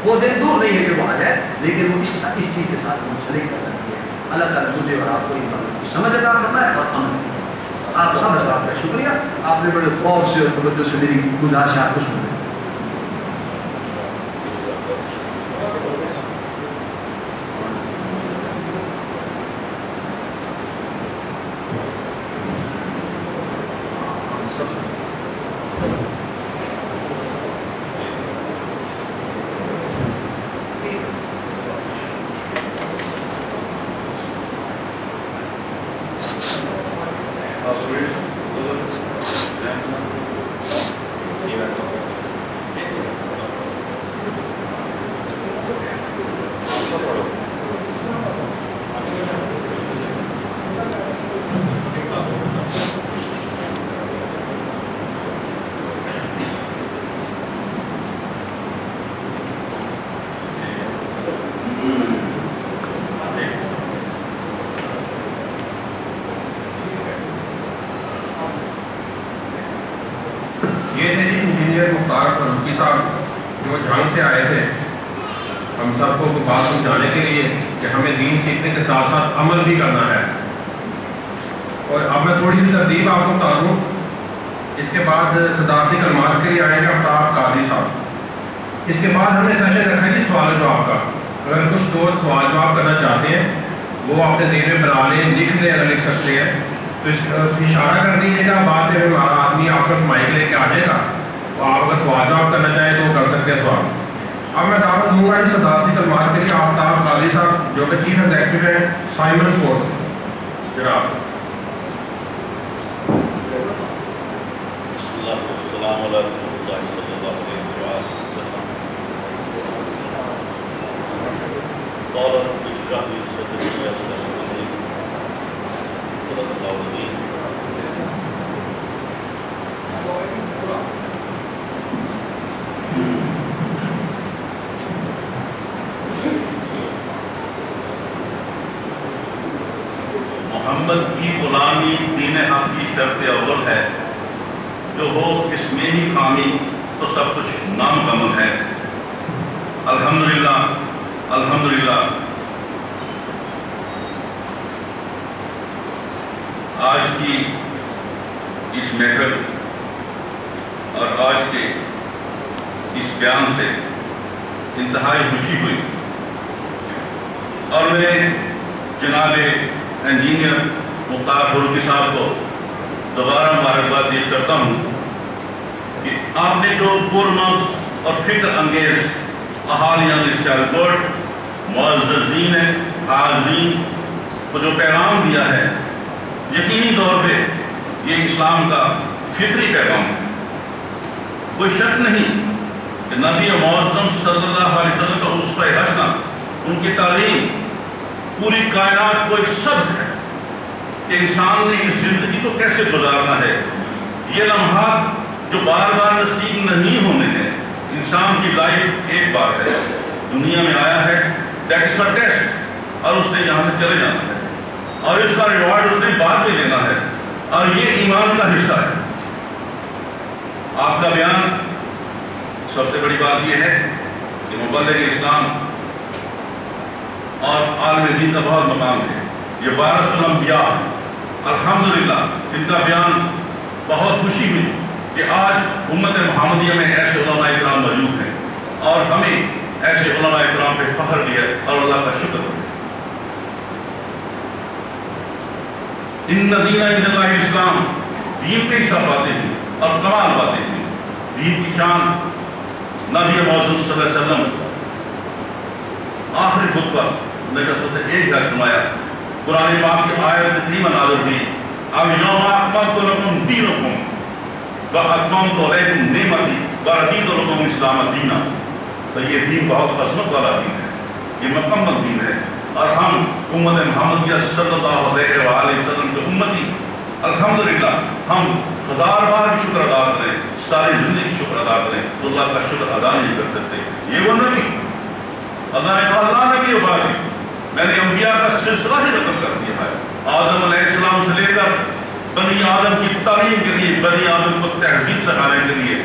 وہ دن دور نہیں ہے کہ وہ آ جائے، لیکن وہ اس اس چیز کے ساتھ منسلک کر اللہ تعالیٰ مجھے اور آپ کو یہ سمجھ عطا کرنا ہے اور عمل آپ سب اللہ کا شکریہ۔ آپ نے بڑے غور سے اور توجہ سے میری گزارش آپ کو سن یہ تھے جی انجینئر مختار فاروقی صاحب جو جھنگ سے آئے تھے ہم سب کو بات سمجھانے کے لیے کہ ہمیں دین سیکھنے کے ساتھ ساتھ عمل بھی کرنا ہے اور اب میں تھوڑی سی ترتیب آپ کو بتا دوں اس کے بعد صدارتی کلمات کے لیے آئیں گے آفتاب قاضی صاحب اس کے بعد ہم نے سیشن رکھا ہے جی سوال جواب کا اگر کچھ دوست سوال جواب کرنا چاہتے ہیں وہ اپنے ذہن میں بنا لیں لکھ لیں اگر لکھ سکتے ہیں تو اس اشارہ کر دیجیے گا بعد میں ہمارا آدمی آپ کا مائک لے کے آ جائے گا تو آپ اگر سوال جواب کرنا چاہیں تو وہ کر سکتے ہیں سوال اب میں دعوت دوں گا صدارتی کلمات کے لیے آفتاب قاضی صاحب جو کہ چیف ایگزیکٹو ہیں سائمن اسپورٹ جناب والسلام على رسول الله صلى الله عليه وآله وسلم قال رب اشرح لي صدري ويسر لي أمري صدق الله العظيم محمد کی غلامی دین حق کی شرط اول ہے۔ جو ہو اس میں ہی خامی، تو سب کچھ نامکمل ہے۔ الحمدللہ الحمدللہ آج کی اس محفل اور آج کے اس بیان سے انتہائی خوشی ہوئی۔ اور میں جناب انجینئر مختار فروغی صاحب کو دوبارہ مبارکباد پیش کرتا ہوں کہ آپ نے جو پرمس اور فکر انگیز احالیہ رپورٹ معززین، حاضرین کو جو پیغام دیا ہے، یقینی طور پہ یہ اسلام کا فطری پیغام ہے۔ کوئی شک نہیں کہ نبی معظم صلی اللہ علیہ وسلم کا عصفہ حسنہ، ان کی تعلیم، پوری کائنات کو ایک سبق ہے کہ انسان نے اس زندگی کو کیسے گزارنا ہے۔ یہ لمحات جو بار بار نصیب نہیں ہونے ہیں، انسان کی لائف ایک بار ہے۔ دنیا میں آیا ہے دیٹ از اے ٹیسٹ اور اس نے یہاں سے چلے جانا ہے۔ اور اس کا ریوارڈ اس نے بعد میں لینا ہے۔ اور یہ ایمان کا حصہ ہے۔ آپ کا بیان سب سے بڑی بات یہ ہے کہ مبلغ اسلام اور عالم دین کا بہت مقام ہے۔ یہ وارث الانبیاء، الحمدللہ ان کا بیان بہت خوشی ہوئی کہ آج امت محمدیہ میں ایسے علماء اکرام موجود ہیں اور ہمیں ایسے علماء اکرام پہ فخر بھی ہے اور اللہ کا شکر۔ ہے ان دین عند اللہ اسلام دین پہ سب باتیں ہیں اور کمال باتیں ہیں. دین کی شان نبی موضوع صلی اللہ علیہ وسلم آخری خطبہ نے کا سب سے ایک ہے فرمایا قرآن پاک کی آیت تقریباً نازل ہوئی اب یوم اکملت لکم دینکم. و اکملت علیکم نعمتی. و رضیت لکم اسلام دینا. تو یہ دین بہت عظمت والا دین ہے. یہ مکمل دین ہے. اور ہم امت محمدیہ صلی اللہ علیہ وآلہ وسلم کے امتی۔ الحمدللہ، ہم ہزار بار بھی شکر ادا کریں، ساری زندگی شکر ادا کریں، تو اللہ کا شکر ادا نہیں کر سکتے۔ یہ وہ نبی۔ اللہ نے کہا، اللہ نبی باقی میں نے انبیاء کا سلسلہ ہی ختم کر دیا ہے۔ آدم علیہ السلام سے لے کر بنی آدم کی تعلیم کے لیے، بنی آدم کو تہذیب سکھانے کے لیے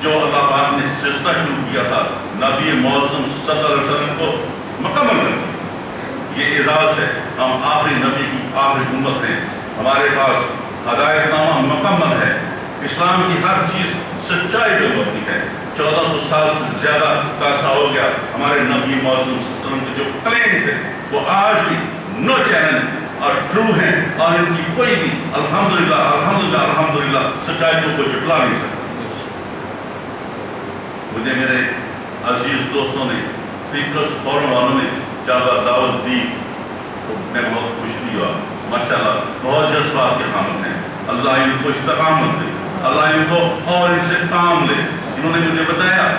جو اللہ پاک نے سلسلہ شروع کیا تھا، نبی معظم صلی اللہ علیہ وسلم کو مکمل کر دیا۔ یہ اعزاز ہے، ہم آخری نبی کی آخری امت ہیں۔ ہمارے پاس ہدایت نامہ مکمل ہے۔ اسلام کی ہر چیز سچائی پہ مبنی ہے۔ چودہ سو سال سے زیادہ کا عرصہ ہو گیا ہمارے نبی معظم صلی اللہ علیہ وسلم کے جو کلیم تھے، وہ آج بھی نو چیلنج اور ٹرو ہیں۔ اور ان کی کوئی بھی الحمدللہ الحمدللہ الحمدللہ سچائی کو کوئی جٹلا نہیں سکتا۔ مجھے میرے عزیز دوستوں نے فیکس فورم والوں نے جب دعوت دی تو میں بہت خوش بھی ہوا۔ ماشاءاللہ، بہت جذبات کے حامل ہیں۔ اللہ ان کو استقامت دے۔ اللہ ان کو اور ان سے کام لے۔ انہوں نے مجھے بتایا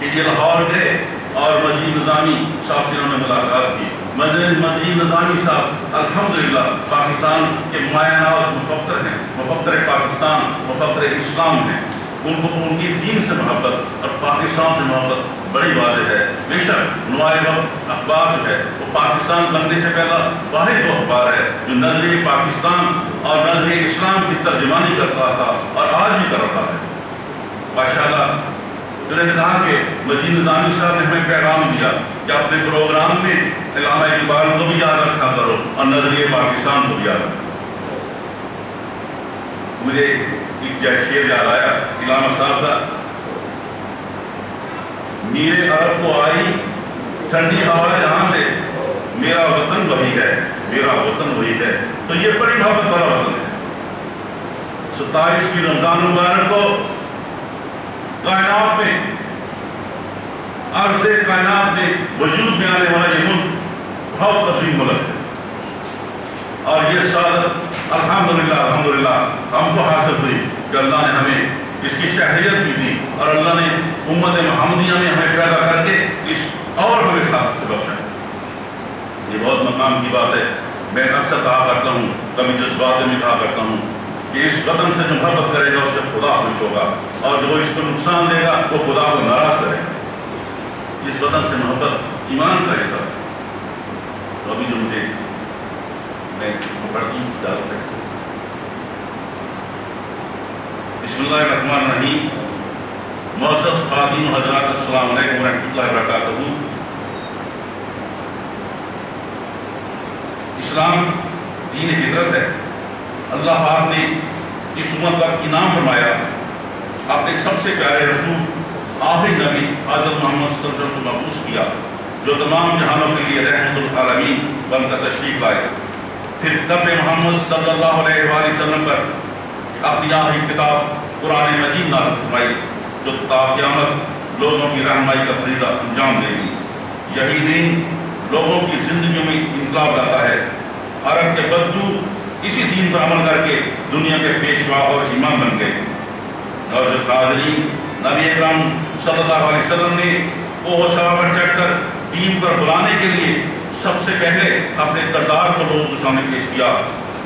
کہ یہ لاہور گئے اور مجید نظامی صاحب سے انہوں نے ملاقات کی۔ مجید نظامی صاحب، الحمدللہ، پاکستان کے مایا ناز مفکر ہیں۔ مفکر پاکستان، مفکر اسلام ہیں۔ ان کو ان کی دین سے محبت اور پاکستان سے محبت بڑی واضح ہے۔ بے شک نوائب اخبار جو ہے وہ پاکستان بننے سے پہلا واحد وہ اخبار ہے جو نظریہ پاکستان اور نظریہ اسلام کی ترجمانی کرتا تھا اور آج بھی کر رہا ہے۔ ماشاء اللہ جو نے کہا کہ مجید نظامی صاحب نے ہمیں پیغام دیا کہ اپنے پروگرام میں علامہ اقبال کو بھی یاد رکھا کرو اور نظریہ پاکستان کو بھی یاد رکھا مجھے ایک شعر یاد آیا، علامہ صاحب کا میرے عرب کو آئی ٹھنڈی ہوا جہاں سے، میرا وطن وہی ہے، میرا وطن وہی ہے۔ تو یہ بڑی محبت والا وطن ہے۔ ستائیس کی رمضان مبارک کو کائنات میں عرض کائنات میں وجود میں آنے والا یہ ملک بہت عظیم ملک ہے۔ اور یہ سعادت، الحمدللہ الحمدللہ، ہم کو حاصل ہوئی کہ اللہ نے ہمیں اس کی شہریت بھی دی اور اللہ نے امت محمدیہ میں ہمیں پیدا کر کے اس اور ہمیں ساتھ سے بخشا۔ یہ بہت مقام کی بات ہے۔ میں اکثر کہا کرتا ہوں، کبھی جذبات میں کہا کرتا ہوں کہ اس وطن سے جو محبت کرے گا، اس سے خدا خوش ہوگا اور جو اس کو نقصان دے گا، وہ خدا کو ناراض کرے گا۔ اس وطن سے محبت ایمان کا حصہ ہے۔ تو ابھی جو مجھے میں اس کو پڑھتی ہوں اجازت ہے بسم اللہ الرحمن الرحیم۔ معزز خواتین حضرات السلام علیکم ورحمۃ اللہ وبرکاتہ۔ اسلام دین فطرت ہے۔ اللہ پاک نے اس امت پر انعام فرمایا۔ اپنے سب سے پیارے رسول آخری نبی حضرت محمد صلی اللہ علیہ وسلم کو محفوظ کیا، جو تمام جہانوں کے لیے رحمت العالمین بن کر تشریف لائے۔ پھر طب محمد صلی اللہ علیہ وآلہ وسلم پر اپنی آخری کتاب قرآن مجید نازل فرمائی، جو تا قیامت لوگوں کی رہنمائی کا فریضہ انجام دے گی۔ یہی دین لوگوں کی زندگیوں میں انقلاب لاتا ہے۔ عرب کے بدو اسی دین پر عمل کر کے دنیا کے پیشوا اور امام بن گئے۔ نوزر قادری نبی اکرم صلی اللہ علیہ وسلم نے وہ پر چڑھ کر دین پر بلانے کے لیے سب سے پہلے اپنے کردار کو لوگوں کے سامنے پیش کیا۔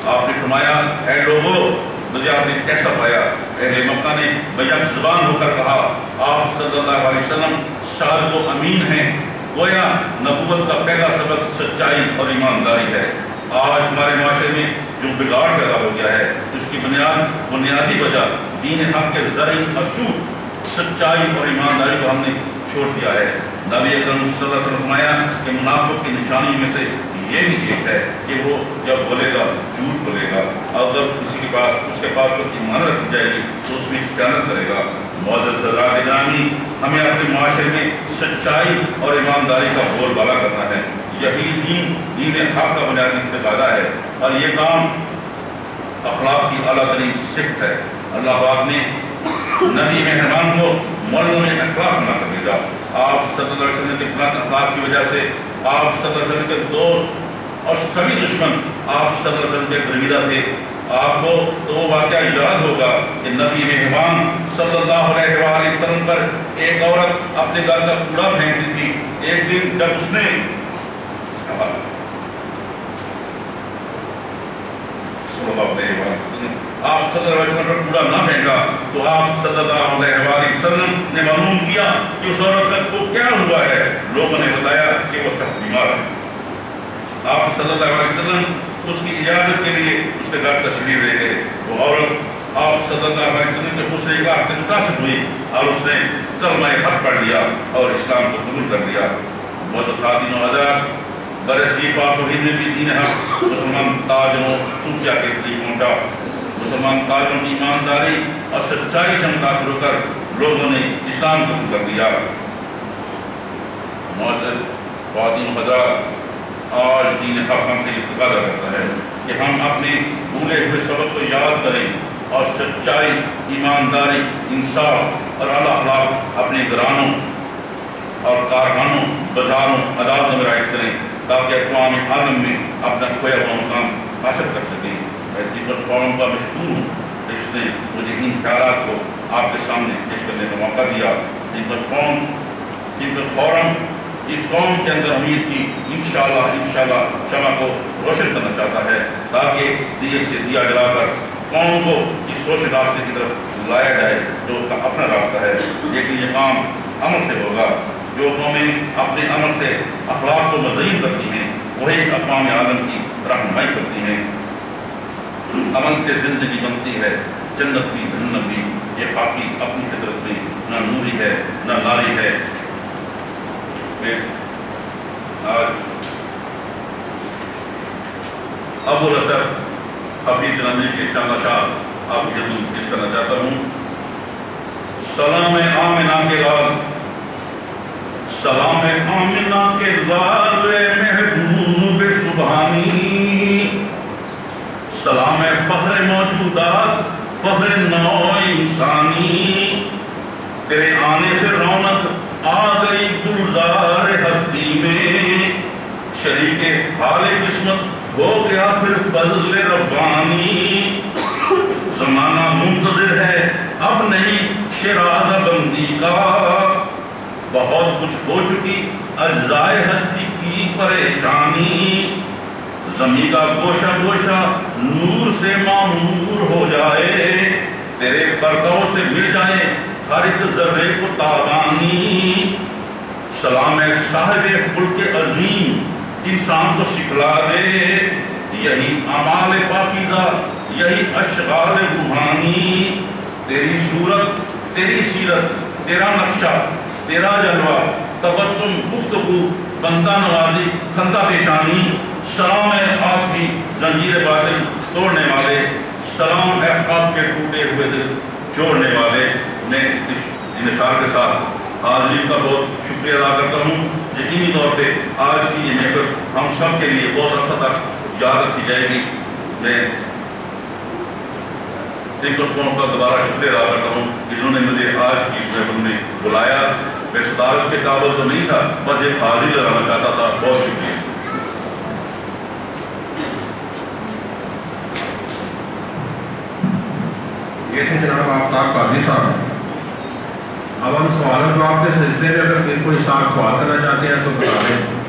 آپ نے فرمایا، اے لوگوں مجھے آپ نے کیسا پایا؟ اہل مکہ نے بیک زبان ہو کر کہا، آپ صلی اللہ علیہ وسلم شاد و امین ہیں۔ گویا نبوت کا پہلا سبق سچائی اور ایمانداری ہے۔ آج ہمارے معاشرے میں جو بگاڑ پیدا ہو گیا ہے، اس کی بنیاد، بنیادی وجہ دین حق کے زرعی اصول سچائی اور ایمانداری کو ہم نے چھوڑ دیا ہے۔ نبی اکرم صلی اللہ علیہ وسلم فرمایا کہ منافق کی نشانی میں سے یہ بھی ایک ہے کہ وہ جب بولے گا، جھوٹ بولے گا، اور جب کسی کے پاس، اس کے پاس کوئی ایمان رکھی جائے گی، تو اس میں خیانت کرے گا۔ معزز حضرات گرامی ہمیں اپنے معاشرے میں سچائی اور ایمانداری کا بول بالا کرنا ہے۔ یہی دین دین حق کا بنیادی انتقادہ ہے۔ اور یہ کام اخلاق کی اعلیٰ ترین صفت ہے۔ اللہ پاک نے نبی مہربان کو مولوں میں اخلاق بنا کر بھیجا۔ آپ صلی اللہ علیہ وسلم کے بلند اخلاق کی وجہ سے آپ صلی اللہ علیہ وسلم کے دوست اور سبھی دشمن آپ صلی اللہ علیہ وسلم کے گرویدہ تھے آپ کو تو وہ واقعہ یاد ہوگا کہ نبی مہمان صلی اللہ علیہ وآلہ وسلم پر ایک عورت اپنے گھر کا کوڑا پھینکتی تھی۔ ایک دن جب اس نے صلی اللہ علیہ وسلم آپ صلی اللہ علیہ وسلم پر کوڑا نہ پھینکا تو آپ صلی اللہ علیہ وآلہ وسلم نے معلوم کیا کہ اس عورت کو کیا ہوا ہے؟ لوگوں نے بتایا کہ وہ سخت بیمار ہے۔ آپ صلی اللہ علیہ وسلم اس کی اجازت کے لیے اس کے گھر تشریف لے گئے۔ وہ عورت آپ صلی اللہ علیہ وسلم کے حسن کا سے متاثر ہوئی اور اس نے کلمہ حق پڑھ لیا اور اسلام کو قبول کر لیا۔ بہت خاتین و حضرات برسی پاک و ہند میں بھی دین حق مسلمان تاجروں صوفیہ کے قریب پہنچا۔ مسلمان تاجروں کی ایمانداری اور سچائی سے متاثر ہو کر لوگوں نے اسلام قبول کر دیا معزز خواتین حضرات آج دین حق ہم سے یہ تقاضا کرتا ہے کہ ہم اپنے بھولے ہوئے سبق کو یاد کریں اور سچائی، ایمانداری، انصاف اور اعلیٰ اخلاق اپنے گرانوں اور کارخانوں، بازاروں، عدالتوں میں رائج کریں تاکہ اقوام عالم میں اپنا کھویا ہوا مقام حاصل کر سکیں۔ میں پیپلس فورم کا مشکور ہوں اس نے مجھے ان خیالات کو آپ کے سامنے پیش کرنے کا موقع دیا پیپلس فورم پیپلس فورم اس قوم کے اندر امیر کی انشاءاللہ انشاءاللہ شمع کو روشن کرنا چاہتا ہے، تاکہ دیے سے دیا جلا کر قوم کو اس روشن راستے کی طرف لایا جائے، جو اس کا اپنا راستہ ہے۔ لیکن یہ کام عمل سے ہوگا، جو قومیں اپنے عمل سے اخلاق کو مزین کرتی ہیں، وہی اقوام عالم کی رہنمائی کرتی ہیں۔ عمل سے زندگی بنتی ہے۔ جنت بھی جنت بھی۔ یہ خاکی اپنی فطرت میں نہ نوری ہے، نہ ناری ہے۔ میں آج ابو رسر حفیظ نبی کے چند اشعار آپ کے دل پیش کرنا چاہتا ہوں۔ سلام آمنہ کے لال، سلام آمنہ کے لال۔ محبوب سلام فخر موجودات فخر نو انسانی تیرے آنے سے رونق آ گئی گلزار ہستی میں۔ شریک حال قسمت ہو گیا پھر فضل ربانی۔ زمانہ منتظر ہے اب نہیں نہیں شراز بندی کا۔ بہت کچھ ہو چکی اجزائے ہستی کی پریشانی۔ زمین کا گوشہ گوشہ، نور سے معمور ہو جائے۔ تیرے پردوں سے مل جائے ہر ایک ذرے کو تابانی۔ سلام ہے صاحب ملک عظیم، انسان کو سکھلا دے۔ یہی امال پاکیزہ، یہی اشغال روحانی۔ تیری صورت، تیری سیرت، تیرا نقشہ، تیرا جلوہ، تبسم گفتگو، بندہ نوازی، خندہ پیشانی۔ سلام ہے آخری زنجیر باطل توڑنے والے، سلام ہے خواب کے ٹوٹے ہوئے دل جوڑنے والے۔ میں اس انشار کے ساتھ حاضرین کا بہت شکریہ ادا کرتا ہوں۔ یقینی طور پہ آج کی یہ محفل ہم سب کے لیے بہت عرصہ تک یاد رکھی جائے گی۔ میں ایک دوستوں کا دوبارہ شکریہ ادا کرتا ہوں کہ جنہوں نے مجھے آج کی اس محفل میں بلایا۔ میں صدارت کے قابل تو نہیں تھا، بس ایک حاضری لگانا چاہتا تھا۔ بہت شکریہ۔ یہ تھے جناب آفتاب قاضی صاحب اب ہم سوال و جواب کے سلسلے میں اگر کوئی صاحب سوال کرنا چاہتے ہیں تو بتا دیں۔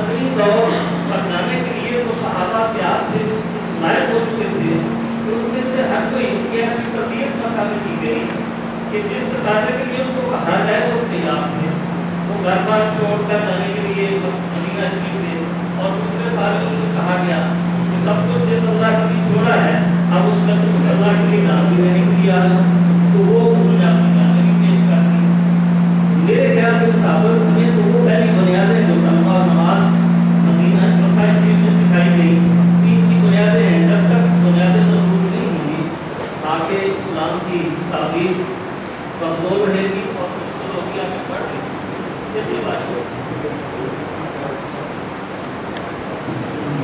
مدنی دور پر جانے کے لیے وہ صحابہ تیار تھے، اس لائق ہو چکے تھے کہ ان میں سے ہر کوئی یہ ایسی تربیت مقابل کی گئی کہ جس تقاضے کے لیے ان کو کہا جائے وہ تیار تھے۔ وہ گھر بار چھوڑ کر جانے کے لیے مدینہ شریف تھے اور دوسرے سال سے کہا گیا کہ سب کچھ جس اللہ کے لیے چھوڑا ہے، اب اس کا کچھ اللہ کے لیے کام بھی دینے کے لیے آیا تو وہ انہوں نے اپنی میرے خیال کے مطابق یہ تو وہ پہلی بنیادیں جو تنخواہ، نماز، مدینہ، مکہ شریف میں سکھائی گئی، اس کی بنیادیں ہیں۔ جب تک بنیادیں مضبوط نہیں ہوں گی، تاکہ اسلام کی تعبیر کمزور رہے گی اور اس کو لوگ آگے بڑھ رہے گی اس کے بعد۔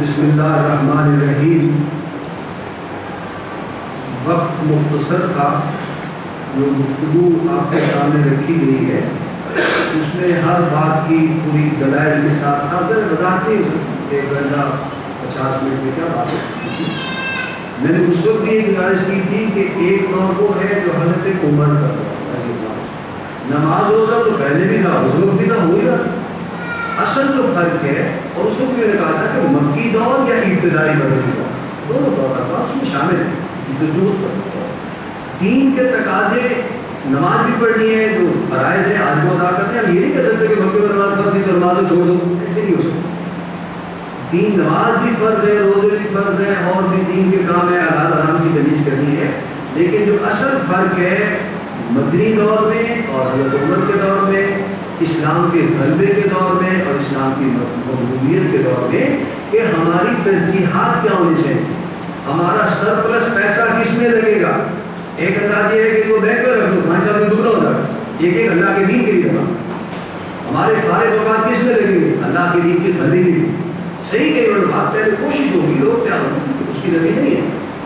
بسم اللہ الرحمن الرحیم۔ وقت مختصر تھا، جو گفتگو آپ کے سامنے رکھی گئی ہے۔ اس میں ہر بات کی پوری دلائل کے ساتھ ساتھ میں وضاحت نہیں ہو سکتی ایک گھنٹہ پچاس منٹ میں کیا بات میں نے اس وقت بھی ایک گزارش کی تھی کہ ایک دور وہ ہے جو حضرت عمر کا نماز روزہ تو پہلے بھی تھا، اس وقت بھی تھا ہو ہی اصل جو فرق ہے، اور اس وقت میں نے کہا تھا کہ مکی دور یا ابتدائی بدلی دور۔ دونوں دور کا اس میں شامل ہے جدوجہد کا دین کے تقاضے نماز بھی پڑھنی ہے، جو فرائض ہے آج وہ ادا کرتے ہیں۔ ہم یہ نہیں کہہ سکتے کہ مکے میں نماز فرض تھی تو نماز کو چھوڑ دو۔ ایسے نہیں ہو سکتا۔ دین نماز بھی فرض ہے، روزے بھی فرض ہے اور بھی دین کے کام ہے حلال حرام کی تمیز کرنی ہے۔ لیکن جو اصل فرق ہے، مدنی دور میں اور حضرت عمر کے دور میں، اسلام کے غلبے کے دور میں اور اسلام کی مقبولیت کے دور میں کہ ہماری ترجیحات کیا ہونی چاہیے۔ ہمارا سرپلس پیسہ کس میں لگے گا؟ ایک انداز یہ ہے کہ وہ بینک میں رکھ دو پانچ سال میں دگنا ہو جائے ایک ایک اللہ کے دین کے لیے لگا ہمارے فارغ اوقات کس میں لگیں گے؟ اللہ کے دین کے کھلنے کے لیے۔ صحیح کئی بار بات پہلے کوشش ہوگی، لوگ پیار ہوں؟ اس کی نبی نہیں ہے۔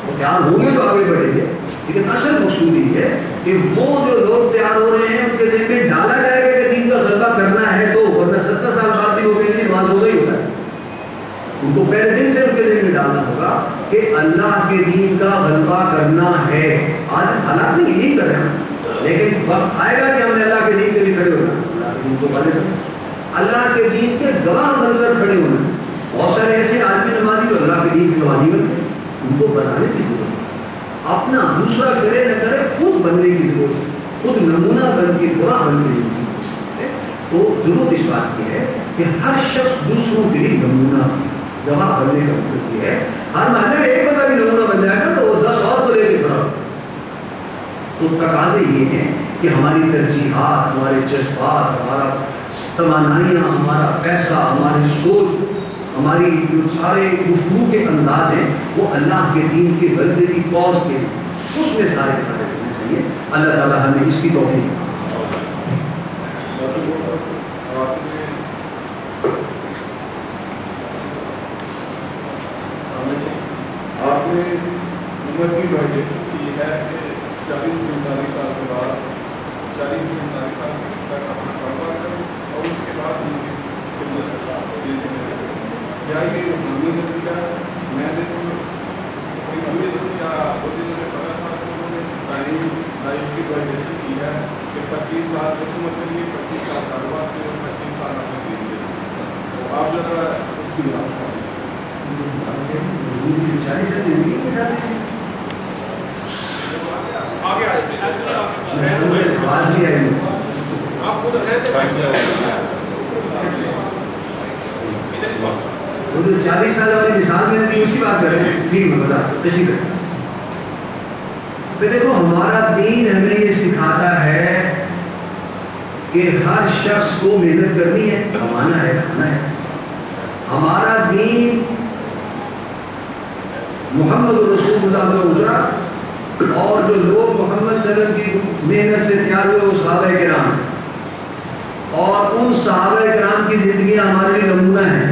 وہ پیار ہوں گے تو آگے بڑھیں گے۔ لیکن اصل مقصود یہ ہے کہ وہ جو لوگ تیار ہو رہے ہیں، ان کے دل میں ڈالا جائے گا کہ دین کا غلبہ کرنا ہے تو، ورنہ ستر سال بعد بھی وہ کہیں گے نماز روزہ ہوتا ہے۔ ان کو پہلے دن سے ان کے دل میں ڈالنا ہوگا کہ اللہ کے دین کا غلبہ کرنا ہے۔ آج حالات میں یہی کر رہے ہیں۔ لیکن وقت آئے گا کہ ہم نے اللہ کے دین کے لیے کھڑے ہونا اللہ کے دین کے گواہ بن کر کھڑے ہونا بہت سارے ایسے آج بھی نمازی جو اللہ کے دین کی گواہی بنتے ہیں ان کو بنانے کی ضرورت ہے۔ اپنا دوسرا کرے نہ کرے خود بننے کی ضرورت ہے۔ خود نمونہ بن کے گواہ بن کے ضرورت ہے تو ضرورت اس بات کی ہے کہ ہر شخص دوسروں کے لیے نمونہ بنے۔ گواہ بننے کا مطلب یہ ہے ہر محلے میں ایک بندہ بھی نمونہ بن جائے گا تو وہ دس اور کو لے کے کھڑا تو تقاضے یہ ہیں کہ ہماری ترجیحات ہمارے جذبات ہمارا تمنائیاں ہمارا پیسہ ہماری سوچ ہماری سارے گفتگو کے انداز ہیں وہ اللہ کے دین کے غلبے کی پوز کے ہیں اس میں سارے کے سارے ہونے چاہیے اللہ تعالیٰ ہمیں اس کی توفیق آپ نے عمر کی وجہ کی ہے کہ چالیس پینتالیس سال کے بعد چالیس پینتالیس سال تک اپنا کاروبار کریں اور اس کے بعد ان کی خدمت دیتے ہیں کیا یہ روحانی نتیجہ ہے میں دیکھوں کوئی مجھے تو کیا ہوتی تو پتا تھا کہ انہوں نے ٹائم لائف کی وجہ سے کی ہے کہ پچیس سال اس عمر کے لیے پچیس سال کاروبار کے اور پچیس سال اپنے دین کے لیے تو آپ ذرا اس کی بات کریں چالیس سال زندگی کے ساتھ آگے آواز بھی آئی آپ خود رہتے وہ جو چالیس سال والی مثال اس کی بات کر رہے ہیں ٹھیک میں بتا کسی کا دیکھو ہمارا دین ہمیں یہ سکھاتا ہے کہ ہر شخص کو محنت کرنی ہے کمانا ہے کھانا ہے ہمارا دین محمد رسول اللہ میں اترا اور جو لوگ محمد صلی اللہ علیہ وسلم کی محنت سے تیار ہوئے وہ صحابہ کرام اور ان صحابہ کرام کی زندگیاں ہمارے لیے نمونہ ہیں۔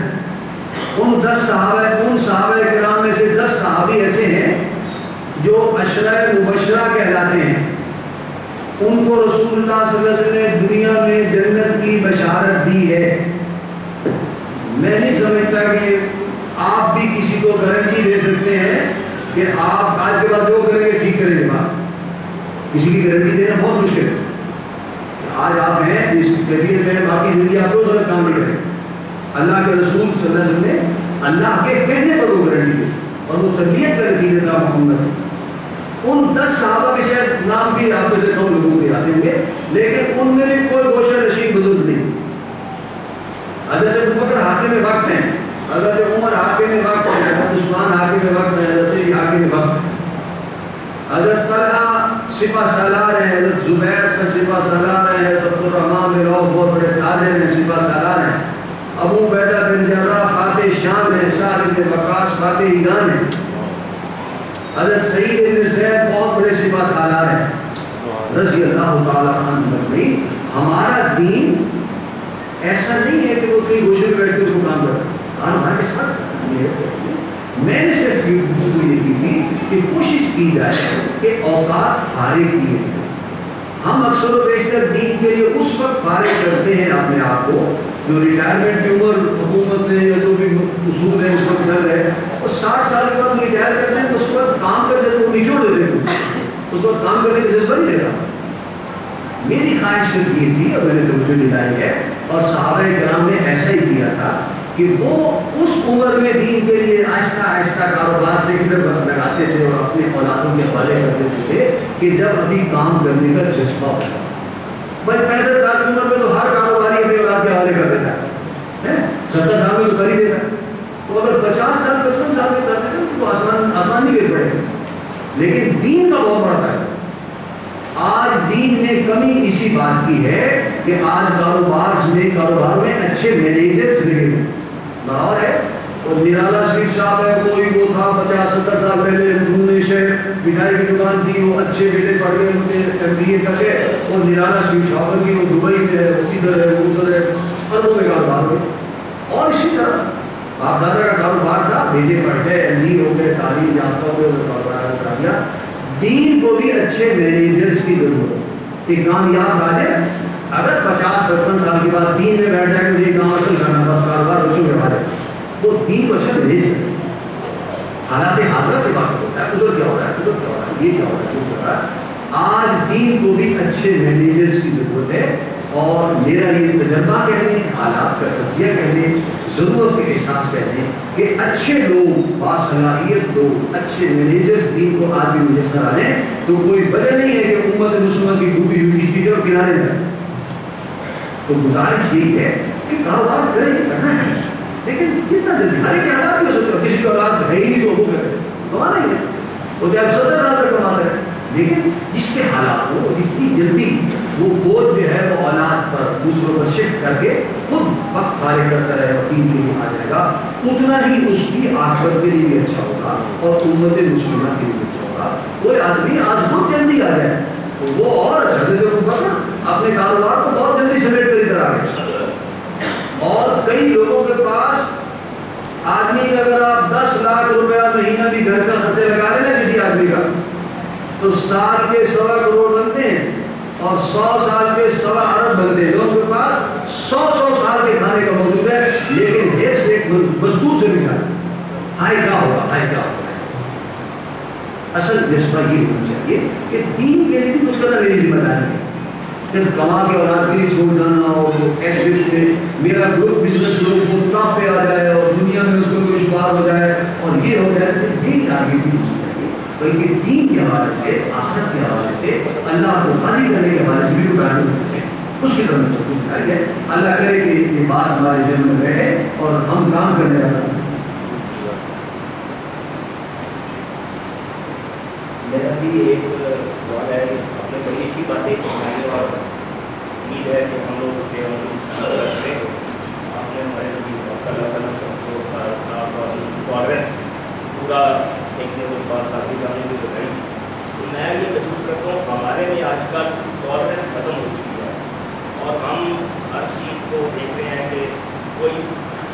ان دس صحابہ ان صحابہ کرام میں سے دس صحابی ایسے ہیں جو اشرہ مبشرہ کہلاتے ہیں۔ ان کو رسول اللہ صلی اللہ علیہ وسلم نے دنیا میں جنت کی بشارت دی ہے۔ میں نہیں سمجھتا کہ آپ بھی کسی کو گارنٹی دے سکتے ہیں کہ آپ آج کے بعد جو کریں گے، ٹھیک کریں گے۔ بات۔ کسی کی گارنٹی دینا بہت مشکل ہے۔ آج آپ ہیں جس کیفیت میں باقی زندگی آپ کو غلط کام نہیں کریں۔ اللہ کے رسول صلی اللہ علیہ وسلم نے اللہ کے کہنے پر وہ گارنٹی دی اور وہ تربیت کر دی تھا محمد سے ان دس صحابہ کے شاید نام بھی آپ میں سے کم لوگوں کے آتے ہوں گے، لیکن ان میں بھی کوئی گوشہ رشید بزرگ نہیں۔ حضرت ابو بکر حاکم میں وقت ہیں، حضرت عمر حاکم میں وقت ہے حضرت عثمان حاکم میں وقت ہے حضرت علی حاکم میں وقت ہے حضرت طلحہ سپہ سالار ہیں، حضرت زبیر کا سپہ سالار ہیں، حضرت عبد الرحمن بن عوف بہت بڑے تاجر ہیں سپہ سالار ہیں۔ ابو بیدہ بن جرہ فاتح شام ہیں سعد بن وقاص فاتح ایران ہیں۔ حضرت سعید بن زید بہت بڑے سپہ سالار ہیں۔ رضی اللہ تعالیٰ عنہ مجمعین ہمارا دین ایسا نہیں ہے کہ وہ کہیں گوشے میں بیٹھ کے اس کو کام کرتا اور ہمارے ساتھ میں نے صرف یہ کی تھی کہ کوشش کی جائے کہ اوقات فارغ کیے ہم اکثر و بیشتر دین کے لیے اس وقت فارغ کرتے ہیں اپنے آپ کو۔ جو ریٹائرمنٹ کی عمر حکومت نے یا جو بھی اصول ہے اس وقت چل رہے ہیں وہ ساٹھ سال کے بعد ریٹائر کرتے ہیں اس وقت کام کا جذبہ نچوڑ دیتے ہیں اس وقت کام کرنے کا جذبہ نہیں رہتا میری خواہش صرف یہ تھی، اور میں نے توجہ دلائی ہے، اور صحابہ کرام نے ایسا ہی کیا تھا کہ وہ اس عمر میں دین کے لیے آہستہ آہستہ کاروبار سے ادھر لگاتے تھے اور اپنے اولادوں کے حوالے کر دیتے تھے کہ جب ابھی کام کرنے کا جذبہ ہوتا بھائی پینسٹھ سال کی عمر میں تو ہر کاروباری اپنی اولاد کے حوالے کر دیتا ہے ستر سال میں تو کر ہی دیتا ہے۔ تو اگر پچاس سال، پچپن سال میں کرتے ہیں تو آسمان آسمان نہیں گر پڑے گا۔ لیکن دین کا بہت بڑا ہے۔ آج دین میں کمی اسی بات کی ہے کہ آج کاروبار میں کاروبار میں اچھے مینیجرس ملے ہیں لاہور ہے۔ اور نرالا سویٹ شاپ ہے کوئی وہ تھا پچاس، ستر سال پہلے انہوں نے شہر مٹھائی کی دکان تھی، وہ اچھے ملے پڑھ گئے انہوں نے ایم بی اے کر کے اور نرالا سویٹ شاپ ہے وہ دبئی میں ہے، وہ ادھر ہے، وہ ادھر ہے، اربوں میں کاروبار ہوئے اور اسی طرح باپ دادا کا کاروبار تھا بیٹے پڑھ گئے ایم بی ہو گئے تعلیم یافتہ ہو گئے کاروبار کرا دیا دین کو بھی اچھے مینیجرز کی ضرورت ایک کامیاب تاجر اگر پچاس، پچپن سال کے بعد دین میں بیٹھ جائے مجھے کام حاصل کرنا، بس کاروبار بچوں کے بارے وہ دین کو اچھا مینیج کر سکتے حالات حاضرہ سے بات ہوتا ہے، ادھر کیا ہو رہا ہے، ادھر کیا ہو رہا ہے، یہ کیا ہو رہا ہے، وہ کیا ہو رہا ہے۔ آج دین کو بھی اچھے مینیجرز کی ضرورت ہے۔ اور میرا یہ تجربہ کہہ لیں، حالات کا تجزیہ کہہ لیں، ضرورت کے احساس کہہ لیں کہ اچھے لوگ، باصلاحیت لوگ، اچھے مینیجرز دین کو آج بھی میسر آ جائیں تو کوئی وجہ نہیں ہے کہ امت مسلمان کی ڈوبی ہوئی کشتی کے کنارے میں تو گزارش یہی ہے کہ کاروبار کریں، کرنا ہے۔ لیکن کتنا جلدی؟ ہر ایک حالات بھی ہو؟ سکتے کسی کو اولاد ہے ہی نہیں تو وہ کرے کمانا ہی ہے وہ چاہے ستر سال تک کما کرے لیکن جس کے حالات ہو جتنی جلدی وہ بوجھ جو ہے وہ اولاد پر دوسروں پر شفٹ کر کے خود وقت فارغ کرتا رہے اور دین کے لیے آ جائے گا۔ اتنا ہی اس کی آخرت کے لیے بھی اچھا ہوگا اور امت مسلمہ کے لیے اچھا ہوگا۔ کوئی آدمی آج بہت جلدی آ جائے تو وہ اور اچھا دے جو نا اپنے کاروبار کو بہت جلدی سمیٹ کر ادھر آ گئے اور کئی لوگوں کے پاس آدمی اگر آپ دس لاکھ روپیہ مہینہ بھی گھر کا خرچے لگا لیں نا کسی آدمی کا، تو سال کے سوا کروڑ بنتے ہیں اور سو سال کے سوا ارب بنتے ہیں۔ لوگوں کے پاس سو سو سال کے کھانے کا موجود ہے، لیکن ایک سے ایک مزدور سے بھی زیادہ ہائی کیا ہوگا؟ ہائی کیا ہوگا؟ اصل جذبہ یہ ہونا چاہیے کہ دین کے لیے بھی کچھ کرنا میری ذمہ داری ہے۔ صرف کما کے اولاد کے لیے چھوڑ جانا اور ایسے میں میرا گروپ بزنس لوگ وہ ٹاپ پہ آ جائے اور دنیا میں اس کو کوئی شمار ہو جائے اور یہ ہو جائے تو دین آگے بھی نہیں چاہیے بلکہ دین کے حوالے سے، آخرت کے حوالے سے، اللہ کو راضی کرنے کے حوالے سے بھی اٹھانے ہوتے ہیں اس کی طرف سے سب چاہیے اللہ کرے کہ یہ بات ہمارے ذہن میں رہے اور ہم کام کرنے والا میرا بھی ایک سوال ہے۔ آپ نے بڑی اچھی باتیں سنائی اور امید ہے کہ ہم لوگ اس پہ کریں آپ نے ہمارے نبی صلی اللہ علیہ وسلم کو ٹالرنس پورا ایک سے بات کافی سامنے بھی بتائی تو میں یہ محسوس کرتا ہوں، ہمارے میں آج کل ٹالرنس ختم ہو چکی ہے۔ اور ہم ہر چیز کو دیکھ رہے ہیں کہ کوئی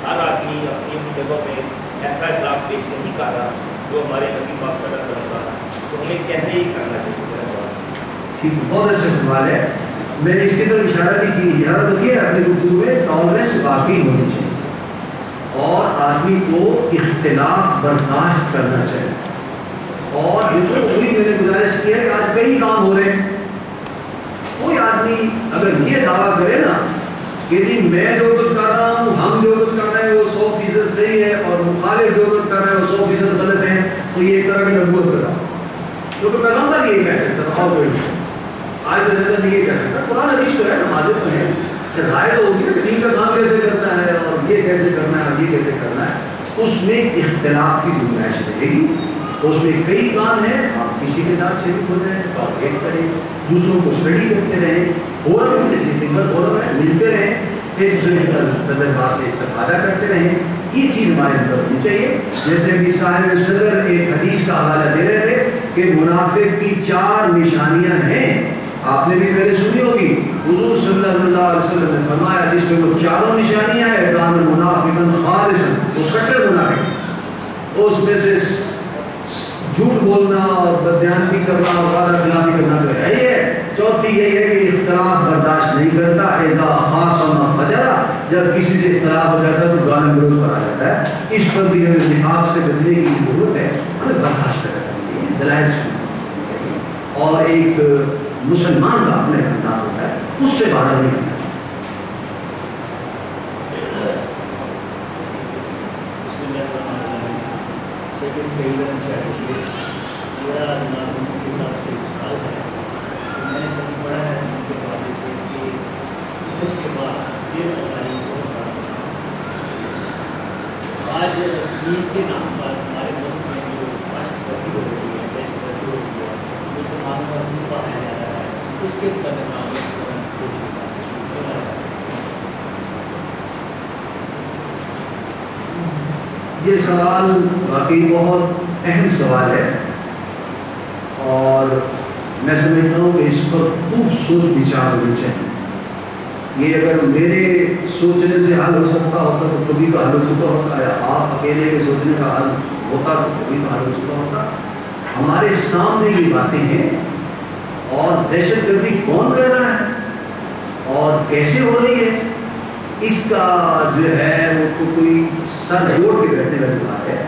ہر آدمی اپنی اپنی جگہ پہ ایسا اخلاق پیش نہیں کر رہا جو ہمارے نبی پاک صلی اللہ علیہ وسلم کا۔ تو ہمیں کیسے ہی کرنا چاہیے میرا سوال ٹھیک ہے بہت اچھا سوال ہے، میں نے اس کی طرف اشارہ بھی کی اشارہ تو کیا اپنی گفتگو میں ٹالرنس واقعی ہونی چاہیے۔ اور آدمی کو اختلاف برداشت کرنا چاہیے۔ اور یہ تو وہی میں نے گزارش کی ہے کہ آج کئی کام ہو رہے ہیں۔ کوئی آدمی اگر یہ دعویٰ کرے نا کہ جی میں جو کچھ کر رہا ہوں، ہم جو کچھ کر رہے ہیں، وہ سو فیصد صحیح ہے، اور مخالف جو کچھ کر رہے ہیں، وہ سو فیصد غلط ہیں، تو یہ ایک طرح کی نبوت کر رہا ہوں کیونکہ پیغمبر یہ کہہ سکتا تھا، اور کوئی نہیں۔ آج تو زیادہ یہ کہہ سکتا۔ قرآن حدیث تو ہے نمازت تو ہے کہ رائے تو ہوگی نا کہ دین کا کام کیسے کرتا ہے اور یہ کیسے کرنا ہے اور یہ کیسے کرنا ہے۔ اس میں اختلاف کی گنجائش رہے گی۔ اس میں کئی کام ہیں، آپ کسی کے ساتھ شریک ہو جائیں کاپریٹ کریں، دوسروں کو اسٹڈی کرتے رہیں۔ فورم جیسے فنگر فورم ہے، ملتے رہیں۔ ایک دوسرے کے تجربات سے استفادہ کرتے رہیں۔ یہ چیز ہمارے اندر ہونی چاہیے۔ جیسے کہ صاحب صدر ایک حدیث کا حوالہ دے رہے تھے کہ منافق کی چار نشانیاں ہیں۔ آپ نے بھی پہلے سنی ہوگی، حضور صلی اللہ علیہ وسلم نے فرمایا، جس میں وہ چاروں نشانیاں ہیں کام منافق خالص وہ کٹر منافق اس میں سے جھوٹ بولنا اور بدیانتی کرنا اور وعدہ خلافی کرنا تو ہے ہی ہے۔ چوتھی یہی ہے کہ اختلاف برداشت نہیں کرتا ایزا خاص ہونا فجرا جب کسی سے اختلاف ہو جاتا ہے تو گانے گروز پر آ جاتا ہے۔ اس پر بھی ہمیں نفاق سے بچنے کی ضرورت ہے۔ ہمیں برداشت کرنا چاہیے، دلائل سننا اور ایک مسلمان کا اپنا انداز ہوتا ہے، اس سے باہر نہیں کرنا چاہیے کے سے آج دین کے نام پر ہمارے ملک میں جو راشٹر پتی ہو رہی ہے دیش پتی ہو رہی ہے مسلمانوں کا روپ ہے۔ اس کے متعلق یہ سوال واقعی بہت اہم سوال ہے اور میں سمجھتا ہوں کہ اس پر خوب سوچ بچار ہونی چاہیے۔ یہ اگر میرے سوچنے سے حل ہو سکتا ہوتا تو کبھی کا حل ہو چکا ہوتا، یا آپ اکیلے کے سوچنے کا حل ہوتا تو کبھی کا حل ہو چکا ہوتا۔ ہمارے سامنے یہ باتیں ہیں اور دہشت گردی کون کر رہا ہے؟ اور کیسے ہو رہی ہے؟ اس کا جو ہے وہ تو کوئی سر جوڑ کے رہنے والی بات ہے۔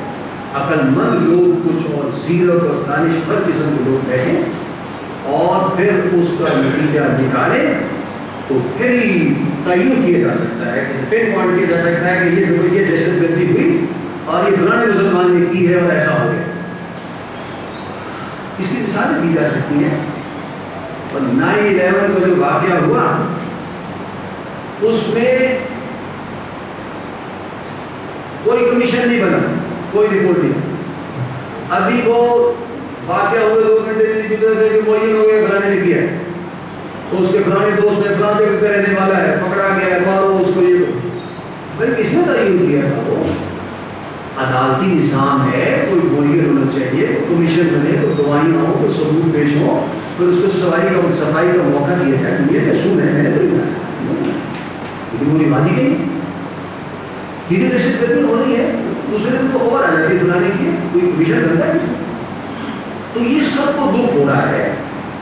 عقل مند لوگ کچھ اور زیرت اور دانش بھر قسم کے لوگ بیٹھیں اور پھر اس کا نتیجہ نکالیں تو پھر ہی تعین کیا جا سکتا ہے کہ پن پوائنٹ کیا جا سکتا ہے کہ یہ جو یہ دہشت گردی ہوئی اور یہ فلاں مسلمان نے کی ہے اور ایسا ہو گیا۔ اس کی مثالیں دی جا سکتی ہیں۔ اور نائن الیون کا جو واقعہ ہوا، اس میں کوئی کمیشن نہیں بنا، کوئی رپورٹ نہیں۔ ابھی وہ واقعہ ہوئے دو گھنٹے میں نہیں گزرے تھے کہ معین ہو گیا فلانے نے کیا۔ ہے تو اس کے فلانے دوست نے فلاں جگہ پہ رہنے والا ہے، پکڑا گیا ہے، مارو اس کو یہ بھائی کس نے تعین کیا تھا وہ؟ عدالتی نظام ہے، کوئی معین ہونا چاہیے کوئی کمیشن بنے، تو دوائیاں ہوں تو ثبوت پیش ہو، پھر اس کو صفائی کا صفائی کا موقع دیا جائے یہ اصول ہے میں نے تو لیکن وہ نبھا دی گئی یہ دہشت گردی ہو رہی ہے، دوسرے دن تو خبر آ جاتی ہے فلانے کی کوئی کمیشن کرتا ہے کس نے تو یہ سب کو دکھ ہو رہا ہے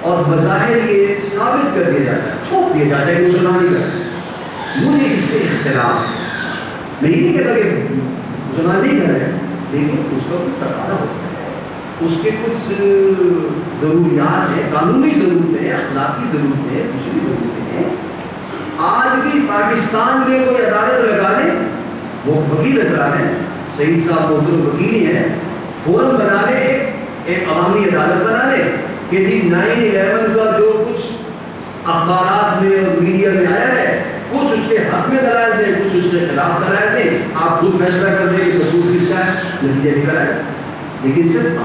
اور بظاہر یہ ثابت کر دیا جاتا ہے، تھوک دیا جاتا ہے کہ مسلمان نہیں کرتا مجھے اس سے اختلاف میں یہ نہیں کہتا کہ مسلمان نہیں کر رہے لیکن اس کا کچھ تقاضا ہوتا ہے۔ اس کے کچھ ضروریات ہیں، قانونی ضرورتیں اخلاقی ضرورتیں دوسری ضرورتیں ہیں۔ آج بھی پاکستان میں کوئی عدالت لگا لیں وہ وکیل اجرا لیں سعید صاحب محترم وکیل ہی ہیں۔ فورم بنا لیں ایک عوامی عدالت بنا لیں کہ جی نائن الیون کا جو کچھ اخبارات میں اور میڈیا میں آیا ہے کچھ اس کے حق میں دلائل دے کچھ اس کے خلاف دلائل دے آپ خود فیصلہ کر دیں کہ قصور کس کا ہے، نتیجہ نکل آئے لیکن صرف